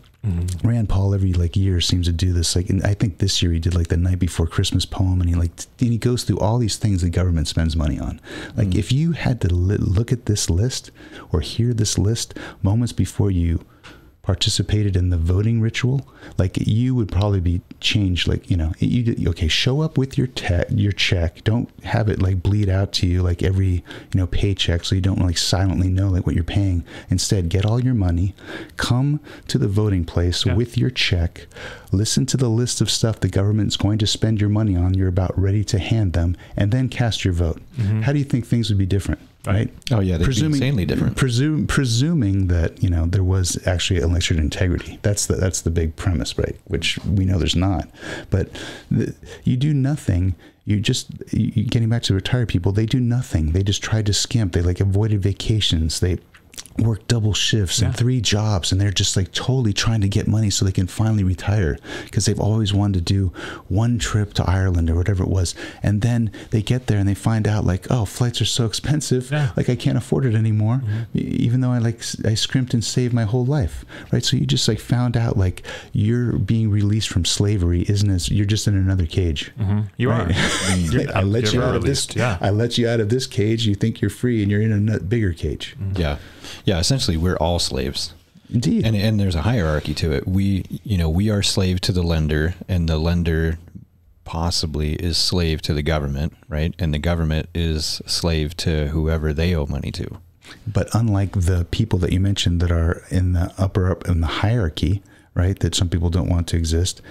Rand Paul every like year seems to do this. Like, and I think this year he did like the night before Christmas poem, and he like and he goes through all these things the government spends money on. Like, mm. if you had to li- look at this list or hear this list moments before you participated in the voting ritual, like you would probably be changed. Like you know, you okay, show up with your te- your check. Don't have it like bleed out to you like every you know paycheck, so you don't like silently know like what you're paying. Instead, get all your money, come to the voting place Yeah. with your check, listen to the list of stuff the government's going to spend your money on. You're about ready to hand them, and then cast your vote. Mm-hmm. How do you think things would be different? Right. Oh yeah, they'd be insanely different. Presume, presuming that you know there was actually election integrity. That's the that's the big premise, right? Which we know there's not. But the, you do nothing. You just you- getting back to retired people. They do nothing. They just tried to skimp. They like avoided vacations. They work double shifts and Yeah. three jobs and they're just like totally trying to get money so they can finally retire because they've always wanted to do one trip to Ireland or whatever it was and then they get there and they find out like oh flights are so expensive Yeah. like I can't afford it anymore mm-hmm. e- even though I like I scrimped and saved my whole life right so you just like found out like you're being released from slavery isn't as you're just in another cage mm-hmm. You Right. are. You're- I let you you're out of this Yeah. I let you out of this cage you think you're free and you're in a bigger cage mm-hmm. Yeah. Yeah. Essentially, we're all slaves. indeed And, and there's a hierarchy to it. We, you know, we are slave to the lender, and the lender possibly is slave to the government, right? And the government is slave to whoever they owe money to. But unlike the people that you mentioned that are in the upper up in the hierarchy, right, that some people don't want to exist,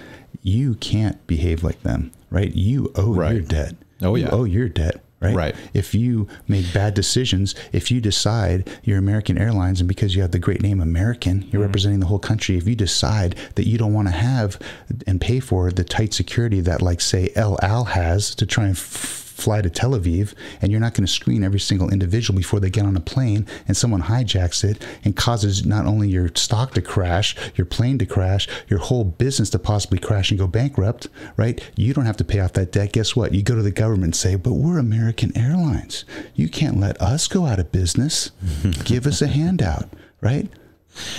you can't behave like them, right? You owe your debt. Oh, You yeah. owe your debt. Right. Right. If you make bad decisions, if you decide you're American Airlines and because you have the great name American, you're mm-hmm. representing the whole country. If you decide that you don't want to have and pay for the tight security that, like, say, El Al has to try and f- fly to Tel Aviv, and you're not going to screen every single individual before they get on a plane, and someone hijacks it and causes not only your stock to crash, your plane to crash, your whole business to possibly crash and go bankrupt, right? You don't have to pay off that debt. Guess what? You go to the government and say, but we're American Airlines. You can't let us go out of business. Give us a handout. right?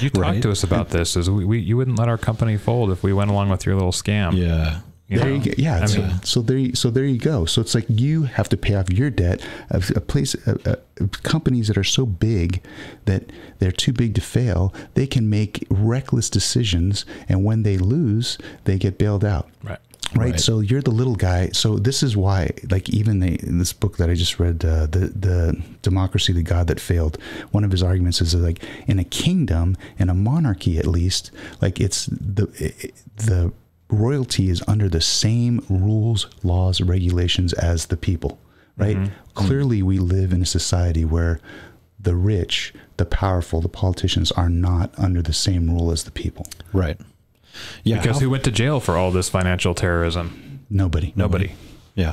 You talked Right. to us about this. Is we, we you wouldn't let our company fold if we went along with your little scam. Yeah. You there know? you go. Yeah. I so, mean, so there, you- so there you go. So it's like you have to pay off your debt. A, a place, a, a, companies that are so big that they're too big to fail, they can make reckless decisions, and when they lose, they get bailed out. right. Right? Right. So you're the little guy. So this is why, like, even the, in this book that I just read, uh, the the democracy, the God that failed. One of his arguments is that, like in a kingdom, in a monarchy, at least, like it's the the royalty is under the same rules, laws, regulations as the people. Right? Mm-hmm. Clearly, we live in a society where the rich, the powerful, the politicians are not under the same rule as the people. Right. Yeah. Because how- who went to jail for all this financial terrorism? Nobody. Nobody. Yeah.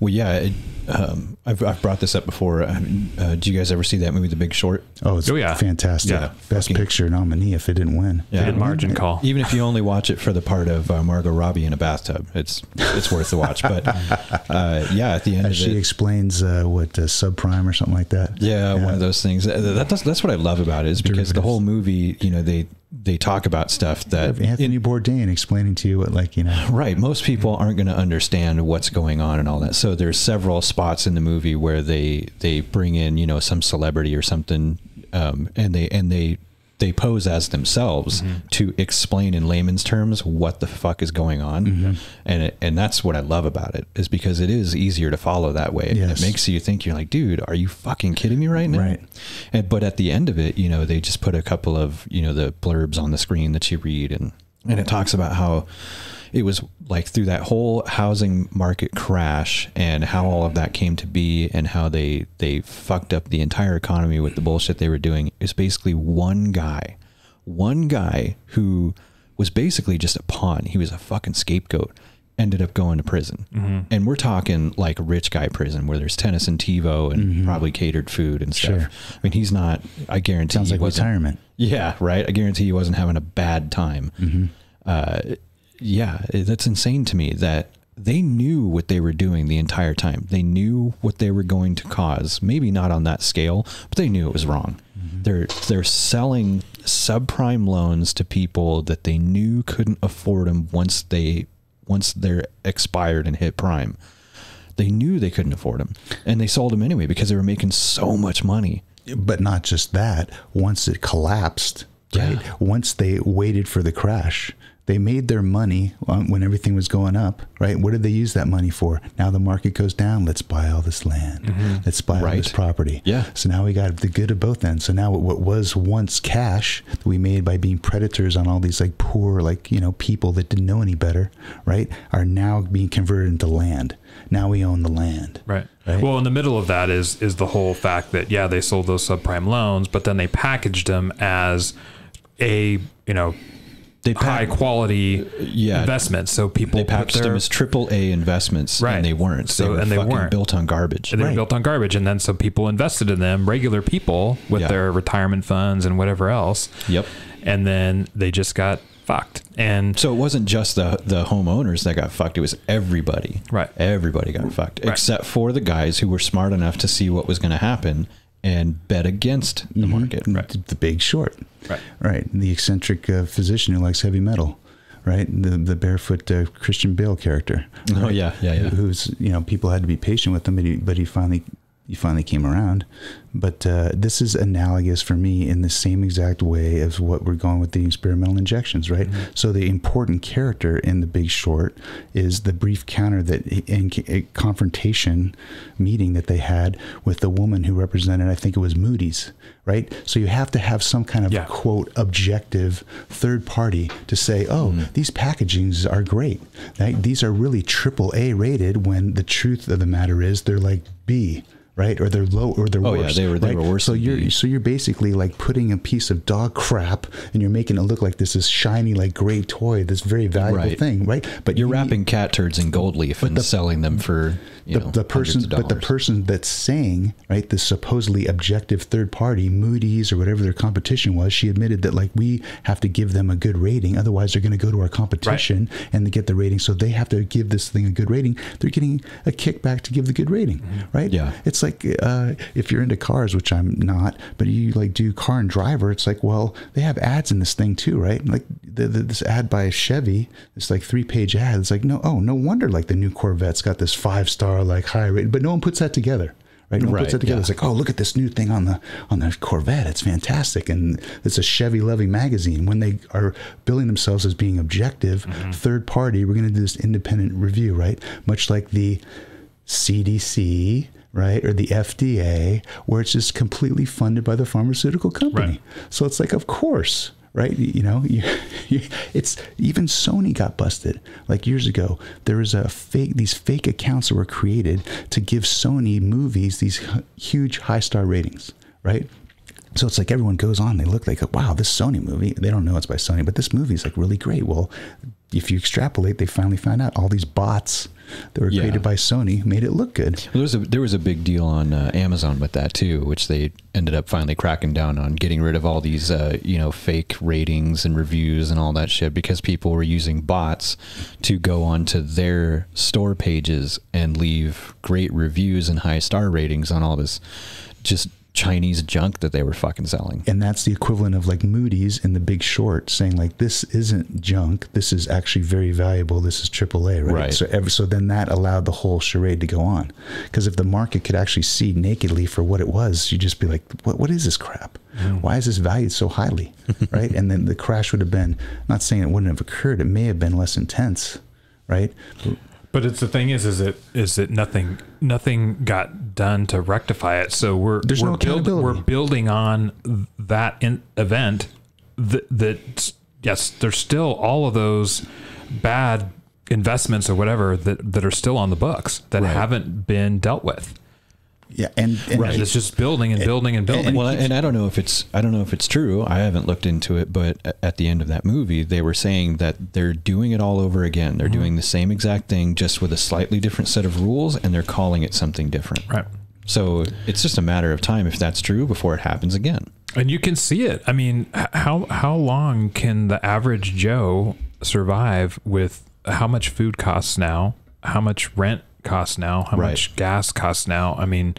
Well, yeah. It, um, I've, I've brought this up before. Uh, uh, do you guys ever see that movie, The Big Short? Oh, it's Oh, yeah. fantastic. Yeah. Best Fucking- picture nominee if it didn't win. Yeah. They did margin call. Even if you only watch it for the part of uh, Margot Robbie in a bathtub, it's it's worth the watch. But uh, yeah, at the end As of she it, explains uh, what uh, subprime or something like that. Yeah, one of those things. Uh, That, that's that's what I love about it is because the whole movie, you know, they they talk about stuff that Anthony Bourdain explaining to you what, like, you know, right. Most people aren't going to understand what's going on and all that. So there's several spots in the movie where they they bring in you know some celebrity or something, um, and they and they they pose as themselves mm-hmm. to explain in layman's terms what the fuck is going on, mm-hmm. and it, and that's what I love about it is because it is easier to follow that way. Yes. it makes you think you're like, dude, are you fucking kidding me right now? Right. And but at the end of it, you know, they just put a couple of you know the blurbs on the screen that you read, and and it talks about how it was like through that whole housing market crash and how all of that came to be and how they they fucked up the entire economy with the bullshit they were doing is basically one guy one guy who was basically just a pawn he was a fucking scapegoat ended up going to prison mm-hmm. and we're talking like rich guy prison where there's tennis and tivo and mm-hmm. probably catered food and stuff Sure. i mean he's not i guarantee sounds he like wasn't- retirement. yeah, right. I guarantee he wasn't having a bad time. Mm-hmm. Uh, yeah, that's insane to me that they knew what they were doing the entire time. They knew what they were going to cause. Maybe not on that scale, but they knew it was wrong. Mm-hmm. They're they're selling subprime loans to people that they knew couldn't afford them once they once they're expired and hit prime. They knew they couldn't afford them, and they sold them anyway because they were making so much money. But not just that. Once it collapsed, right? Yeah. Once they waited for the crash, they made their money um, when everything was going up, right? What did they use that money for? Now the market goes down. Let's buy all this land. Mm-hmm. Let's buy all this property. Yeah. So now we got the good of both ends. So now what was once cash that we made by being predators on all these like poor, like, you know, people that didn't know any better, right? Are now being converted into land. Now we own the land. Right. Right. Well, in the middle of that is is the whole fact that yeah, they sold those subprime loans, but then they packaged them as a you know They high quality yeah. investments. So people They packaged their, them as triple A investments, Right. and they weren't. So- they were and they weren't. built on garbage. And they were built on garbage, and then so people invested in them, regular people with Yeah. their retirement funds and whatever else. Yep. And then they just got fucked. And So it wasn't just the the homeowners that got fucked; it was everybody. Right. Everybody got fucked, Right. except for the guys who were smart enough to see what was going to happen and bet against the market. The, the big short. Right. Right. The eccentric uh, physician who likes heavy metal. Right. The the barefoot uh, Christian Bale character. Oh yeah, yeah, yeah. Who's you know people had to be patient with him, but he but he finally he finally came around. But uh, this is analogous for me in the same exact way as what we're going with the experimental injections, right? So the important character in The Big Short is the brief counter that in a confrontation meeting that they had with the woman who represented, I think it was Moody's, right? So you have to have some kind of Yeah. quote objective third party to say, oh, Mm-hmm. these packagings are great. These are really triple A rated when the truth of the matter is they're like B. Right, or they're low, or they're Oh, yeah, worse. they were- they right? were worse So you're B. so you're basically like putting a piece of dog crap, and you're making it look like this is shiny, like great toy, this very valuable Right. thing, right? But You're you- wrapping cat turds in gold leaf and the- selling them for you the, know the person, of but the person that's saying right, the supposedly objective third party, Moody's or whatever their competition was, she admitted that like we have to give them a good rating, otherwise they're going to go to our competition and they get the rating. So they have to give this thing a good rating. They're getting a kickback to give the good rating, mm-hmm. right? Yeah. it's like like uh, if you're into cars, which I'm not, but you like do car and driver. It's like, well, they have ads in this thing too, right? Like the, the, this ad by Chevy, it's like three page ad. It's like, no, oh, no wonder like the new Corvette's got this five star like high rate, but no one puts that together. Right, no one puts Right, that together. yeah. It's like, oh, look at this new thing on the on the Corvette. It's fantastic, and it's a Chevy loving magazine. When they are billing themselves as being objective, third party, we're going to do this independent review, right? Much like the CDC, right, or the FDA, where it's just completely funded by the pharmaceutical company. Right. So it's like, of course, right? You know, you, you, it's even Sony got busted like years ago. There was a fake these fake accounts that were created to give Sony movies these huge high star ratings, right? So it's like everyone goes on, they look like, wow, this Sony movie, they don't know it's by Sony, but this movie is like really great. Well, if you extrapolate, they finally found out all these bots that were Yeah. created by Sony made it look good. Well, there was a there was a big deal on uh, Amazon with that too, which they ended up finally cracking down on, getting rid of all these uh, you know fake ratings and reviews and all that shit because people were using bots to go onto their store pages and leave great reviews and high star ratings on all this just Chinese junk that they were fucking selling. and that's the equivalent of like Moody's in The Big Short saying like this isn't junk, this is actually very valuable, this is AAA, right? Right. So ever, so then that allowed the whole charade to go on, because if the market could actually see nakedly for what it was, you'd just be like, what what is this crap? Mm. Why is this valued so highly, right? and then the crash would have been not saying it wouldn't have occurred, it may have been less intense, right? But it's the thing is, is it is it nothing nothing got done to rectify it. So we're There's we're no build, we're building on that in, event that that yes, there's still all of those bad investments or whatever that that are still on the books that Right. haven't been dealt with. Yeah, and, and And it's just building and building and building. well, and I don't know if it's I don't know if it's true. I haven't looked into it, but at the end of that movie, they were saying that they're doing it all over again. They're mm-hmm. doing the same exact thing, just with a slightly different set of rules, and they're calling it something different. right. So it's just a matter of time if that's true before it happens again. And you can see it. I mean, how how long can the average Joe survive with how much food costs now, how much rent costs now, how Right. much gas costs now? I mean,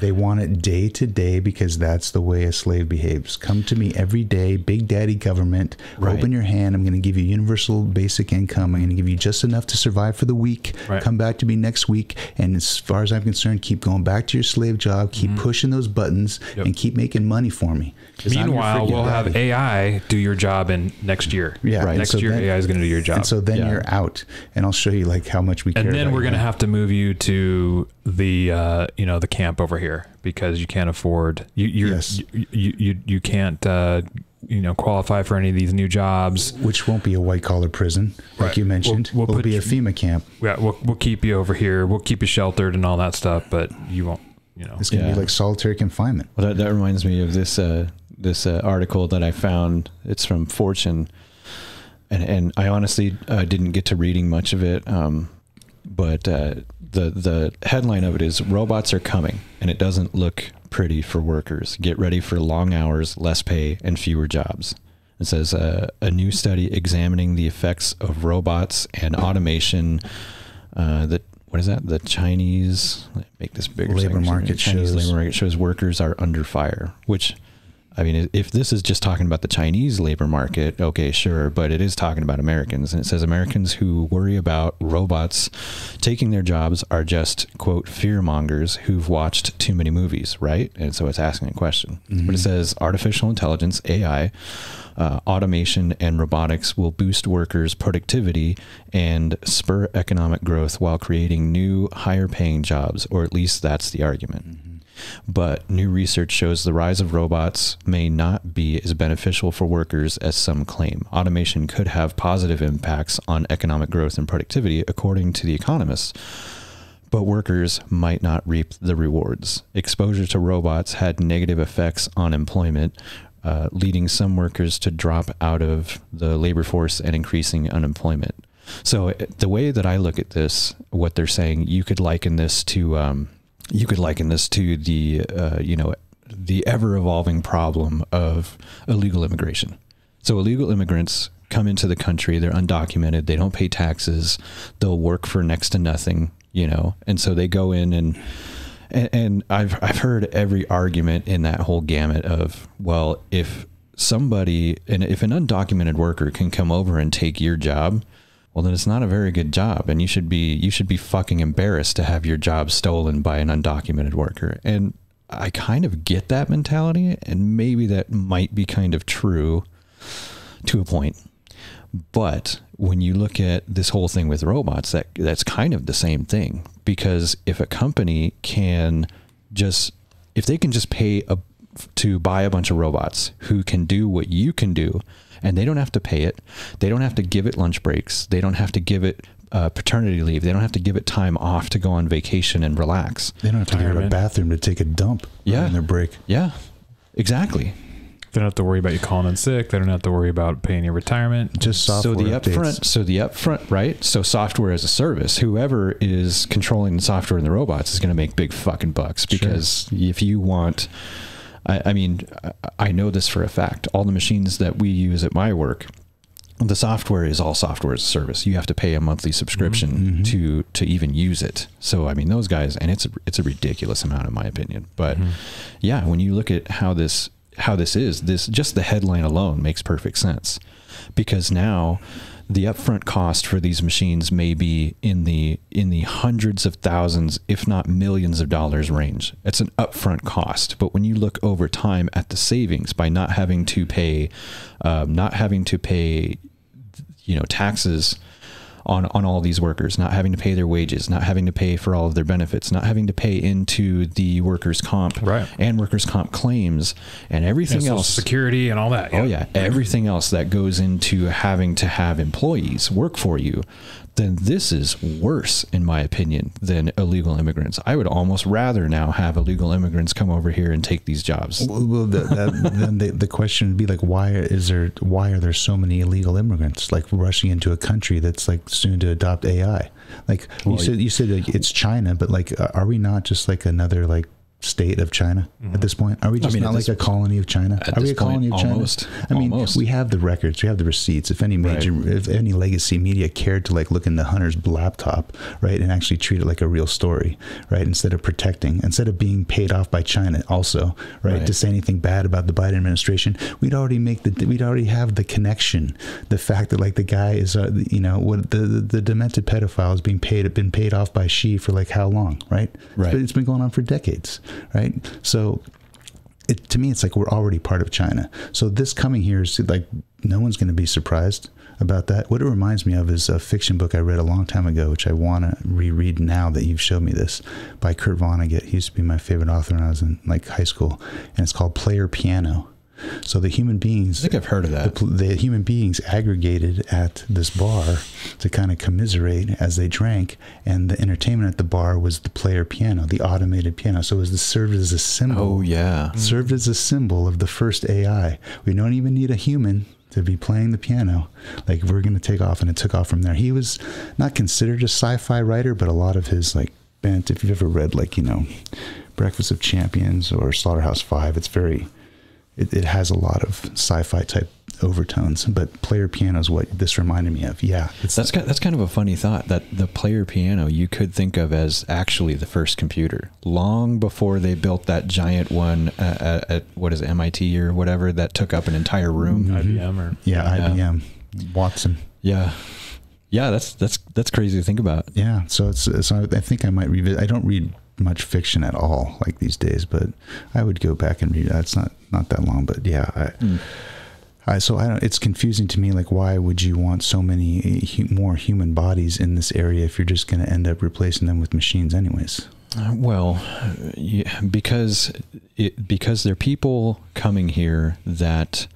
They want it day to day because that's the way a slave behaves. Come to me every day, big daddy government. Right. Open your hand. I'm going to give you universal basic income. I'm going to give you just enough to survive for the week. Right. Come back to me next week. And as far as I'm concerned, keep going back to your slave job. Keep mm-hmm. pushing those buttons. Yep. and keep making money for me. 'Cause I'm your meanwhile, we'll have daddy. AI do your job in next year. Yeah, Next so year, then- AI is going to do your job. And so then Yeah. you're out, and I'll show you like how much we. and care then about we're going to have to move you to the uh, you know the camp over here because you can't afford you you Yes. you, you you you can't uh, you know qualify for any of these new jobs. which won't be a white collar prison, like Right. you mentioned. We'll- we'll It'll be a FEMA camp. Yeah, we'll we'll keep you over here. We'll keep you sheltered and all that stuff, but you won't. You know, It's going to Yeah. be like solitary confinement. Well, that, that reminds me of this uh, this uh, article that I found. It's from Fortune, and and I honestly uh, didn't get to reading much of it. Um, but uh, the the headline of it is "Robots are coming," and it doesn't look pretty for workers. Get ready for long hours, less pay, and fewer jobs. It says uh, a new study examining the effects of robots and automation. Uh, that what is that? The Chinese make this bigger. Labor can see it. market Chinese shows- labor market shows workers are under fire. Which, I mean, if this is just talking about the Chinese labor market, okay, sure, but it is talking about Americans, and it says Americans who worry about robots taking their jobs are just quote fear mongers who've watched too many movies, right? And so it's asking a question. But it says artificial intelligence (AI) uh, automation and robotics will boost workers' productivity and spur economic growth while creating new, higher paying jobs, or at least that's the argument. But new research shows the rise of robots may not be as beneficial for workers as some claim. Automation could have positive impacts on economic growth and productivity, according to The Economist but workers might not reap the rewards. Exposure to robots had negative effects on employment, uh, leading some workers to drop out of the labor force and increasing unemployment. So uh, the way that I look at this, what they're saying, you could liken this to, um, you could liken this to the, uh, you know, the ever evolving problem of illegal immigration. So illegal immigrants come into the country, they're undocumented, they don't pay taxes, they'll work for next to nothing, you know, and so they go in and And, and I've I've heard every argument in that whole gamut of well, if somebody and if an undocumented worker can come over and take your job, well then it's not a very good job, and you should be you should be fucking embarrassed to have your job stolen by an undocumented worker. And I kind of get that mentality, and maybe that might be kind of true to a point. But when you look at this whole thing with robots, that that's kind of the same thing. Because if a company can just if they can just pay a, to buy a bunch of robots who can do what you can do, and they don't have to pay it, they don't have to give it lunch breaks, they don't have to give it uh, paternity leave, they don't have to give it time off to go on vacation and relax. They don't have to go to the Retirement. bathroom to take a dump Yeah. in their break. Yeah, exactly. They don't have to worry about you calling in sick. They don't have to worry about paying your retirement. Just software so the updates. upfront so the upfront right so software as a service whoever is controlling the software and the robots is going to make big fucking bucks because if you want I, I mean I- know this for a fact. All the machines that we use at my work the software is all software as a service. You have to pay a monthly subscription Mm-hmm. to to even use it. So i mean those guys and it's a, it's a ridiculous amount in my opinion. But Mm-hmm. yeah when you look at how this how this is this just the headline alone makes perfect sense. Because now the upfront cost for these machines may be in the in the hundreds of thousands if not millions of dollars range. It's an upfront cost. But when you look over time at the savings by not having to pay um, not having to pay you know taxes on on all these workers not having to pay their wages not having to pay for all of their benefits not having to pay into the workers comp Right. and workers comp claims and everything And else security and all that. Oh yeah, everything else that goes into having to have employees work for you, then this is worse in my opinion than illegal immigrants. I would almost rather now have illegal immigrants come over here and take these jobs. Well, well, the, that, then the, the question would be like, why is there? Why are there so many illegal immigrants like rushing into a country that's like soon to adopt AI? Like you said, you said like, it's China, but like, are we not just like another like state of China at this point? Are we just mean, not like a colony of China? Are we a colony point, of China? almost. I mean, Almost. we have the records, we have the receipts. If any major, if any legacy media cared to like look into Hunter's laptop, right, and actually treat it like a real story, right, instead of protecting, instead of being paid off by China, also, right, Right. to say anything bad about the Biden administration, we'd already make the, we'd already have the connection, the fact that like the guy is, uh, you know, what the, the the demented pedophile is being paid, been paid off by Xi for like how long, right? Right. But it's been going on for decades, right? So it, to me, it's like we're already part of China. So this coming here is like no one's going to be surprised about that. What it reminds me of is a fiction book I read a long time ago, which I want to reread now that you've showed me this, by Kurt Vonnegut. He used to be my favorite author when I was in like high school, and it's called Player Piano. So the human beings, I think I've heard of that. pl- the human beings aggregated at this bar to kind of commiserate as they drank, and the entertainment at the bar was the player piano, the automated piano. So it was served as a symbol Oh yeah. served as a symbol of the first AI. We don't even need a human to be playing the piano. Like we're going to take off, and it took off from there. He was not considered a sci-fi writer, but a lot of his like bent. If you've ever read like you know, Breakfast of Champions or Slaughterhouse Five, it's very. It, it has a lot of sci-fi type overtones, but player piano is what this reminded me of. Yeah, it's That's kind, that's kind of a funny thought that the player piano you could think of as actually the first computer long before they built that giant one uh, at, at what is it, MIT or whatever that took up an entire room. IBM or yeah, Yeah. IBM, Watson. Yeah. Yeah, that's that's that's crazy to think about. Yeah, so it's so I think I might revisit. I don't read much fiction at all like these days, but I would go back and read. That's not not that long, but yeah. I, I, so I don't. It's confusing to me. Like, why would you want so many hu- more human bodies in this area if you're just going to end up replacing them with machines, anyways? Uh, Well, yeah, because it because there are people coming here that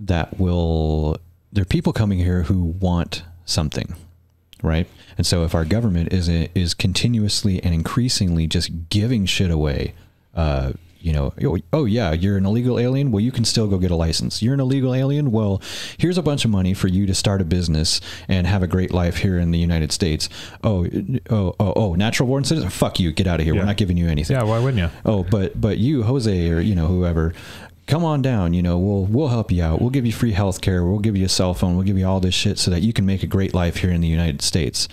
that will there are people coming here who want something, right? And so if our government is is continuously and increasingly just giving shit away, uh, you know, oh, oh yeah, you're an illegal alien. Well, you can still go get a license. You're an illegal alien. Well, here's a bunch of money for you to start a business and have a great life here in the United States. Oh, oh, oh, oh, natural born citizen. Fuck you. Get out of here. Yeah. We're not giving you anything. yeah, why wouldn't you? Oh, but but you, Jose, or you know whoever, come on down. You know, we'll we'll help you out. We'll give you free health care. We'll give you a cell phone. We'll give you all this shit so that you can make a great life here in the United States.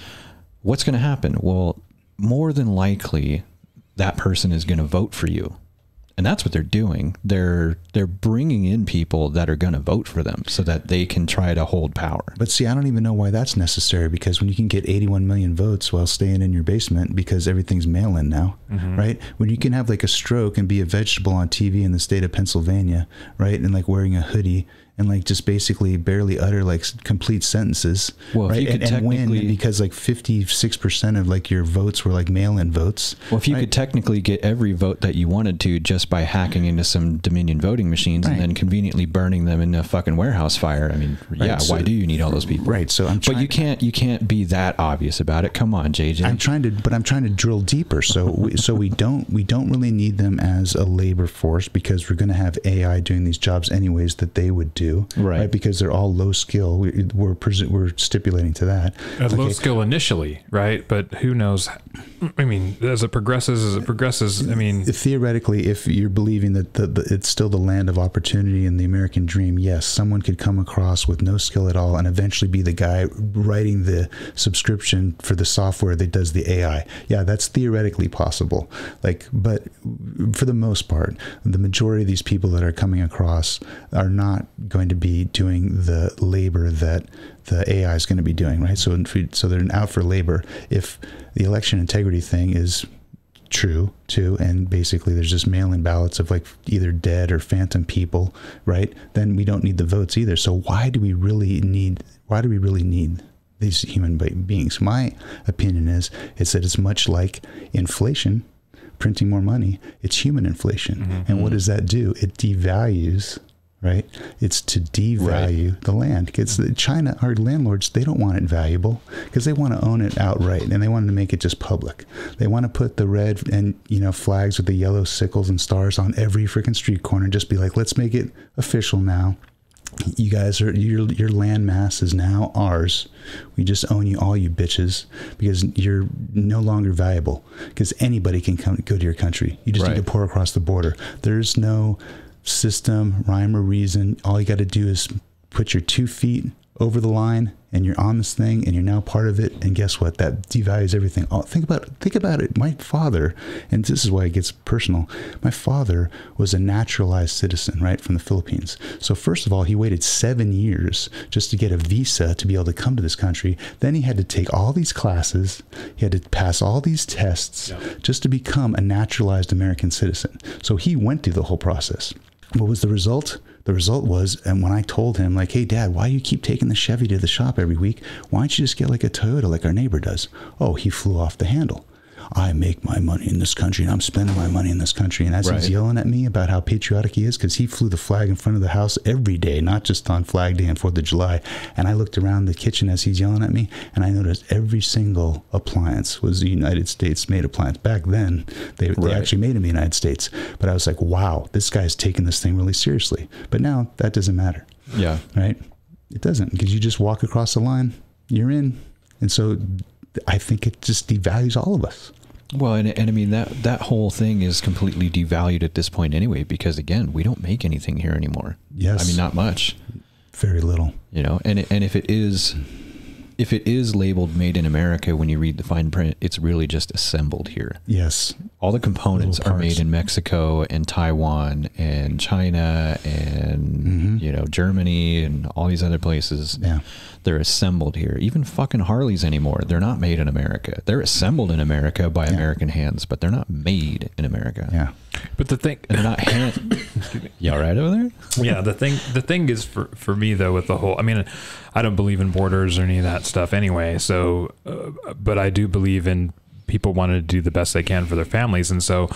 What's going to happen? Well, more than likely, that person is going to vote for you. And that's what they're doing. They're they're bringing in people that are going to vote for them so that they can try to hold power. But see, I don't even know why that's necessary because when you can get 81 million votes while staying in your basement because everything's mail in now, mm-hmm. right? When you can have like a stroke and be a vegetable on TV in the state of Pennsylvania, right? And like wearing a hoodie and like just basically barely utter like complete sentences, Well, if right? you could and, and win because like 56% of like your votes were like mail in votes. Well, if you right? could technically get every vote that you wanted to just by hacking into some Dominion voting machines and then conveniently burning them in a fucking warehouse fire, I mean, yeah, so- why do you need all those people? Right, so I'm but you can't you can't be that obvious about it. Come on, JJ. I'm trying to, but I'm trying to drill deeper. So, we, so we don't, we don't really need them as a labor force because we're going to have AI doing these jobs anyways that they would do, Right. Because they're all low skill. We, we're presu- we're stipulating to that. At low skill initially, right? But who knows? I mean, as it progresses, as it progresses, I mean, Theoretically, if you're believing that the, the, it's still the land of opportunity and the American dream, yes, someone could come across with no skill at all and eventually be the guy writing the subscription for the software that does the AI. Yeah, that's theoretically possible. Like, but for the most part, the majority of these people that are coming across are not going to be doing the labor that the AI is going to be doing, right? So, if we- so they're out for labor. If the election integrity thing is true too and basically there's just mail-in ballots of like either dead or phantom people right then we don't need the votes either. So why do we really need why do we really need these human beings? My opinion is is that it's much like inflation printing more money. It's human inflation. Mm-hmm. And what does that do? It devalues right it's to devalue the land because china our landlords they don't want it valuable because they want to own it outright and they want to make it just public they want to put the red and you know flags with the yellow sickles and stars on every freaking street corner just be like let's make it official now you guys are your your land mass is now ours. We just own you all, you bitches, because you're no longer valuable. Because anybody can come go to your country. You just need to pour across the border. There's no system, rhyme or reason. All you got to do is put your two feet over the line, and you're on this thing, and you're now part of it. And guess what? That devalues everything. Oh, think about think about it. My father, and this is why it gets personal. My father was a naturalized citizen, right, from the Philippines. So first of all, he waited seven years just to get a visa to be able to come to this country. Then he had to take all these classes. He had to pass all these tests just to become a naturalized American citizen. So he went through the whole process. What was the result? The result was, and when I told him, like, hey, dad, why do you keep taking the Chevy to the shop every week? Why don't you just get like a Toyota like our neighbor does? Oh, he flew off the handle. I make my money in this country and I'm spending my money in this country. And as Right. he's yelling at me about how patriotic he is, because he flew the flag in front of the house every day, not just on Flag Day and 4th of July. And I looked around the kitchen as he's yelling at me and I noticed every single appliance was a United States made appliance. Back then, they, they actually made in the United States. But I was like, wow, this guy's taking this thing really seriously. But now that doesn't matter, yeah. right? It doesn't because you just walk across the line, you're in. And so I think it just devalues all of us. Well, and, and I mean that that whole thing is completely devalued at this point anyway because again, we don't make anything here anymore. Yes. I mean not much, Very little. you know. And and if it is if it is labeled made in America when you read the fine print, it's really just assembled here. Yes. All the components are made in Mexico and Taiwan and China and mm-hmm. you know Germany and all these other places. Yeah. They're assembled here. Even fucking Harleys anymore. They're not made in America. They're assembled in America by American hands, but they're not made in America. Yeah. but the thing, And they're not hand. you all right over there? yeah, the thing, the thing is for for me though with the whole. I mean, I don't believe in borders or any of that stuff anyway. So, uh, but I do believe in people wanting to do the best they can for their families, and so,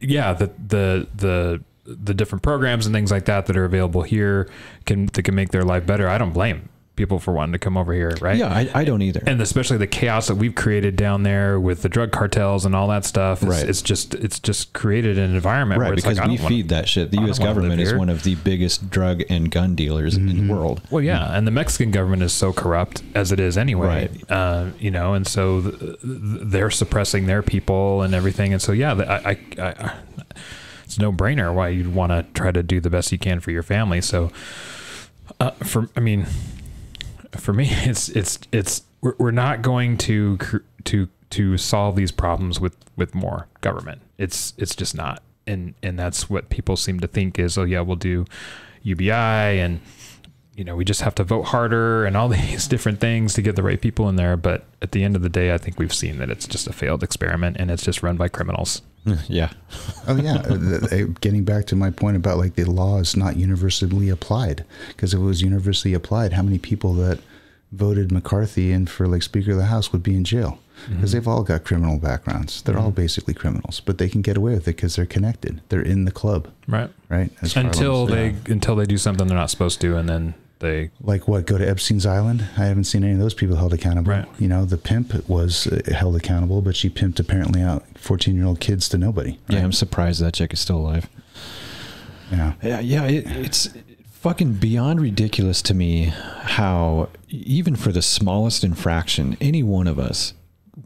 yeah, the the the the different programs and things like that that are available here can that can make their life better. I don't blame people for wanting to come over here, right? Yeah, I, I don't either. and especially the chaos that we've created down there with the drug cartels and all that stuff. It's, Right. it's just it's just created an environment where right, it's because like, we don't wanna- feed that shit. The I U.S. government is one of the biggest drug and gun dealers in the world. Well, yeah, and the Mexican government is so corrupt as it is anyway. Right. Uh, you know, and so th- th- they're suppressing their people and everything, and so yeah, the, I, I, I, it's no brainer why you'd want to try to do the best you can for your family. So, uh, for I mean, for me, it's it's it's we're, we're not going to to to solve these problems with with more government. It's it's just not. And and that's what people seem to think is oh yeah, we'll do UBI and you know, we just have to vote harder and all these different things to get the right people in there. But at the end of the day, I think we've seen that it's just a failed experiment and it's just run by criminals. yeah. Oh yeah, Uh, th- th- uh, getting back to my point about like the law is not universally applied because if it was universally applied, how many people that voted McCarthy in for like Speaker of the House would be in jail? Mm-hmm. Because they've all got criminal backgrounds. They're all mm-hmm. basically criminals, but they can get away with it because they're connected. They're in the club, Right. right? As Until Harlem- they until they do something they're not supposed to and then they like what go to Epstein's Island. I haven't seen any of those people held accountable. Right. You know, the pimp was uh, held accountable, but she pimped apparently out fourteen year old kids to nobody. Yeah. I'm surprised that chick is still alive. yeah. Yeah, yeah, it, it's fucking beyond ridiculous to me how even for the smallest infraction, any one of us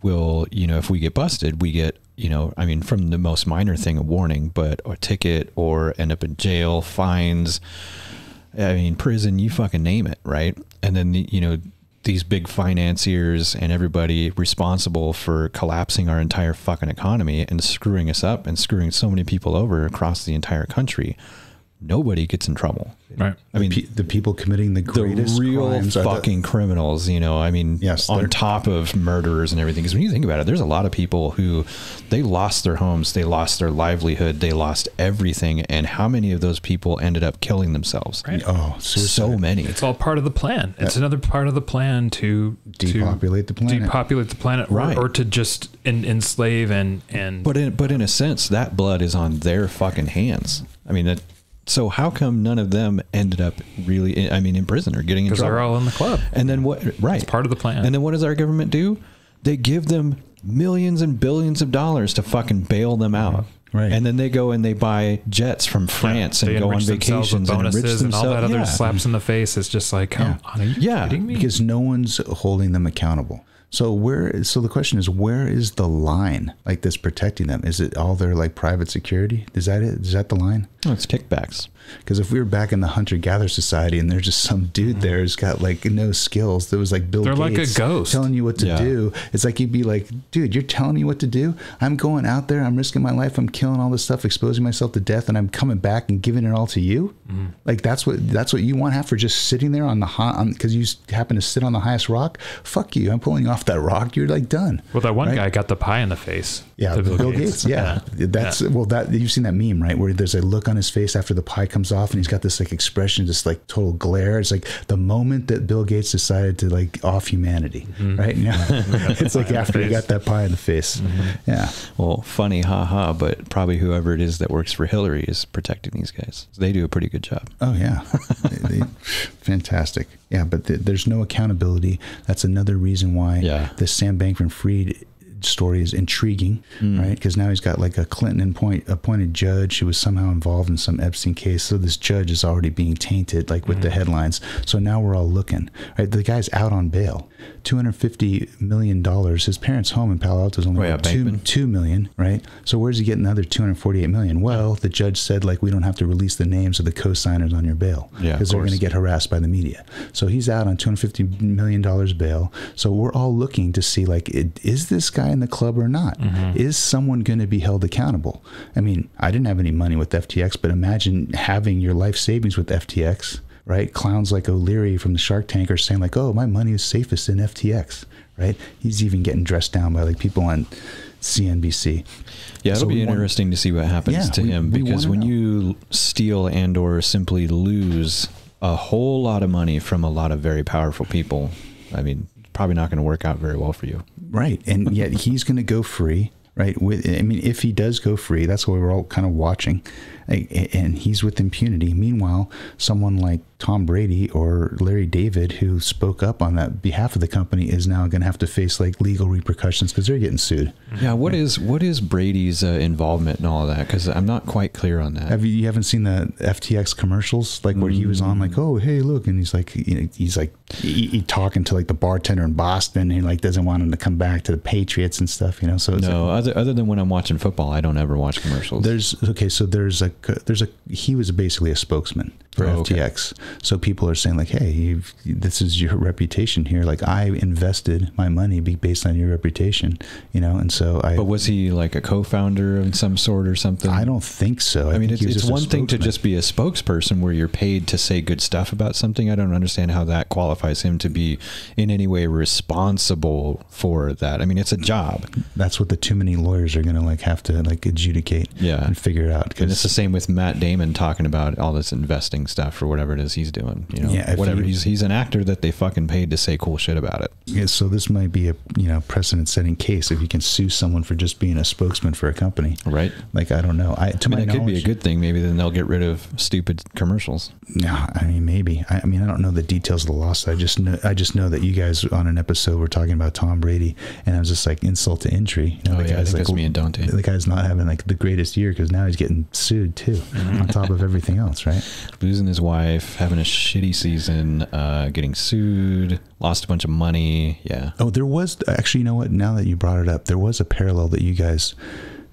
will, you know, if we get busted, we get, you know, I mean, from the most minor thing, a warning, but a ticket or end up in jail, fines. I mean, prison, you fucking name it, right? And then, you know, these big financiers and everybody responsible for collapsing our entire fucking economy and screwing us up and screwing so many people over across the entire country. Nobody gets in trouble. right. I mean, Pe- the people committing the greatest the greatest real crimes are the- fucking criminals, you know, I mean, Yes, on top of murderers and everything. Because when you think about it, there's a lot of people who they lost their homes, they lost their livelihood, they lost everything. And how many of those people ended up killing themselves? Right. oh, suicide. So many. It's all part of the plan. It's another part of the plan to to Depopulate the planet. depopulate the planet, or, Right. or to just en- enslave and and But in but in a sense, that blood is on their fucking hands. I mean, that. So how come none of them ended up really? I mean, in prison or getting in because trouble? they're all in the club. and then what? Right, It's part of the plan. And then what does our government do? They give them millions and billions of dollars to fucking bail them out. Mm-hmm. Right. And then they go and they buy jets from France They and go on enrich themselves with vacations and enrich bonuses and, all that other yeah. slaps in the face. It's just like, come on, are you Yeah, kidding me? because no one's holding them accountable. So where? So the question is, where is the line like this protecting them? Is it all their like private security? Is that it? Is that the line? Oh, it's kickbacks. Because if we were back in the hunter gatherer society and there's just some dude there who's got like no skills, that was like Bill. They're like a Gates ghost. telling you what to Yeah. do. It's like you'd be like, dude, you're telling me what to do. I'm going out there, I'm risking my life, I'm killing all this stuff, exposing myself to death, and I'm coming back and giving it all to you. Mm-hmm. Like that's what that's what you want half for just sitting there on the hot because you s- happen to sit on the highest rock. Fuck you! I'm pulling you off that rock. You're like done. well, that one Right? guy got the pie in the face. Yeah, to Bill, Gates. Yeah, that's well. That you've seen that meme, right? Where there's a look on his face after the pie comes off, and he's got this like expression, just like total glare. It's like the moment that Bill Gates decided to like off humanity, right? Yeah, it's like after he got that pie in the face. Yeah, Well, funny, haha, but probably whoever it is that works for Hillary is protecting these guys. They do a pretty good job. Oh yeah, They- they- fantastic. Yeah, but th- there's no accountability. That's another reason why Yeah. the Sam Bankman-Fried story is intriguing, mm. right? Because now he's got like a Clinton appoint, appointed judge who was somehow involved in some Epstein case. So this judge is already being tainted, like with the mm. headlines. So now we're all looking. Right, the guy's out on bail, two hundred fifty million dollars. His parents' home in Palo Alto is only Oh, two Bankman. two million, right? So where's he getting another two hundred forty-eight million? Well, the judge said like we don't have to release the names of the co-signers on your bail Yeah, because they're going to get harassed by the media. So he's out on two hundred fifty million dollars bail. So we're all looking to see like it, is this guy in the club or not? Mm-hmm. Is someone going to be held accountable? I mean, I didn't have any money with FTX, but imagine having your life savings with FTX. Right, clowns like O'Leary from the Shark Tank are saying like, "Oh, my money is safest in FTX." Right? He's even getting dressed down by like people on CNBC. Yeah, it'll So be we want- interesting to see what happens Yeah, to we- him because when know. you steal and or simply lose a whole lot of money from a lot of very powerful people, I mean, probably not going to work out very well for you. Right. And yet he's going to go free, right? With I mean, if he does go free, that's what we're all kind of watching. And he's with impunity. Meanwhile, someone like Tom Brady or Larry David, who spoke up on that behalf of the company, is now going to have to face like legal repercussions because they're getting sued. Yeah, what is what is Brady's uh, involvement in all of that? Because I'm not quite clear on that. Have you, you haven't seen the FTX commercials like where he was on like oh hey look and he's like you know, he's like he, he talking to like the bartender in Boston and he like doesn't want him to come back to the Patriots and stuff you know so it's no, like, other other than when I'm watching football, I don't ever watch commercials. There's okay, so there's a there's a he was basically a spokesman for Oh, okay. FTX. So people are saying like, hey, you've, this is your reputation here. Like I invested my money based on your reputation, you know. And so I, but was he like a co-founder of some sort or something? I don't think so. I mean, it's, it's one thing to just be a spokesperson where you're paid to say good stuff about something. I don't understand how that qualifies him to be in any way responsible for that. I mean, it's a job. That's what the too many lawyers are going to like have to like adjudicate, Yeah. and figure it out. And it's the Because same with Matt Damon talking about all this investing stuff or whatever it is he's doing. You know, Yeah, whatever. you- he's he's an actor that they fucking paid to say cool shit about it. yeah, so this might be a you know precedent setting case if you can sue someone for just being a spokesman for a company. Right. Like I don't know. I to I mean, my it could be a good thing. Maybe then they'll get rid of stupid commercials. Yeah, I mean maybe. I, I mean I don't know the details of the lawsuit. I just know I just know that you guys on an episode were talking about Tom Brady, and I was just like insult to injury. You know, Oh, the yeah, I think like me and Dante. The guy's not having like the greatest year because now he's getting sued too, Mm-hmm. on top of everything else, right? Losing his wife, having a shitty season, uh, getting sued, lost a bunch of money. Yeah. Oh, there was actually. You know what? Now that you brought it up, there was a parallel that you guys,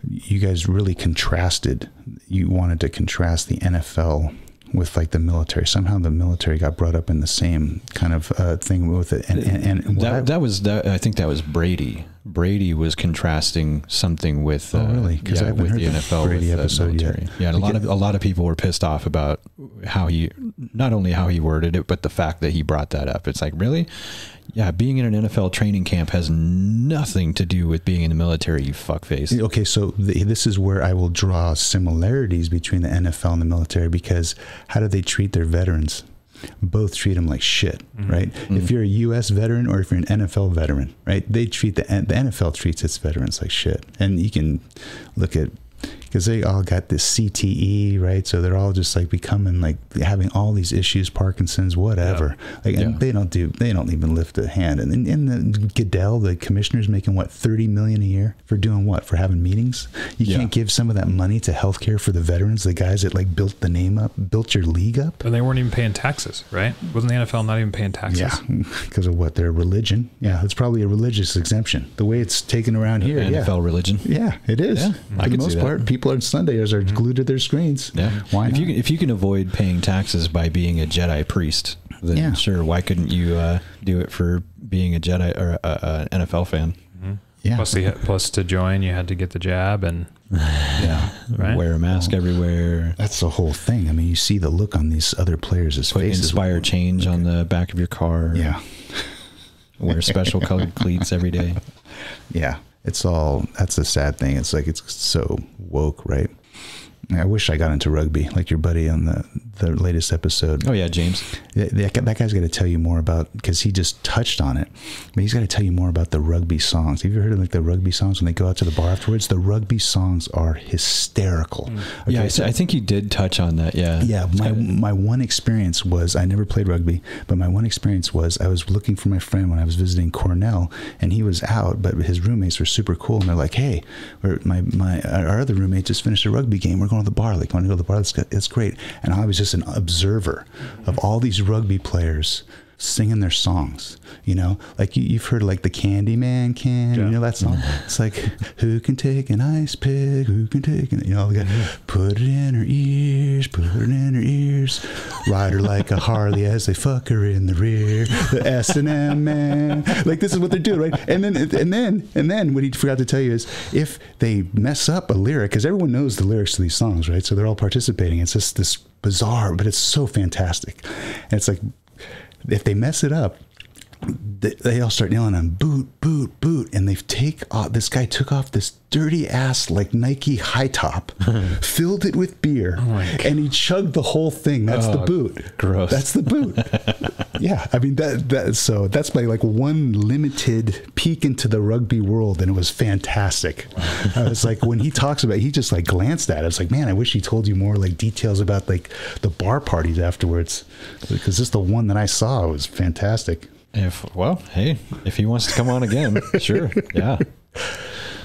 you guys really contrasted. You wanted to contrast the NFL with like the military. Somehow the military got brought up in the same kind of uh, thing with it, and and, and what I- That, that was that. I think that was Brady. Brady was contrasting something with. Oh, uh, really? 'Cause I yeah, haven't with heard the NFL Brady with the episode yet. military. Yeah, a lot of a lot of people were pissed off about how he, not only how he worded it, but the fact that he brought that up. It's like really, yeah, being in an NFL training camp has nothing to do with being in the military. You fuckface. Okay, so th this is where I will draw similarities between the NFL and the military because how do they treat their veterans? Both treat them like shit, mm-hmm. right? If mm-hmm. you're a U.S. veteran or if you're an NFL veteran, right? They treat the the NFL treats its veterans like shit, and you can look at because they all got this CTE, right? So they're all just like becoming like having all these issues, Parkinson's, whatever. Like, and Yeah. they don't do, they don't even lift a hand. And in the Goodell, the commissioner's making what thirty million a year for doing what? For having meetings. You Yeah. can't give some of that money to healthcare for the veterans, the guys that like built the name up, built your league up. And they weren't even paying taxes, right? Wasn't the NFL not even paying taxes? Yeah, because of what their religion. Yeah, it's probably a religious exemption. The way it's taken around here. yeah. NFL religion. Yeah, it is. Yeah, I For the could see most part, people on Sundays are glued to their screens. Yeah. Why if not? you can, if you can avoid paying taxes by being a Jedi priest, then Yeah. sure. Why couldn't you uh, do it for being a Jedi or a, a NFL fan? yeah. Plus, the, plus to join, you had to get the jab, and yeah. right. Wear a mask everywhere. That's the whole thing. I mean, you see the look on these other players' Put faces. inspire change on the back of your car. Yeah. Wear special colored cleats every day. Yeah. It's all, that's the sad thing. It's like, it's so woke, right? I wish I got into rugby, like your buddy on the, the latest episode. Oh yeah, James. That, that guy- that guy's got to tell you more about because he just touched on it, but he's got to tell you more about the rugby songs. Have you heard of like the rugby songs when they go out to the bar afterwards? The rugby songs are hysterical. Mm. yeah, I, so- I think he did touch on that. Yeah. yeah, my my one experience was I never played rugby, but my one experience was I was looking for my friend when I was visiting Cornell, and he was out, but his roommates were super cool, and they're like, "Hey, we're, my my our other roommate just finished a rugby game. We're going to the bar. Like, want to go to the bar? That's it's great." And I was just an observer of all these rugby players singing their songs. You know, like you, you've heard like the Candyman can, you know that song. Mm-hmm. It's like who can take an ice pick? Who can take an you know? Like, mm-hmm. put it in her ears, put it in her ears. Ride her like a Harley as they fuck her in the rear. The S and M man, like this is what they're doing, right? And then and then and then what he forgot to tell you is if they mess up a lyric, because everyone knows the lyrics to these songs, right? So they're all participating. It's just this bizarre, but it's so fantastic. And it's like if they mess it up, they, they all start yelling on boot, boot, boot, and they take off. This guy took off this dirty ass like Nike high top, filled it with beer, oh and he chugged the whole thing. That's the Oh, boot. gross. That's the boot. yeah, I mean that. That so that's my like one limited peek into the rugby world, and it was fantastic. I was like, when he talks about, it, he just like glanced at. it. I was like, man, I wish he told you more like details about like the bar parties afterwards, because just the one that I saw was fantastic. If well, hey, if he wants to come on again, sure. Yeah.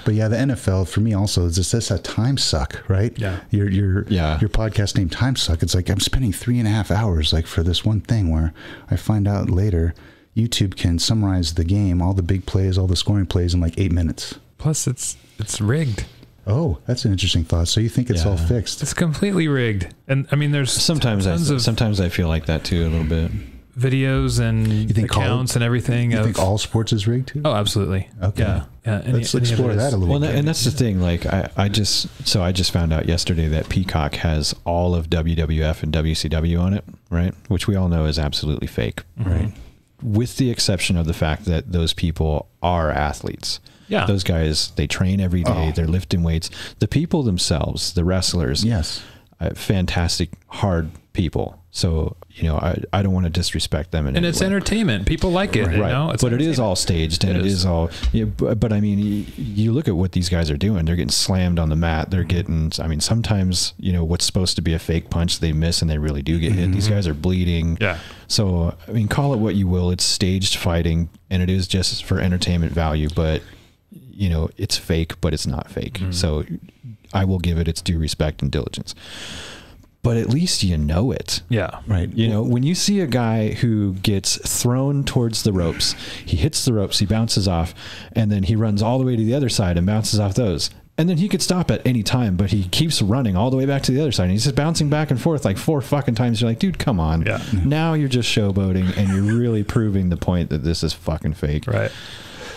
But yeah, the NFL for me also is just this a time suck, right? Yeah. Your your Yeah. your podcast named Time Suck. It's like I'm spending three and a half hours like for this one thing where I find out later YouTube can summarize the game, all the big plays, all the scoring plays in like eight minutes. Plus, it's it's rigged. Oh, that's an interesting thought. So you think it's all fixed? It's completely rigged. And I mean, there's Sometimes I of sometimes I feel like that too a little bit. Videos and think all- accounts and everything. You of, think all sports is rigged too? Oh, absolutely. Okay. Yeah. Yeah. Any- Let's any explore that a little Well, bit. and that's the thing. Like, I, I just so I just found out yesterday that Peacock has all of WWF and WCW on it, right? Which we all know is absolutely fake, Mm-hmm. right? With the exception of the fact that those people are athletes. Yeah. Those guys, they train every day. Oh. They're lifting weights. The people themselves, the wrestlers, yes. uh, fantastic, hard people. So you know, I, I don't want to disrespect them. In And it's way. entertainment. People like it. You Right. know? It's but it is all staged and It it is. all. Yeah, but, but I mean, you, you look at what these guys are doing. They're getting slammed on the mat. They're mm-hmm. getting. I mean, sometimes you know what's supposed to be a fake punch, they miss and they really do get hit. These mm-hmm. guys are bleeding. Yeah. So I mean, call it what you will. It's staged fighting, and it is just for entertainment value. But you know, it's fake, but it's not fake. Mm-hmm. So I will give it its due respect and diligence. But at least you know it. Yeah. Right. You know, when you see a guy who gets thrown towards the ropes, he hits the ropes, he bounces off, and then he runs all the way to the other side and bounces off those. And then he could stop at any time, but he keeps running all the way back to the other side. And he's just bouncing back and forth like four fucking times. You're like, dude, come on. Yeah. Now you're just showboating and you're really proving the point that this is fucking fake. Right.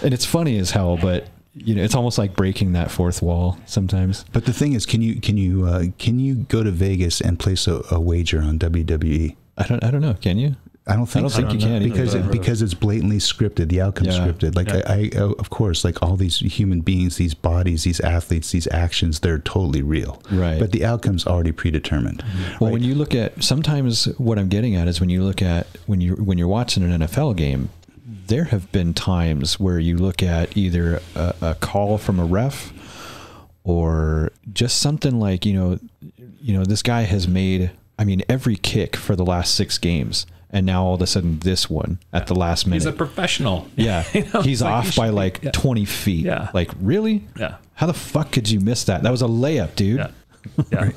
And it's funny as hell, but you know, it's almost like breaking that fourth wall sometimes. But the thing is, can you can you uh, can you go to Vegas and place a, a wager on WWE? I don't, I don't know. Can you? I don't think I don't so. think you can because it, because it's blatantly scripted. The outcome's Yeah. scripted. Like Yeah. I, I, of course, like all these human beings, these bodies, these athletes, these actions, they're totally real. Right. But the outcome's already predetermined. Well, right? when you look at sometimes what I'm getting at is when you look at when you when you're watching an NFL game, there have been times where you look at either a, a call from a ref or just something like you know, you know this guy has made I mean every kick for the last six games, and now all of a sudden this one at the last minute. He's a professional. yeah, You know, he's like off by like yeah. 20 feet. Yeah. Like, really? Yeah. How the fuck could you miss that? That was a layup, dude. Yeah. Yeah.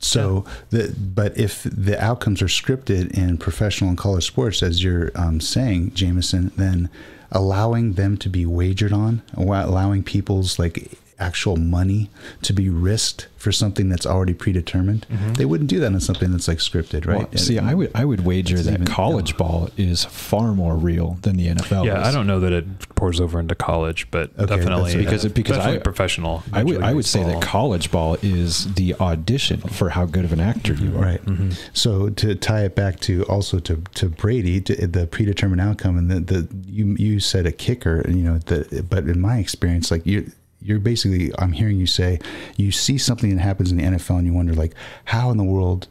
So, the, but if the outcomes are scripted in professional and college sports, as you're um, saying, Jamison, then allowing them to be wagered on, allowing people's like actual money to be risked for something that's already predetermined, they wouldn't do that on something that's like scripted, right? Mm-hmm. Well, see, I would I would wager that even- college ball is far more real than the NFL. Yeah, is. I don't know that it pours over into college, but Okay, definitely Because- uh, because definitely I- professional. I would I League would say that college ball is the audition for how good of an actor you are. Right. So to tie it back to also to, to Brady, to the predetermined outcome, and the, the you you said a kicker, you know, the but in my experience, like you you're basically I'm hearing you say you see something that happens in the NFL and you wonder like how in the world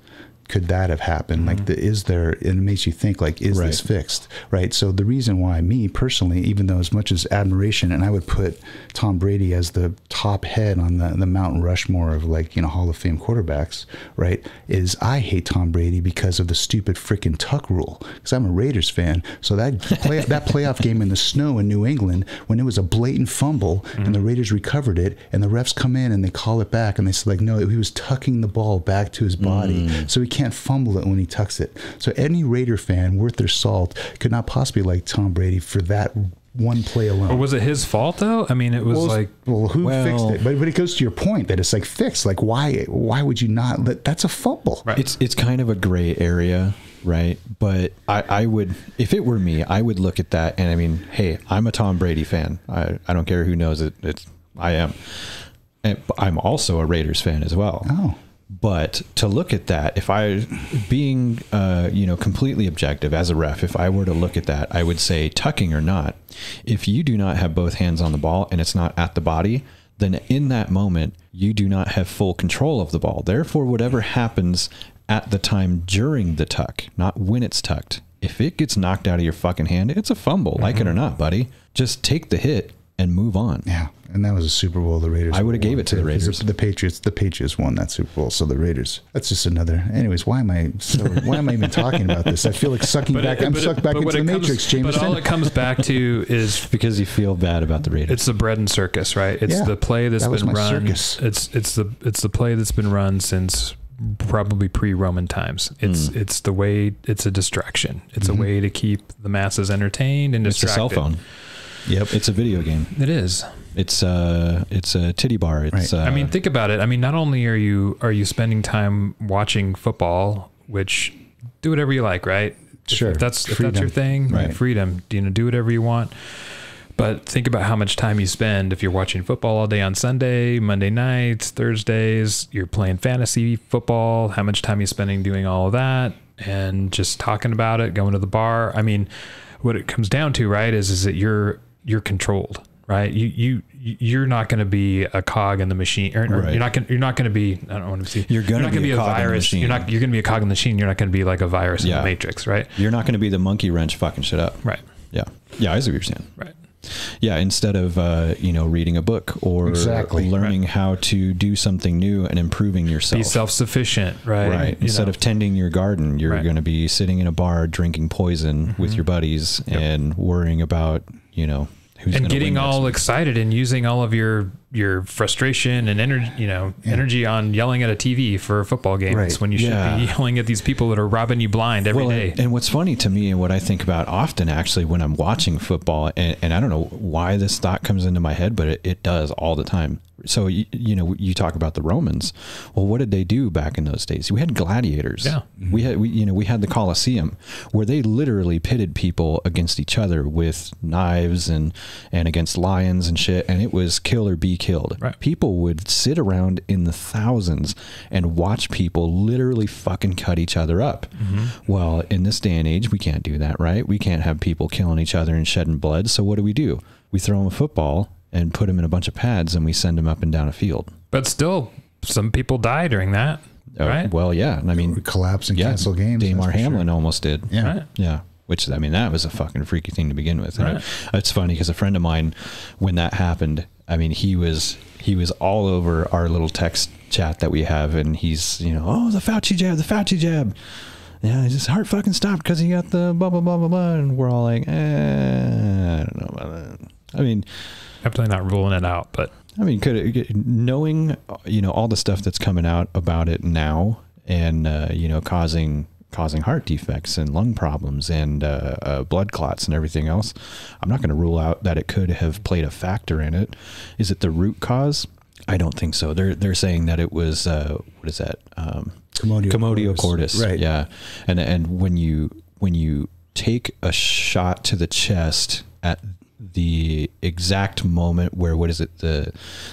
could that have happened? Like, mm-hmm. the, is there? And it makes you think, like, is this fixed? Right. So the reason why me personally, even though as much as admiration, and I would put Tom Brady as the top head on the the Mount Rushmore of like you know Hall of Fame quarterbacks, right? Is I hate Tom Brady because of the stupid freaking tuck rule. Because I'm a Raiders fan, so that play, that playoff game in the snow in New England when it was a blatant fumble and mm-hmm. the Raiders recovered it, and the refs come in and they call it back, and they said like, no, he was tucking the ball back to his body, mm. so he can't fumble it when he tucks it. So any Raider fan worth their salt could not possibly like Tom Brady for that one play alone. Or was it his fault though? I mean, it was well, like well, who Well- fixed it? But but it goes to your point that it's like fixed. Like why why would you not? Let, that's a fumble. Right. It's it's kind of a gray area, right? But I, I would if it were me, I would look at that and I mean, hey, I'm a Tom Brady fan. I, I don't care who knows it. It's I am. And I'm also a Raiders fan as well. Oh. But to look at that, if I, being, uh, you know, completely objective as a ref, if I were to look at that, I would say tucking or not, if you do not have both hands on the ball and it's not at the body, then in that moment, you do not have full control of the ball. Therefore, whatever happens at the time during the tuck, not when it's tucked, if it gets knocked out of your fucking hand, it's a fumble, like it or not, buddy. Just take the hit and move on. Yeah, and that was a Super Bowl. The Raiders. I would've gave it to the Raiders. The Patriots. The Patriots won that Super Bowl. So the Raiders. That's just another. Anyways, why am I? So, why am I even talking about this? I feel like sucking back. it- I'm it- sucked back into the it comes- Matrix, But all it comes back to is Because you feel bad about the Raiders. it's the bread and circus, right? It's Yeah, the play that's that was been my run. circus. It's it's the it's the play that's been run since probably pre-Roman times. It's Hmm. it's the way it's a distraction. It's Mm-hmm. a way to keep the masses entertained and distracted. It's a cell phone. Yep. It's a video game. It is. It's uh it's a titty bar. It's Right. uh, I mean, think about it. I mean, not only are you are you spending time watching football, which do whatever you like, right? Sure. If, that's if that's your thing, Right. freedom. You know, do whatever you want. But think about how much time you spend if you're watching football all day on Sunday, Monday nights, Thursdays. You're playing fantasy football. How much time you're spending doing all of that and just talking about it, going to the bar. I mean, what it comes down to, right, is is that you're you're controlled, right? You you you're not going to be a cog in the machine, or, or Right. you're not going you're not going to be. I don't want to see. You're gonna not gonna be a a, cog in the virus. You're not. You're going to be a cog in the machine. You're not going to be like a virus in the matrix, right? you're not going to be the monkey wrench fucking shit up. Right. Yeah. Yeah, I see what you're saying. Right. Yeah, instead of uh, you know reading a book or Exactly. learning how to do something new and improving yourself. Be self-sufficient, right? Right. You Instead know. of tending your garden, you're Right. Mm-hmm. going to be sitting in a bar drinking poison with your buddies and worrying about, you know, who's and getting all excited and using all of your your frustration and energy, you know, energy on yelling at a TV for a football game. Right. when you should Yeah. be yelling at these people that are robbing you blind every well, day. And, and what's funny to me and what I think about often actually when I'm watching football, and, and I don't know why this thought comes into my head, but it, it does all the time. So, you, you know, you talk about the Romans. Well, what did they do back in those days? We had gladiators. Yeah. We had, we, you know, we had the Colosseum where they literally pitted people against each other with knives and, and against lions and shit. And it was kill or be killed. Right. People would sit around in the thousands and watch people literally fucking cut each other up. Mm-hmm. Well, in this day and age, we can't do that, right? We can't have people killing each other and shedding blood. So what do we do? We throw them a football and put them in a bunch of pads and we send them up and down a field. but still, some people die during that, Uh, right? Well, yeah. I mean, collapse and yeah, cancel games. Damar for sure. Hamlin almost did. Yeah. Right. Yeah. Which I mean, that was a fucking freaky thing to begin with. And Right. It's funny because a friend of mine, when that happened, I mean, he was he was all over our little text chat that we have, and he's you know, oh, the Fauci jab, the Fauci jab. Yeah, his heart fucking stopped because he got the blah blah blah blah blah, and we're all like, eh, I don't know about that. I mean, Definitely not ruling it out, but I mean, could it, knowing you know all the stuff that's coming out about it now, and uh, you know causing causing heart defects and lung problems and uh, uh, blood clots and everything else, I'm not going to rule out that it could have played a factor in it. Is it the root cause? I don't think so. They're they're saying that it was uh, what is that? Um, Commotio Commotio cordis. cordis. Right. Yeah. And and when you when you take a shot to the chest at the exact moment where what is it the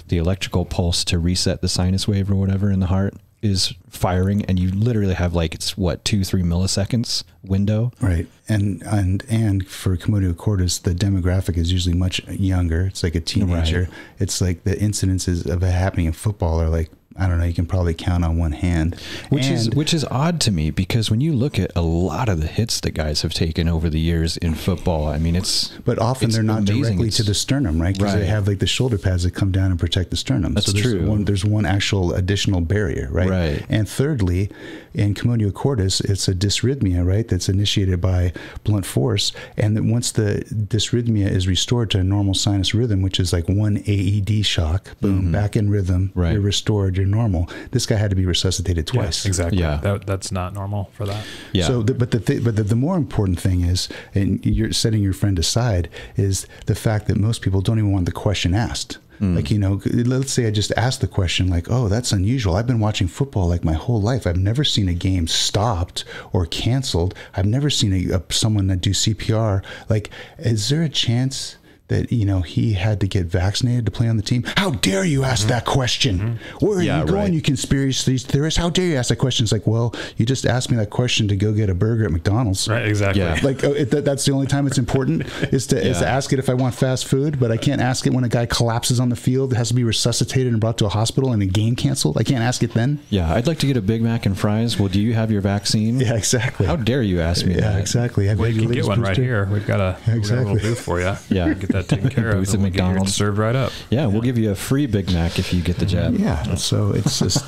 the electrical pulse to reset the sinus wave or whatever in the heart is firing and you literally have like it's what two three milliseconds window Right, and and and for Commotio cordis, the demographic is usually much younger. It's like a teenager. Right. It's like the incidences of it happening in football are like I don't know. You can probably count on one hand. which is which is odd to me because when you look at a lot of the hits that guys have taken over the years in football, I mean it's But often it's they're not amazing. directly to the sternum, right? Because they have like the shoulder pads that come down and protect the sternum. That's so there's true. One, there's one actual additional barrier, right? Right. And thirdly, in Commotio cordis, it's a dysrhythmia, right? That's initiated by blunt force, and that once the dysrhythmia is restored to a normal sinus rhythm, which is like one AED shock, boom, mm-hmm. back in rhythm. Right. you're restored, you're normal. This guy had to be resuscitated twice. Yeah, exactly. Yeah. That, that's not normal for that. yeah So, the, but the th- but the, the more important thing is, and you're setting your friend aside, is the fact that most people don't even want the question asked. Mm. Like you know, let's say I just asked the question, like, "Oh, that's unusual. I've been watching football like my whole life. I've never seen a game stopped or canceled. I've never seen a, a someone that do CPR. Like, is there a chance?" That you know he had to get vaccinated to play on the team. How dare you ask mm-hmm. that question? Mm-hmm. Where are Yeah, you going, right. you conspiracy theorist? How dare you ask that question? It's like, well, you just asked me that question to go get a burger at McDonald's. Right. Exactly. Yeah. Like oh, it, that, that's the only time it's important is to is to ask it if I want fast food, but I can't ask it when a guy collapses on the field, has to be resuscitated and brought to a hospital, and a game canceled. I can't ask it then. yeah i'd like to get a big mac and fries well do you have your vaccine Yeah, exactly. how dare you ask me yeah, that exactly. Have Well, you you can get latest one right here. We've got a, we've got a little booth for you. Yeah. Get that taken care of. Booth and at we'll get McDonald's. served right up. Yeah, we'll give you a free Big Mac if you get the jab. Yeah. So it's just,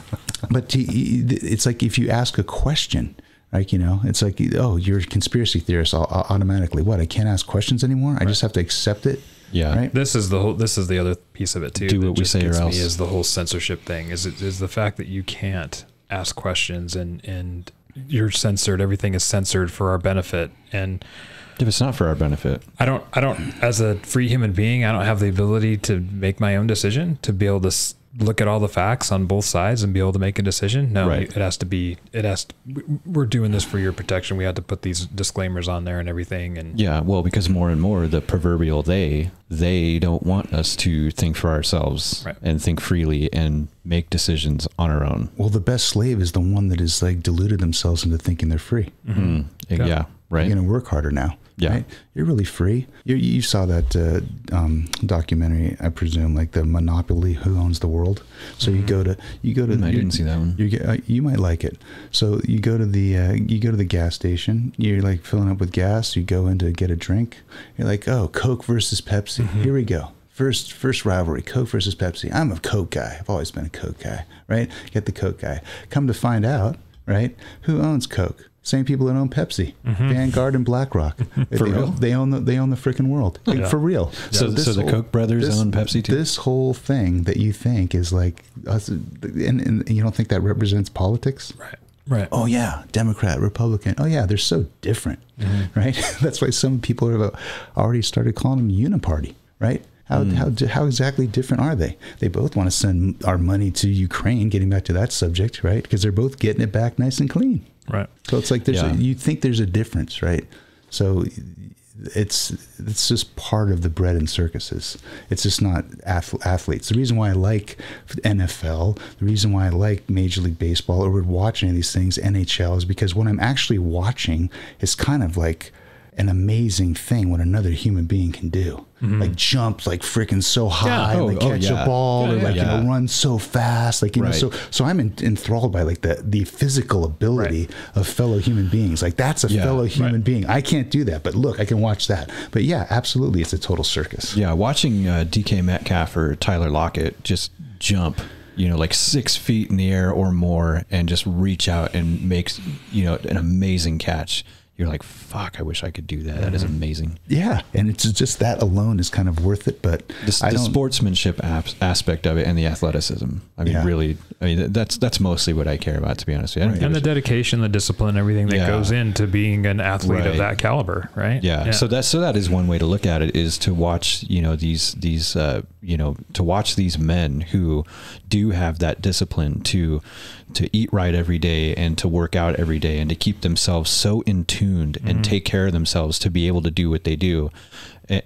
but to, it's like if you ask a question, like you know, it's like oh, you're a conspiracy theorist au- au- automatically. What? I can't ask questions anymore. I just have to accept it. Yeah. Right. This is the whole. This is the other piece of it too. Do what we say or else. Is the whole censorship thing. Is it is the fact that you can't ask questions and and you're censored. Everything is censored for our benefit. And If it's not for our benefit, I don't, I don't, as a free human being, I don't have the ability to make my own decision, to be able to look at all the facts on both sides and be able to make a decision. No, Right. it has to be, it has to, we- we're doing this for your protection. We had to put these disclaimers on there and everything. And yeah, well, because more and more the proverbial they they don't want us to think for ourselves Right. and think freely and make decisions on our own. Well, the best slave is the one that is like deluded themselves into thinking they're free. Mm, Yeah. yeah. right. You're gonna work harder now. Yeah. right? you're really free. You, you saw that uh, um, documentary, I presume, like the Monopoly, Who Owns the World. So you go to you go to. Mm, I you- didn't see that one. You get, uh, you might like it. So you go to the uh, you go to the gas station. You're like filling up with gas. You go in to get a drink. You're like, oh, Coke versus Pepsi. Here we go. First, first rivalry, Coke versus Pepsi. I'm a Coke guy. I've always been a Coke guy, right? Get the Coke guy. Come to find out, right? Who owns Coke? Same people that own Pepsi, Vanguard and BlackRock. they, real? Own, they own the they own the freaking world Like, Yeah. for real. So- so the Koch brothers own Pepsi too? This whole thing that you think is like us, and, and you don't think that represents politics? right, right. Oh yeah, Democrat, Republican. Oh yeah, they're so different, Mm-hmm. right? That's why some people have already started calling them uniparty, right? How, Mm. how, how exactly different are they? They both want to send our money to Ukraine, getting back to that subject, right? Because they're both getting it back nice and clean. right. So it's like there's Yeah. a, you think there's a difference, right? So it's it's just part of the bread and circuses. It's just not ath- athletes. The reason why I like NFL, the reason why I like Major League Baseball, or would watch any of these things, NHL, is because what I'm actually watching is kind of like an amazing thing what another human being can do. Like jump like freaking so high, Oh, like oh, catch yeah. a ball, or Yeah, like you know run so fast, like you Right. know. So so I'm en- enthralled by like the the physical ability of fellow human beings. Like that's a Yeah, fellow human right. being. I can't do that, but look, I can watch that. But yeah, absolutely, it's a total circus. Yeah, watching uh, DK Metcalf or Tyler Lockett just jump, you know, like six feet in the air or more, and just reach out and makes you know an amazing catch. You're like, fuck! I wish I could do that. That is Mm-hmm. amazing. Yeah, and it's just that alone is kind of worth it. But The, I the sportsmanship ap- aspect of it and the athleticism. I mean, Yeah. really, I mean, that's that's mostly what I care about, to be honest. with you. I And the dedication, the discipline, everything that Yeah. goes into being an athlete Right. of that caliber, right? yeah. So that so that is one way to look at it is to watch you know these these uh, you know to watch these men who do have that discipline to to eat right every day and to work out every day and to keep themselves so in tuned and mm-hmm. take care of themselves to be able to do what they do.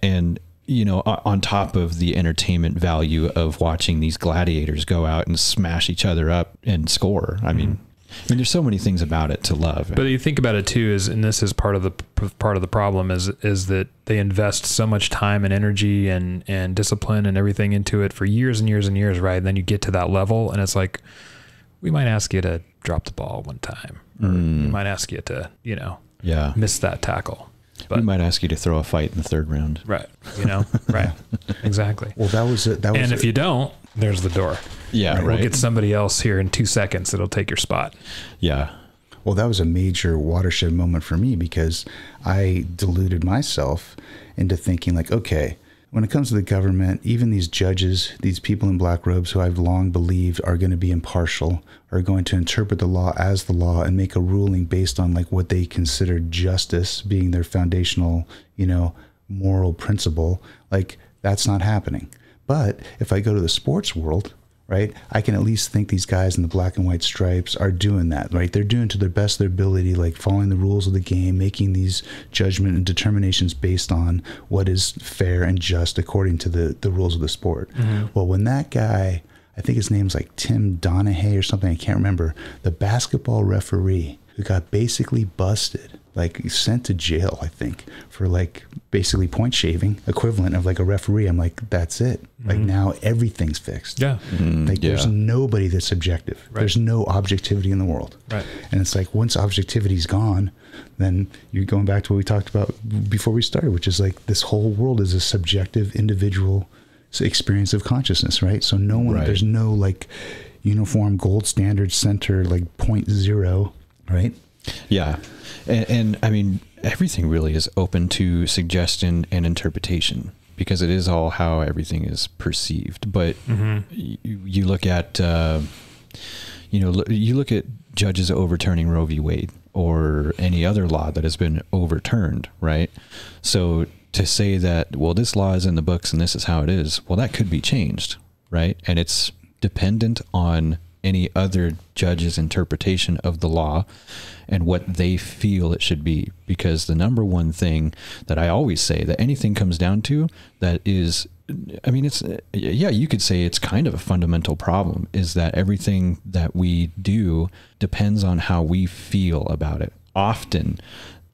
And you know on top of the entertainment value of watching these gladiators go out and smash each other up and score i mean mm-hmm. I mean, there's so many things about it to love. But you think about it too, is and this is part of the part of the problem is is that they invest so much time and energy and and discipline and everything into it for years and years and years, right? And then you get to that level, and it's like we might ask you to drop the ball one time, or we mm. might ask you to you know yeah, miss that tackle, we might ask you to throw a fight in the third round. right, you know, right, exactly. well, that was a, that was And a- if you don't, there's the door. Yeah, We'll get somebody else here in two seconds that'll take your spot. yeah, Well, that was a major watershed moment for me because I deluded myself into thinking, like, okay, when it comes to the government, even these judges, these people in black robes who I've long believed are going to be impartial, are going to interpret the law as the law and make a ruling based on like what they consider justice being their foundational, you know, moral principle. Like, that's not happening. But if I go to the sports world, right? I can at least think these guys in the black and white stripes are doing that, right? They're doing to their best of their ability, like following the rules of the game, making these judgment and determinations based on what is fair and just according to the, the rules of the sport. Mm-hmm. Well, when that guy, I think his name's like Tim Donahue or something, I can't remember, the basketball referee who got basically busted, like sent to jail, I think, for like basically point shaving, equivalent of like a referee. I'm like, that's it. Like mm-hmm. now everything's fixed. Yeah. Mm-hmm. Like there's nobody that's objective. There's no objectivity in the world. Right. And it's like once objectivity's gone, then you're going back to what we talked about before we started, which is like this whole world is a subjective individual experience of consciousness, right? So no one Right. there's no like uniform gold standard center like point zero, right? Yeah, and, and I mean everything really is open to suggestion and interpretation because it is all how everything is perceived. But you, you look at uh, you know you look at judges overturning Roe v. Wade, or any other law that has been overturned, right? So to say that, well, this law is in the books and this is how it is, well, that could be changed, right? And it's dependent on any other judge's interpretation of the law and what they feel it should be. Because the number one thing that I always say that anything comes down to that is, I mean, it's, yeah, you could say it's kind of a fundamental problem is that everything that we do depends on how we feel about it. Often,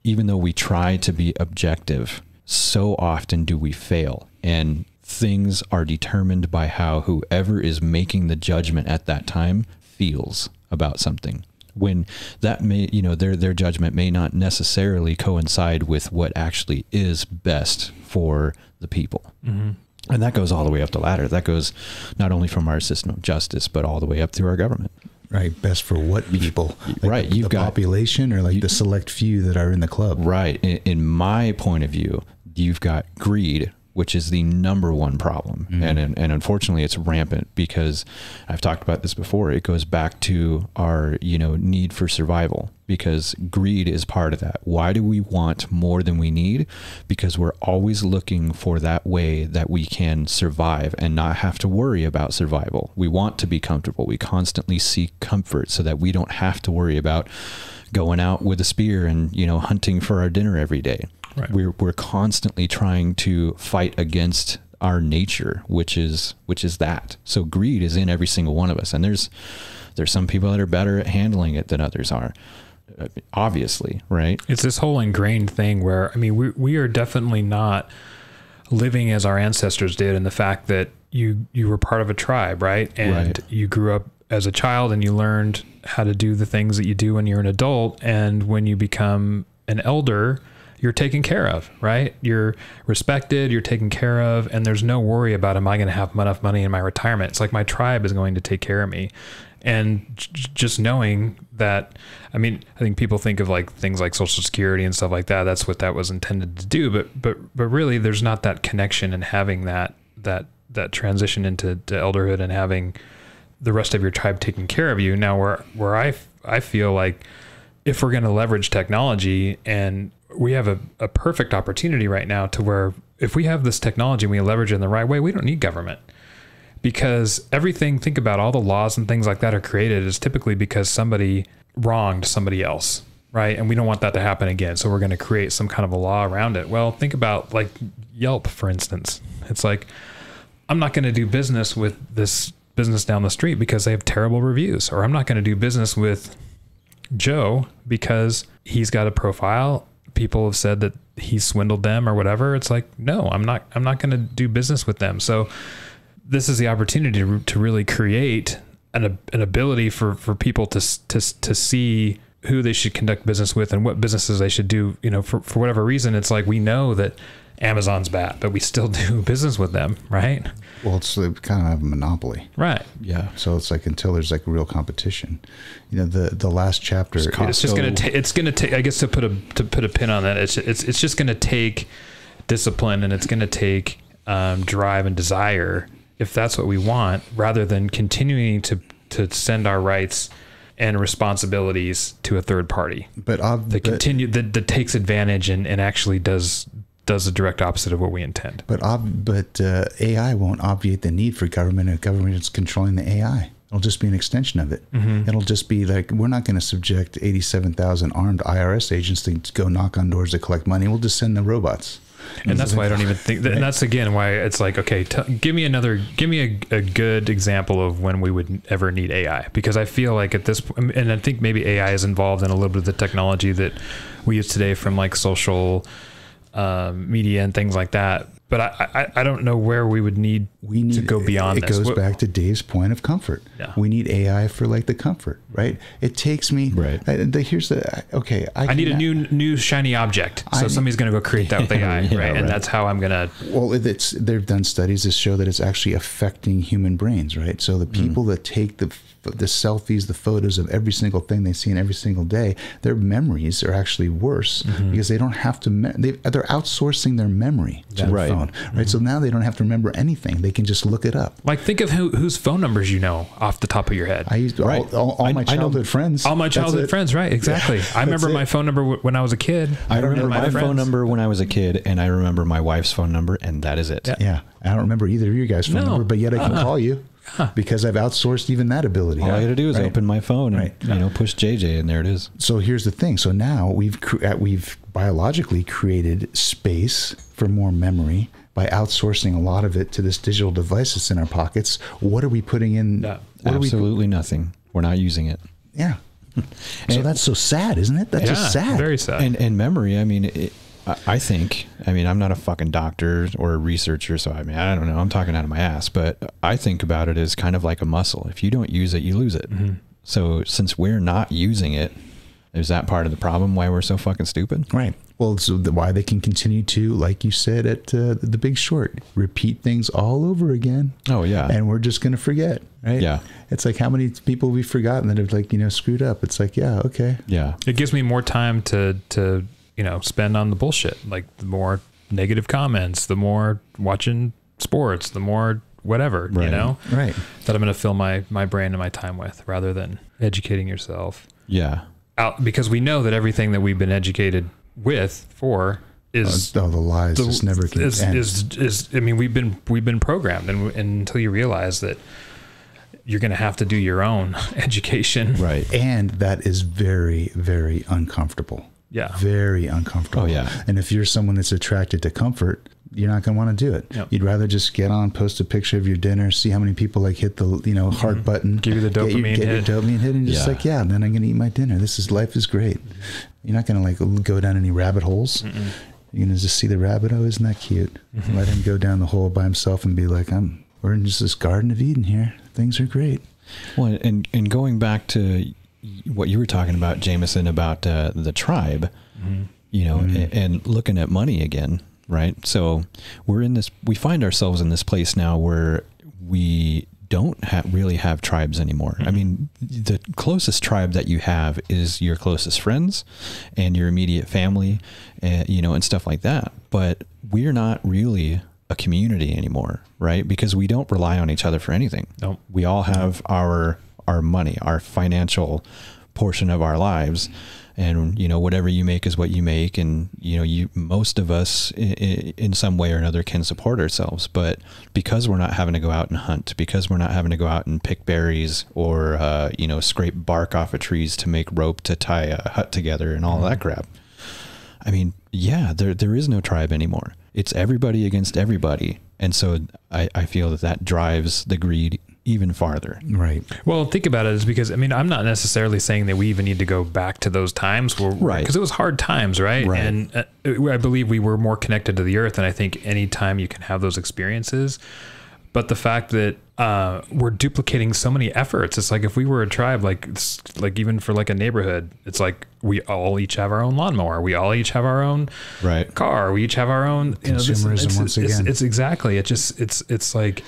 even though we try to be objective, so often do we fail. And things are determined by how whoever is making the judgment at that time feels about something. When that may you know their their judgment may not necessarily coincide with what actually is best for the people. Mm-hmm. and that goes all the way up the ladder. That goes not only from our system of justice but all the way up through our government. Right. Best for what people? like right. The, you've the got population or like you, the select few that are in the club? Right. In, in my point of view you've got greed which is the number one problem. Mm-hmm. And, and unfortunately it's rampant because I've talked about this before. It goes back to our, you know, need for survival because greed is part of that. Why do we want more than we need? Because we're always looking for that way that we can survive and not have to worry about survival. We want to be comfortable. We constantly seek comfort so that we don't have to worry about going out with a spear and, you know, hunting for our dinner every day. Right. We're we're constantly trying to fight against our nature, which is which is that. So greed is in every single one of us, and there's there's some people that are better at handling it than others are. Uh, obviously, right? It's this whole ingrained thing where I mean we we are definitely not living as our ancestors did in the fact that you you were part of a tribe, right? And right. you grew up as a child and you learned how to do the things that you do when you're an adult and when you become an elder, you're taken care of, right? You're respected, you're taken care of, and there's no worry about am I going to have enough money in my retirement? It's like my tribe is going to take care of me. And just knowing that, I mean, I think people think of like things like Social Security and stuff like that. That's what that was intended to do, but but but really, there's not that connection and having that that that transition into elderhood and having the rest of your tribe taking care of you. Now, where where I I feel like if we're going to leverage technology and we have a, a perfect opportunity right now to where if we have this technology and we leverage it in the right way, we don't need government. Because everything, think about all the laws and things like that are created is typically because somebody wronged somebody else, right? And we don't want that to happen again. So we're going to create some kind of a law around it. Well, think about like Yelp, for instance. It's like, I'm not going to do business with this business down the street because they have terrible reviews, or I'm not going to do business with Joe because he's got a profile people have said that he swindled them or whatever. It's like, no, I'm not, I'm not going to do business with them. So this is the opportunity to, to really create an, an ability for, for people to, to, to see who they should conduct business with and what businesses they should do, you know, for, for whatever reason, it's like, we know that Amazon's bad, but we still do business with them, right? Well, it's they kind of have a monopoly, right? Yeah. So it's like until there's like real competition, you know, the the last chapter. It's, it's just gonna ta- it's gonna take. I guess to put a to put a pin on that, it's it's it's just gonna take discipline and it's gonna take um, drive and desire if that's what we want, rather than continuing to to send our rights and responsibilities to a third party. But uh, that continue that, that takes advantage and, and actually does does the direct opposite of what we intend. But ob- but uh, AI won't obviate the need for government if government is controlling the AI. It'll just be an extension of it. Mm-hmm. It'll just be like we're not going to subject 87,000 armed IRS agents to go knock on doors to collect money. We'll just send the robots. And that's why I don't even think. That, and that's again why it's like, okay, t- give me another, give me a, a, good example of when we would ever need AI, because I feel like at this, and I think maybe AI is involved in a little bit of the technology that we use today, from like social um, media and things like that. But I, I, I, don't know where we would need, we need to go beyond it. It goes what, back to Dave's point of comfort. Yeah. We need AI for like the comfort, right? It takes me right. I, the, here's the okay. I, I need a new new shiny object, so somebody's going to go create that with AI, yeah, right? right? And that's how I'm going to. Well, it's they've done studies that show that it's actually affecting human brains, right? So the people mm. that take the the selfies, the photos of every single thing they see in every single day, their memories are actually worse mm-hmm. because they don't have to. Me- they, they're outsourcing their memory to the right. phone, right? Mm-hmm. So now they don't have to remember anything. They can just look it up. Like, think of who, whose phone numbers you know off the top of your head. I used Right. all, all, all I- my I know- childhood friends. All my That's childhood it. friends, right? Exactly. I remember my phone number w- when I was a kid. I remember my friends. phone number when I was a kid, and I remember my wife's phone number, and that is it. Yeah. Yeah, I don't remember either of you guys' phone No. number, but yet I can call you because I've outsourced even that ability. All I got to do is Right. open my phone and Right. you know push JJ, and there it is. So here's the thing. So now we've cre- uh, we've biologically created space for more memory by outsourcing a lot of it to this digital device that's in our pockets. What are we putting in? Yeah. what are we- Absolutely nothing. We're not using it. yeah. so that's so sad, isn't it? That's Yeah, just sad. very sad. And and memory. I mean, it, I- I think. I mean, I'm not a fucking doctor or a researcher, so I mean, I don't know. I'm talking out of my ass, but I think about it as kind of like a muscle. If you don't use it, you lose it. Mm-hmm. So since we're not using it, is that part of the problem? Why we're so fucking stupid? Right. Well, so the, why they can continue to, like you said at uh, the Big Short, repeat things all over again. Oh yeah. and we're just gonna forget, right? Yeah. It's like how many people we've forgotten that have like you know screwed up. It's like yeah, okay, yeah. it gives me more time to to you know spend on the bullshit like the more negative comments the more watching sports the more whatever you know right. that i'm going to fill my my brain and my time with rather than educating yourself Yeah. out because we know that everything that we've been educated with for is oh, the lies the- just never can is, end. is is I mean we've been we've been programmed and, and until you realize that you're going to have to do your own education Right. and that is very very uncomfortable. Yeah Very uncomfortable. Oh, yeah. And if you're someone that's attracted to comfort, you're not going to want to do it. Yep. You'd rather just get on, post a picture of your dinner, see how many people like hit the you know heart button, Mm-hmm. Give you the get your, dopamine get hit. your dopamine hit, and just Yeah. like yeah, then I'm going to eat my dinner. This is life is great. You're not going to like go down any rabbit holes. You're going to just see the rabbit. Oh, isn't that cute? Mm-hmm. Let him go down the hole by himself and be like, I'm. We're in just this Garden of Eden here. Things are great. Well, and and going back to what you were talking about, Jamison, about uh, the tribe, mm-hmm. you know, mm-hmm. and, and looking at money again, right? So we're in this. We find ourselves in this place now where we don't ha- really have tribes anymore. I mm-hmm. mean, the closest tribe that you have is your closest friends and your immediate family, and you know, and stuff like that. But we're not really a community anymore, right? Because we don't rely on each other for anything. Nope. We all have our our money, our financial portion of our lives, and you know whatever you make is what you make, and you know you most of us in, in some way or another can support ourselves. But because we're not having to go out and hunt, because we're not having to go out and pick berries or uh, you know scrape bark off of trees to make rope to tie a hut together and all that crap. I mean, yeah, there there is no tribe anymore. It's everybody against everybody, and so I, I feel that that drives the greed even farther. Right. Well, think about it is because I mean I'm not necessarily saying that we even need to go back to those times where Right. because it was hard times, right? Right. And uh, I believe we were more connected to the earth, and I think anytime you can have those experiences. But the fact that uh, we're duplicating so many efforts, it's like if we were a tribe, like it's like even for like a neighborhood, it's like we all each have our own lawnmower, we all each have our own Right. car, we each have our own you know, this- it's, once it's, again. It's, exactly. It just it's it's like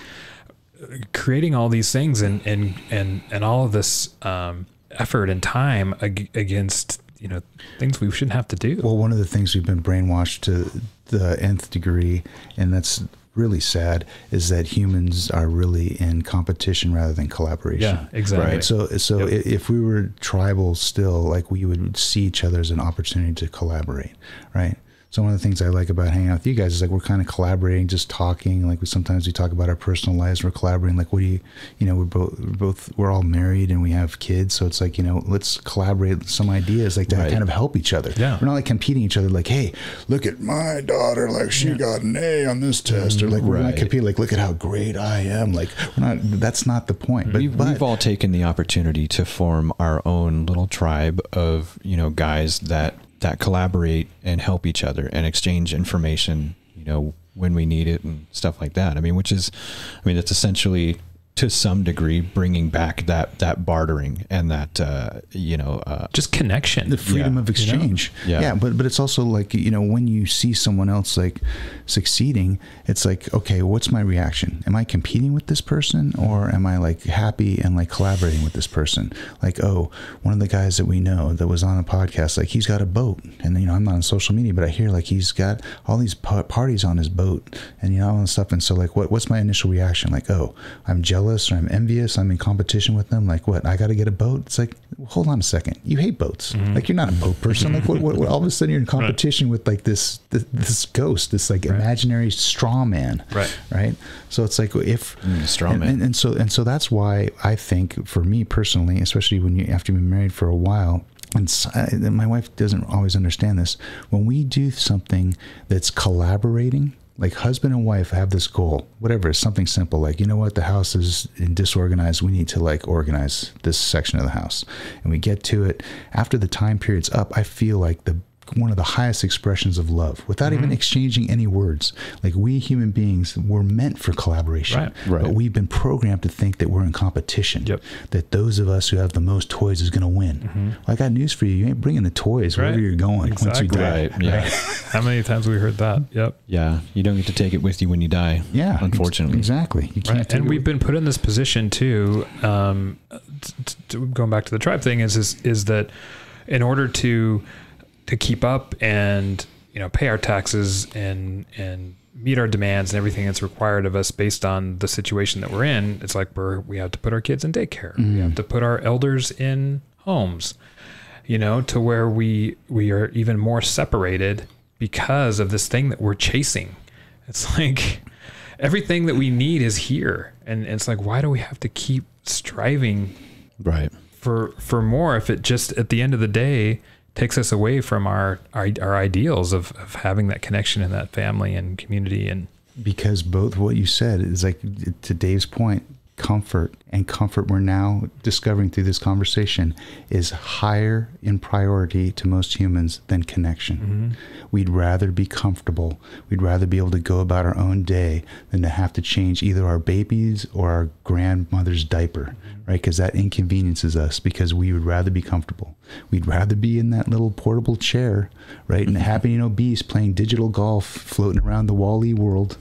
creating all these things and and and and all of this um, effort and time ag- against you know things we shouldn't have to do. Well, one of the things we've been brainwashed to the nth degree, and that's really sad, is that humans are really in competition rather than collaboration. yeah, exactly. Right. So, so Yep. if we were tribal still, like we would see each other as an opportunity to collaborate, right? So one of the things I like about hanging out with you guys is like we're kind of collaborating, just talking. Like we sometimes we talk about our personal lives. We're collaborating. Like what do you, you know, we're both we're both we're all married and we have kids. So it's like you know, let's collaborate some ideas like to Right. kind of help each other. Yeah. We're not like competing each other. Like hey, look at my daughter. Like she got an A on this test, or like we're not competing. Like look at how great I am. Like we're not. That's not the point. But, We've, but we've all taken the opportunity to form our own little tribe of you know guys that that collaborate and help each other and exchange information you know when we need it and stuff like that. I mean which is i mean that's essentially to some degree bringing back that that bartering and that uh, you know uh, just connection. the freedom Yeah. of exchange. Yeah. yeah, but but it's also like you know when you see someone else like succeeding, it's like okay, what's my reaction? Am I competing with this person or am I like happy and like collaborating with this person? Like oh, one of the guys that we know that was on a podcast, like he's got a boat, and you know I'm not on social media, but I hear like he's got all these pa- parties on his boat, and you know all this stuff, and so like what what's my initial reaction? Like oh, I'm jealous or I'm envious, I'm in competition with them. Like what? I got to get a boat. It's like hold on a second, you hate boats, mm-hmm. like you're not a boat person. Like what, what, what? All of a sudden you're in competition with like this this, this ghost, this like imaginary straw man, Right. Right. So it's like if mm, straw and, man. and, and so and so that's why I think for me personally, especially when you after you've been married for a while. And and my wife doesn't always understand this. When we do something that's collaborating, like husband and wife have this goal, whatever, something simple, like, you know what, the house is disorganized. We need to like organize this section of the house. And we get to it. After the time period's up, I feel like the one of the highest expressions of love without Mm-hmm. even exchanging any words. Like we human beings were meant for collaboration, Right. Right. but we've been programmed to think that we're in competition. Yep. That those of us who have the most toys is going to win. Well, I got news for you. You ain't bringing the toys wherever Mm-hmm. You're going once you die. right yeah How many times have we heard that? Yep. yeah you don't get to take it with you when you die Yeah, unfortunately exactly. You can't. Right. And we've been put in this position too. Um, t- t- t- going back to the tribe thing is, is is that in order to to keep up and you know pay our taxes and and meet our demands and everything that's required of us based on the situation that we're in, it's like we're we have to put our kids in daycare. We have mm. to put our elders in homes. You know, to where we we are even more separated because of this thing that we're chasing. It's like everything that we need is here and it's like why do we have to keep striving right for for more if it just at the end of the day takes us away from our our, our ideals of, of having that connection in that family and community and because both what you said is like to Dave's point, comfort and comfort we're now discovering through this conversation is higher in priority to most humans than connection. Mm-hmm. We'd rather be comfortable. We'd rather be able to go about our own day than to have to change either our baby's or our grandmother's diaper, mm-hmm. right? Because that inconveniences us because we would rather be comfortable. We'd rather be in that little portable chair, right? And mm-hmm. happy, you know, beast playing digital golf, floating around the Wall-E world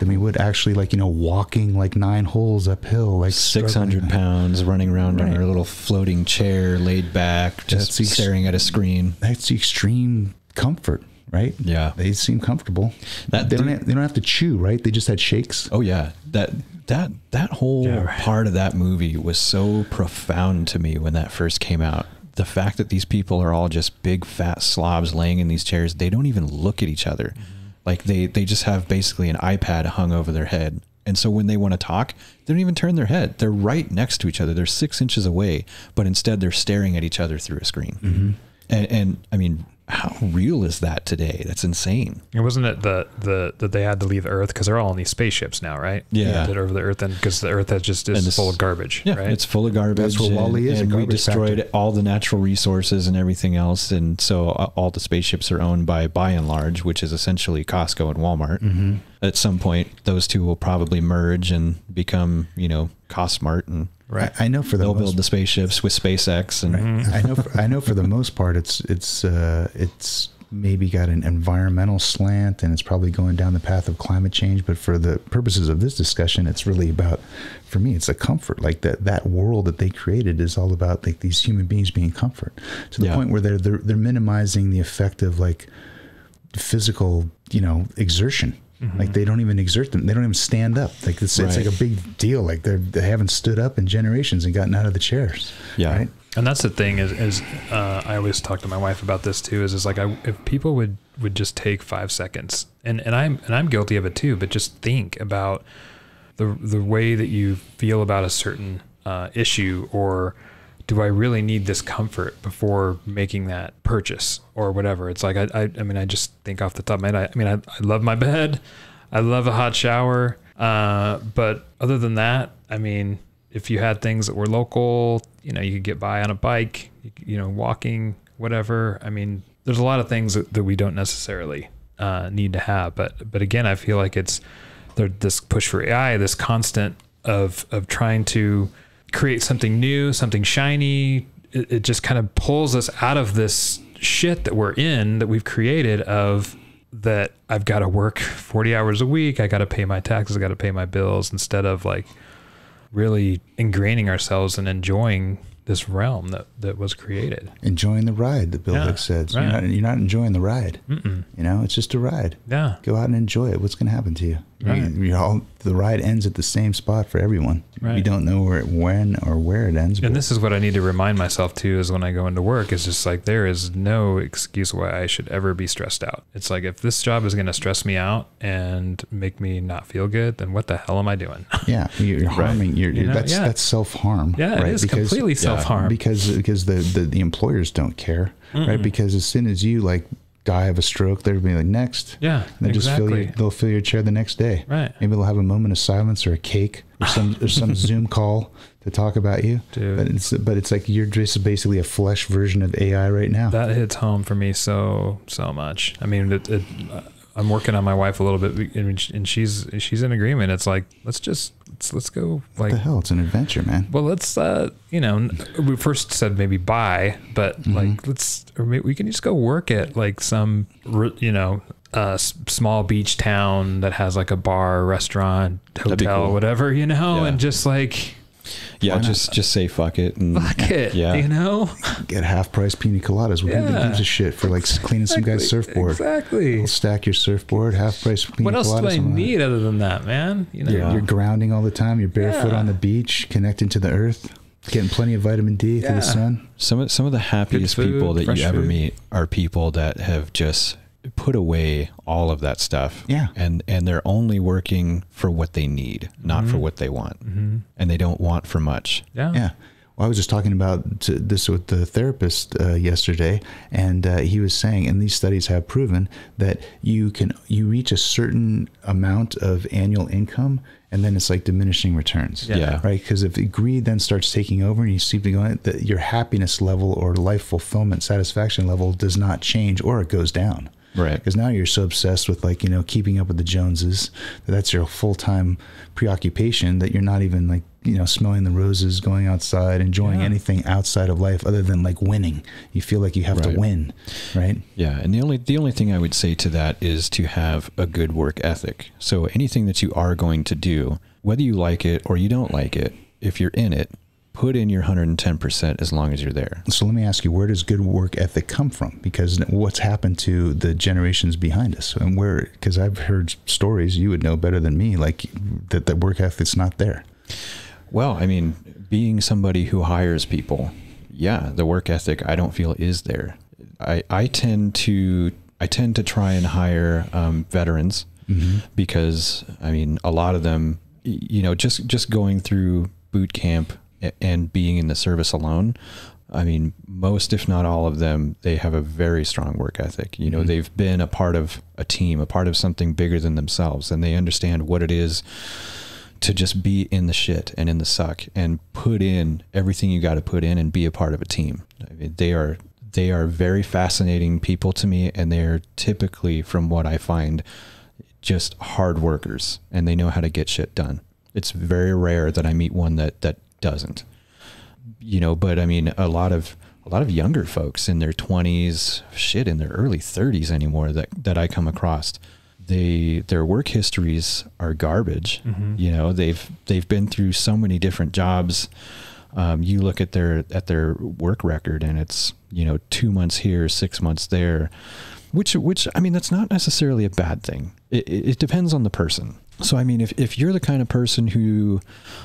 than we would actually like, you know, walking like nine holes uphill, like 600 pounds running around on Right. our little floating chair laid back just That's the ex- staring at a screen That's the extreme comfort, right? Yeah. They seem comfortable. That they don't have, they don't have to chew, right? They just had shakes. Oh yeah, that that that whole Yeah, right. part of that movie was so profound to me when that first came out. The fact that these people are all just big fat slobs laying in these chairs, they don't even look at each other. Mm-hmm. Like they they just have basically an iPad hung over their head. And so when they want to talk, they don't even turn their head. They're right next to each other. They're six inches away, but instead they're staring at each other through a screen. Mm-hmm. And, and I mean, how real is that today? That's insane. it wasn't it the the that they had to leave earth because they're all in these spaceships now right Yeah. that over the earth and because the earth has just is this- full of garbage Yeah, right it's full of garbage. That's what Wall-E is, a and we destroyed factory. all the natural resources and everything else, and so uh, all the spaceships are owned by Buy n Large, which is essentially Costco and Walmart. Mm-hmm. At some point, those two will probably merge and become, you know, Costmart and right I, know for the they'll most build the spaceships with SpaceX. And I know. For, I know for the most part, it's it's uh, it's maybe got an environmental slant, and it's probably going down the path of climate change. But for the purposes of this discussion, it's really about, for me, it's a comfort. Like that that world that they created is all about like these human beings being comfort to the Yeah. point where they're they're they're minimizing the effect of like physical, you know, exertion. Like they don't even exert them. They don't even stand up. Like it's, it's like a big deal. Like they're they haven't stood up in generations and gotten out of the chairs. Yeah. Right. and that's the thing is, is uh, I always talk to my wife about this too. Is is like I, if people would would just take five seconds, and and I'm and I'm guilty of it too. But just think about the the way that you feel about a certain uh, issue, or do I really need this comfort before making that purchase or whatever? It's like I I, I mean I just think off the top of my head. I, I mean I, I love my bed, I love a hot shower, uh, but other than that, I mean if you had things that were local, you know, you could get by on a bike, you, you know, walking, whatever. I mean, there's a lot of things that, that we don't necessarily uh, need to have. But but again, I feel like it's this push for AI, this constant of of trying to create something new, something shiny. It, it just kind of pulls us out of this shit that we're in that we've created of that I've got to work 40 hours a week. I got to pay my taxes. I got to pay my bills instead of like really ingraining ourselves and enjoying this realm that, that was created. Enjoying the ride, that Bill Yeah, Hicks said. Right. You're, not, you're not enjoying the ride. Mm-mm. You know, it's just a ride. Yeah. Go out and enjoy it. What's going to happen to you? Right. You, you're all, the ride ends at the same spot for everyone. You Right. don't know where, it, when, or where it ends. And but- this is what I need to remind myself too is when I go into work, is just like there is no excuse why I should ever be stressed out. It's like if this job is going to stress me out and make me not feel good, then what the hell am I doing? yeah, you're, you're harming. You're, You know, that's yeah. that's self harm. yeah, right? it is completely self harm. because because the, the the employers don't care, right? Because as soon as you like die of a stroke, they'll be like next. Yeah, And they just fill exactly. your, they'll fill your chair the next day. Right. Maybe they'll have a moment of silence or a cake or some or some Zoom call to talk about you. Dude. But it's but it's like you're just basically a flesh version of AI right now. that hits home for me so so much. I mean, it, it, I'm working on my wife a little bit, and and she's she's in agreement. It's like let's just let's let's go what like the hell? It's an adventure, man. well let's uh you know we first said maybe buy but Mm-hmm. like let's or maybe we can just go work at like some you know uh small beach town that has like a bar restaurant hotel cool. whatever you know Yeah. and just like Yeah, Why not? just just say fuck it and fuck it Yeah. you know Get half price pina coladas. Who Yeah. gives a shit for like cleaning some guy's surfboard? exactly You'll stack your surfboard, half price pina what else do I on that. need other than that man you know You're, you're grounding all the time. You're barefoot Yeah. on the beach, connecting to the earth, getting plenty of vitamin D through the sun. Some of some of the happiest food, people that you ever food. meet are people that have just put away all of that stuff. Yeah. And and they're only working for what they need, not for what they want. Mhm. And they don't want for much. yeah Yeah. Well, I was just talking about this with the therapist uh, yesterday, and uh, he was saying, and these studies have proven that you can you reach a certain amount of annual income, and then it's like diminishing returns. Yeah. Yeah. Right. Because if greed then starts taking over, and you seem to go, in, that your happiness level or life fulfillment satisfaction level does not change, or it goes down. Right. Because now you're so obsessed with like you know keeping up with the Joneses that that's your full time preoccupation that you're not even like you know smelling the roses, going outside, enjoying Yeah. anything outside of life other than like winning. You feel like you have Right. to win, right? Yeah, and the only the only thing I would say to that is to have a good work ethic. So anything that you are going to do, whether you like it or you don't like it, if you're in it, put in your 110% as long as you're there. So let me ask you, where does good work ethic come from? Because what's happened to the generations behind us, and where? Because I've heard stories you would know better than me, like that the work ethic's not there. Well, I mean, being somebody who hires people, yeah, the work ethic I don't feel is there. I, I tend to I tend to try and hire um, veterans because I mean a lot of them, you know, just just going through boot camp and being in the service alone. I mean, most, if not all of them, they have a very strong work ethic. You know, mm-hmm. they've been a part of a team, a part of something bigger than themselves, and they understand what it is to just be in the shit and in the suck and put in everything you got to put in and be a part of a team. I mean, they are they are very fascinating people to me, and they are typically, from what I find, just hard workers, and they know how to get shit done. It's very rare that I meet one that that doesn't. You know, but I mean, a lot of a lot of younger folks in their 20s, shit, in their early 30s anymore that that I come across they their work histories are garbage. You know, they've they've been through so many different jobs. Um, you look at their at their work record, and it's you know two months here, six months there, which which I mean that's not necessarily a bad thing. It, it depends on the person. So I mean, if if you're the kind of person who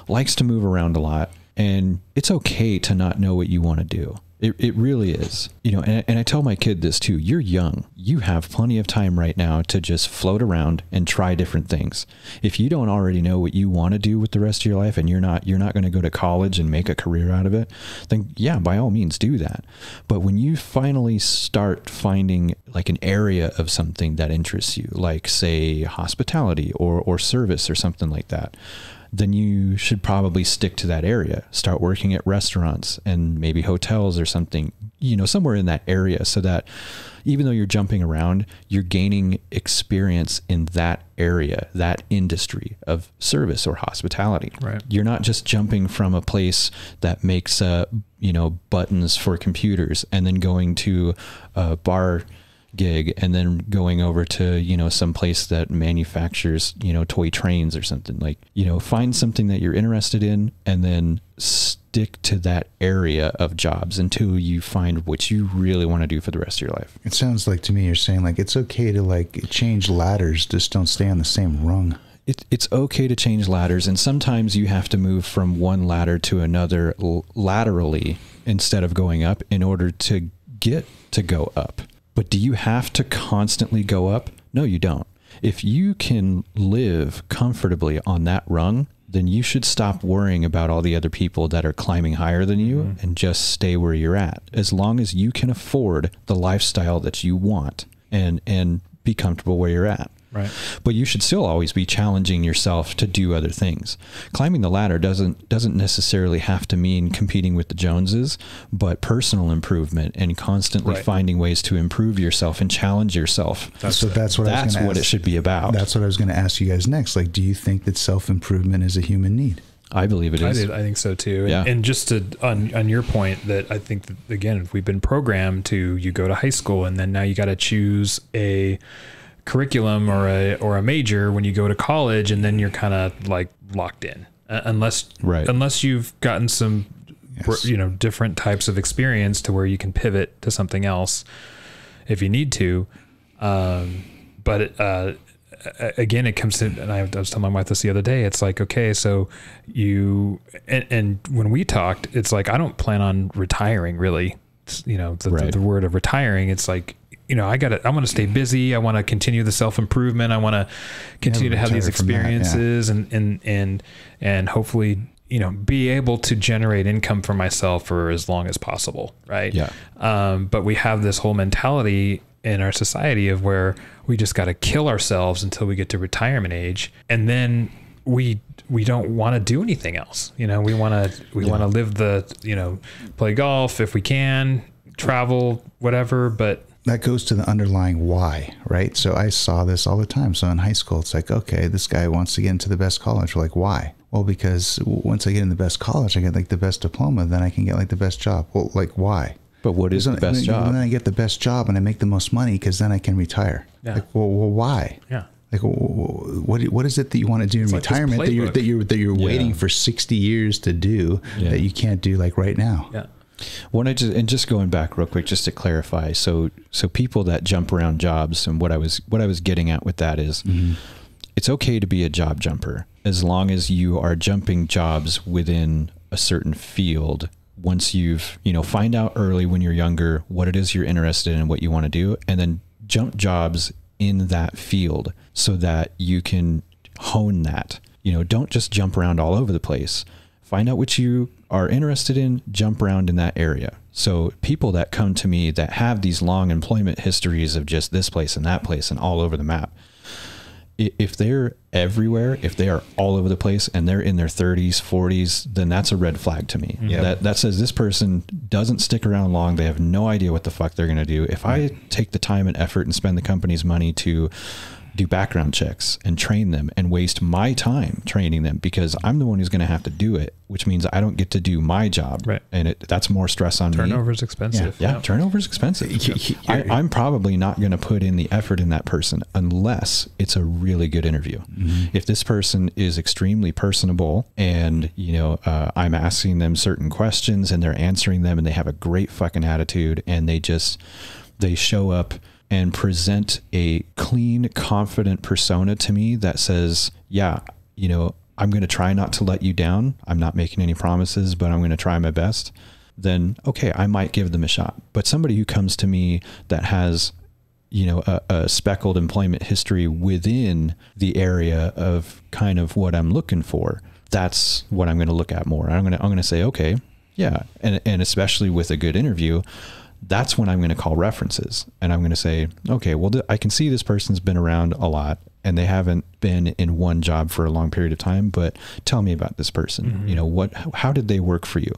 likes to move around a lot, and it's okay to not know what you want to do. It, it really is. You know, and, and I tell my kid this too. You're young. You have plenty of time right now to just float around and try different things. If you don't already know what you want to do with the rest of your life and you're not you're not going to go to college and make a career out of it, then yeah, by all means do that. But when you finally start finding like an area of something that interests you, like say hospitality or or service or something like that, then you should probably stick to that area. Start working at restaurants and maybe hotels or something, you know, somewhere in that area so that even though you're jumping around, you're gaining experience in that area, that industry of service or hospitality. Right. You're not just jumping from a place that makes, uh, you know, buttons for computers and then going to a bar gig and then going over to you know some place that manufactures you know toy trains or something. Like you know find something that you're interested in and then stick to that area of jobs until you find what you really want to do for the rest of your life. It sounds like to me you're saying like it's okay to like change ladders, just don't stay on the same rung. it, it's okay to change ladders and sometimes you have to move from one ladder to another l- laterally instead of going up in order to get to go up but do you have to constantly go up? No you don't. If you can live comfortably on that rung then you should stop worrying about all the other people that are climbing higher than you mm-hmm. and just stay where you're at. As long as you can afford the lifestyle that you want and and be comfortable where you're at Right. but you should still always be challenging yourself to do other things. Climbing the ladder doesn't doesn't necessarily have to mean competing with the Joneses, but personal improvement and constantly Right. finding ways to improve yourself and challenge yourself. That's so that's what I was That's gonna what it should be about. That's what I was going to ask you guys next. Like, do you think that self improvement is a human need? I believe it is. I did. I think so too. And, Yeah. and just to on on your point that I think that again we've been programmed to you go to high school and then now you got to choose a curriculum or a or a major when you go to college and then you're kind of like locked in uh, unless Right. unless you've gotten some Yes. you know different types of experience to where you can pivot to something else if you need to. Um, but it, uh, again, it comes to, and I was telling my wife this the other day. It's like, okay, so you, and, and when we talked, it's like I don't plan on retiring. Really, It's, you know, the, the, the word of retiring. It's like, you know, I got to, I want to stay busy. I want to continue the self improvement. I want to continue to have these from that, yeah. experiences and and and and hopefully, you know, be able to generate income for myself for as long as possible. Right. Yeah. Um, but we have this whole mentality in our society of where we just got to kill ourselves until we get to retirement age, and then we we don't want to do anything else. You know, we want to we want to live the you know play golf if we can, travel whatever, but that goes to the underlying why, right? So I saw this all the time. So in high school, it's like, okay, this guy wants to get into the best college. We're like, why? Well, because once I get in the best college, I get like the best diploma, then I can get like the best job. Well, like why? But what is the Then- best then, job? Then I get the best job and I make the most money because then I can retire. Yeah. Like, well, well, why? yeah. Like, wh- wh- what what is it that you want to do in like this retirement that you're that you're that you're Yeah. waiting for sixty years to do Yeah. that you can't do like right now? Yeah. When I just and just going back real quick, just to clarify, so so people that jump around jobs and what I was what I was getting at with that is, mm-hmm. it's okay to be a job jumper as long as you are jumping jobs within a certain field. Once you've you know find out early when you're younger what it is you're interested in what you want to do, and then jump jobs in that field so that you can hone that. You know, don't just jump around all over the place find out what you are interested in jump around in that area. So people that come to me that have these long employment histories of just this place and that place and all over the map if they're everywhere if they are all over the place and they're in their 30s 40s then that's a red flag to me. Mm-hmm. That that says this person doesn't stick around long. They have no idea what the fuck they're going to do. If i take the time and effort and spend the company's money to do background checks and train them and waste my time training them because I'm the one who's going to have to do it, which means I don't get to do my job. Right. And it, that's more stress on me. Turnover is expensive. Yeah, turnover is expensive. I, I'm probably not going to put in the effort in that person unless it's a really good interview. If this person is extremely personable and you know uh, I'm asking them certain questions and they're answering them and they have a great fucking attitude and they just they show up and present a clean, confident persona to me that says, yeah, you know, I'm going to try not to let you down. I'm not making any promises, but I'm going to try my best. Then, okay, I might give them a shot. But somebody who comes to me that has, you know, a, a speckled employment history within the area of kind of what I'm looking for, that's what I'm going to look at more. I'm going to, I'm going to say, okay, yeah. And, and especially with a good interview, that's when I'm going to call references and I'm going to say, okay, well, I can see this person's been around a lot and they haven't been in one job for a long period of time, but tell me about this person. You know, what, how did they work for you?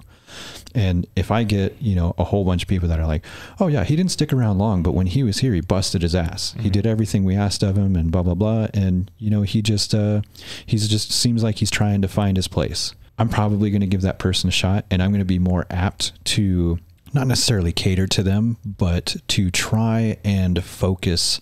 And if I get, you know, a whole bunch of people that are like, oh yeah, he didn't stick around long, but when he was here, he busted his ass. He did everything we asked of him and blah, blah, blah. And, you know, he just, uh, he's just seems like he's trying to find his place. I'm probably going to give that person a shot and I'm going to be more apt to not necessarily cater to them, but to try and focus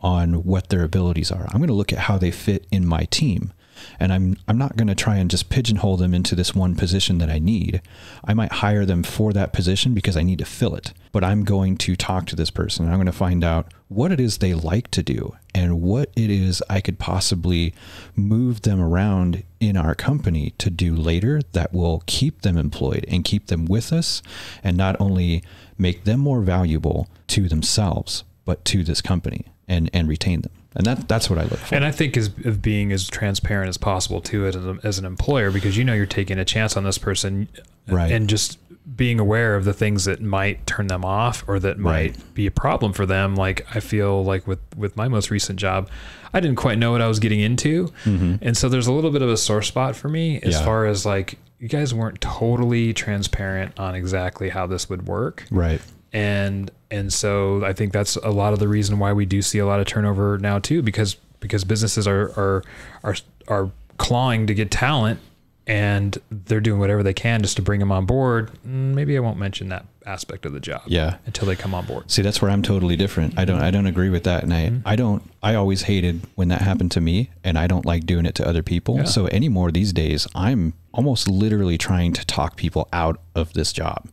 on what their abilities are. I'm going to look at how they fit in my team. And I'm I'm not going to try and just pigeonhole them into this one position that I need. I might hire them for that position because I need to fill it. But I'm going to talk to this person I'm going to find out what it is they like to do and what it is I could possibly move them around in our company to do later that will keep them employed and keep them with us and not only make them more valuable to themselves but to this company and and retain them. And that that's what I look for. And I think is of being as transparent as possible too as, a, as an employer because you know you're taking a chance on this person, Right. And just being aware of the things that might turn them off or that Right. might be a problem for them. Like I feel like with with my most recent job, I didn't quite know what I was getting into, and so there's a little bit of a sore spot for me as Mm-hmm. Yeah. far as like you guys weren't totally transparent on exactly how this would work right. and and so I think that's a lot of the reason why we do see a lot of turnover now too, because because businesses are are are are clawing to get talent, and they're doing whatever they can just to bring them on board. Mm, Maybe I won't mention that aspect of the job, Yeah. until they come on board. See, that's where I'm totally different. I don't I don't agree with that and I I don't I always hated when that happened to me and I don't like doing it to other people. Yeah. So anymore these days, I'm almost literally trying to talk people out of this job.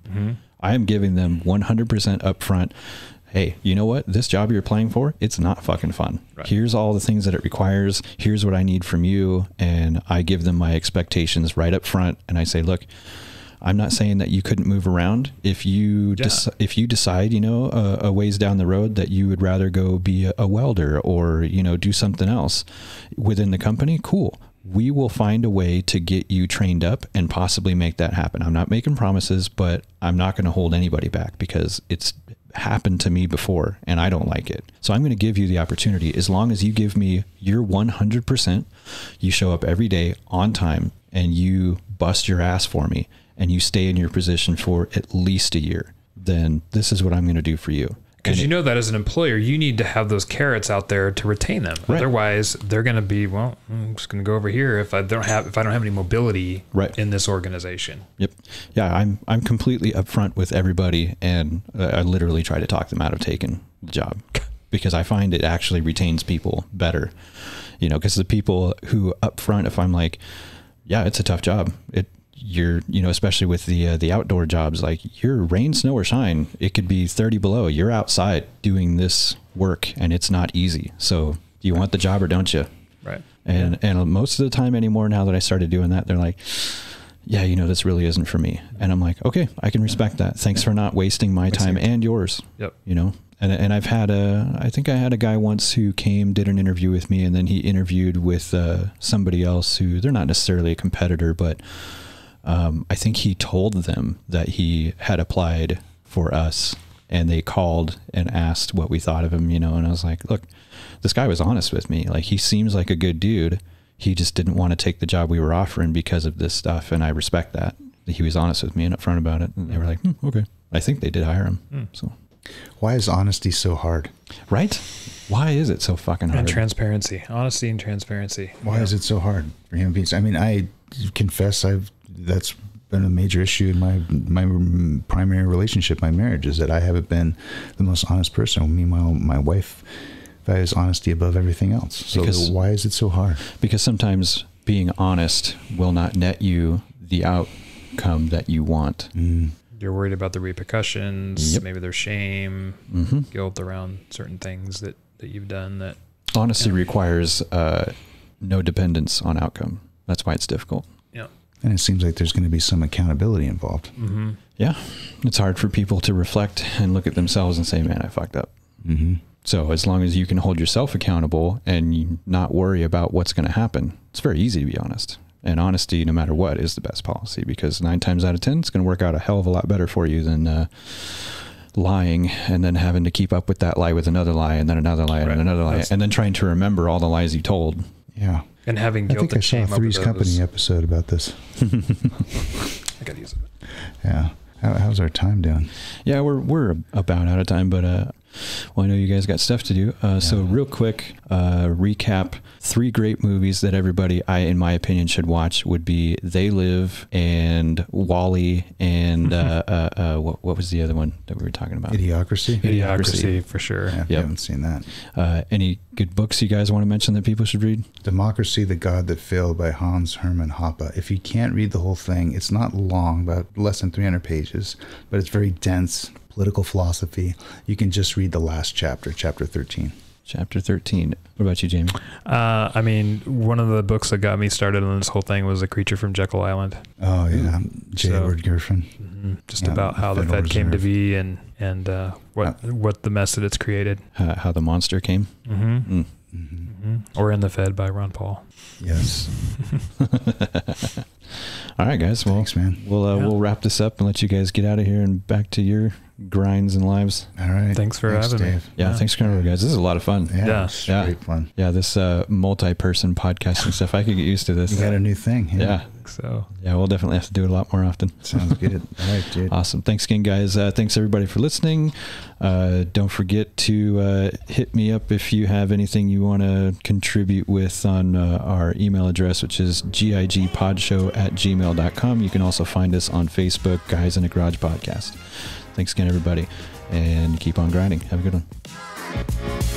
I am giving them 100% upfront Hey, you know what? This job you're applying for, it's not fucking fun. Right. Here's all the things that it requires. Here's what I need from you. And I give them my expectations right up front. And I say, look, I'm not saying that you couldn't move around. If you Yeah. dec- if you decide, you know, a, a ways down the road that you would rather go be a, a welder or you know do something else within the company, cool. We will find a way to get you trained up and possibly make that happen. I'm not making promises, but I'm not going to hold anybody back because it's happened to me before and I don't like it. So I'm going to give you the opportunity as long as you give me your 100%, you show up every day on time and you bust your ass for me and you stay in your position for at least a year, then this is what I'm going to do for you. Because you know that as an employer, you need to have those carrots out there to retain them. Right. Otherwise, they're going to be well. I'm just going to go over here if I don't have if I don't have any mobility Right. in this organization. Yep. Yeah, I'm I'm completely upfront with everybody, and I literally try to talk them out of taking the job because I find it actually retains people better. You know, because the people who upfront, if I'm like, yeah, it's a tough job. It you're you know especially with the uh, the outdoor jobs like you're rain snow or shine it could be 30 below you're outside doing this work and it's not easy so do you want the job or don't you Right. and and most of the time anymore now that I started doing that, they're like, yeah, you know, this really isn't for me. And I'm like, okay, I can respect that. Thanks for not wasting my time and yours. Yep. You know, and and I've had a, I think I had a guy once who came, did an interview with me, and then he interviewed with uh, somebody else who they're not necessarily a competitor, but um, I think he told them that he had applied for us and they called and asked what we thought of him, you know, and I was like, look, this guy was honest with me. Like he seems like a good dude. He just didn't want to take the job we were offering because of this stuff. And I respect that. He was honest with me and upfront about it. And they were like, hmm, okay. I think they did hire him. So, Why is honesty so hard? right? Why is it so fucking hard? And transparency, honesty, and transparency. Why is it so hard for human beings? I mean, I confess I've that's been a major issue in my my primary relationship, my marriage, is that I haven't been the most honest person. Meanwhile, my wife values honesty above everything else. So Because- why is it so hard? because sometimes being honest will not net you the outcome that you want. You're worried about the repercussions, Yep. maybe there's shame, hmm guilt around certain things that, that you've done that Honesty Yeah. requires uh, no dependence on outcome. That's why it's difficult. Yeah. And it seems like there's going to be some accountability involved. Mm-hmm. Yeah, it's hard for people to reflect and look at themselves and say, "Man, I fucked up." Mm-hmm. So as long as you can hold yourself accountable and not worry about what's going to happen, it's very easy to be honest. And honesty, no matter what, is the best policy because nine times out of ten, it's going to work out a hell of a lot better for you than uh, lying and then having to keep up with that lie with another lie and then another lie Right. and another lie That's- and then trying to remember all the lies you told. Yeah. And having I guilt think I and saw shame a over Three's. Company episode about this. I gotta use it. Yeah. How, how's our time doing? Yeah, we're we're about out of time, but uh, well, I know you guys got stuff to do. Uh, So real quick, uh, recap three great movies that everybody, I in my opinion, should watch would be They Live and Wall-E and uh, uh, uh, what what was the other one that we were talking about? Idiocracy? Idiocracy for sure. Yeah, if you haven't seen that. Uh, any good books you guys want to mention that people should read? Democracy, the God That Failed by Hans Hermann Hoppe. If you can't read the whole thing, it's not long, about less than 300 pages, but it's very dense political philosophy. You can just read the last chapter, chapter 13. Chapter thirteen. What about you, Jamie? Uh, I mean, one of the books that got me started on this whole thing was A Creature from Jekyll Island. Oh, yeah. G. So- Edward Griffin. hmm Just Yeah, about how the Federal Fed came to be and and uh, what what the mess that it's created. Uh, how the monster came. Mm-hmm. Mm. hmm Or End the Fed by Ron Paul. Yes. All right, guys. Well, Thanks, man. we'll uh, Yeah. we'll wrap this up and let you guys get out of here and back to your grinds and lives. All right. Thanks for having me. Yeah, Yeah. thanks for coming over, guys. This is a lot of fun. Yeah, Yeah. it's Yeah. fun. Yeah, this uh, multi-person podcasting stuff. I could get used to this. You got a new thing. yeah, So yeah, we'll definitely have to do it a lot more often. Sounds good. All right, dude. Awesome. Thanks again, guys. Uh, thanks everybody for listening. Uh, don't forget to uh, hit me up if you have anything you want to contribute with on uh, our email address, which is gigpodshow at gmail.com. You can also find us on Facebook, Guys in a Garage Podcast. Thanks again, everybody, and keep on grinding. Have a good one.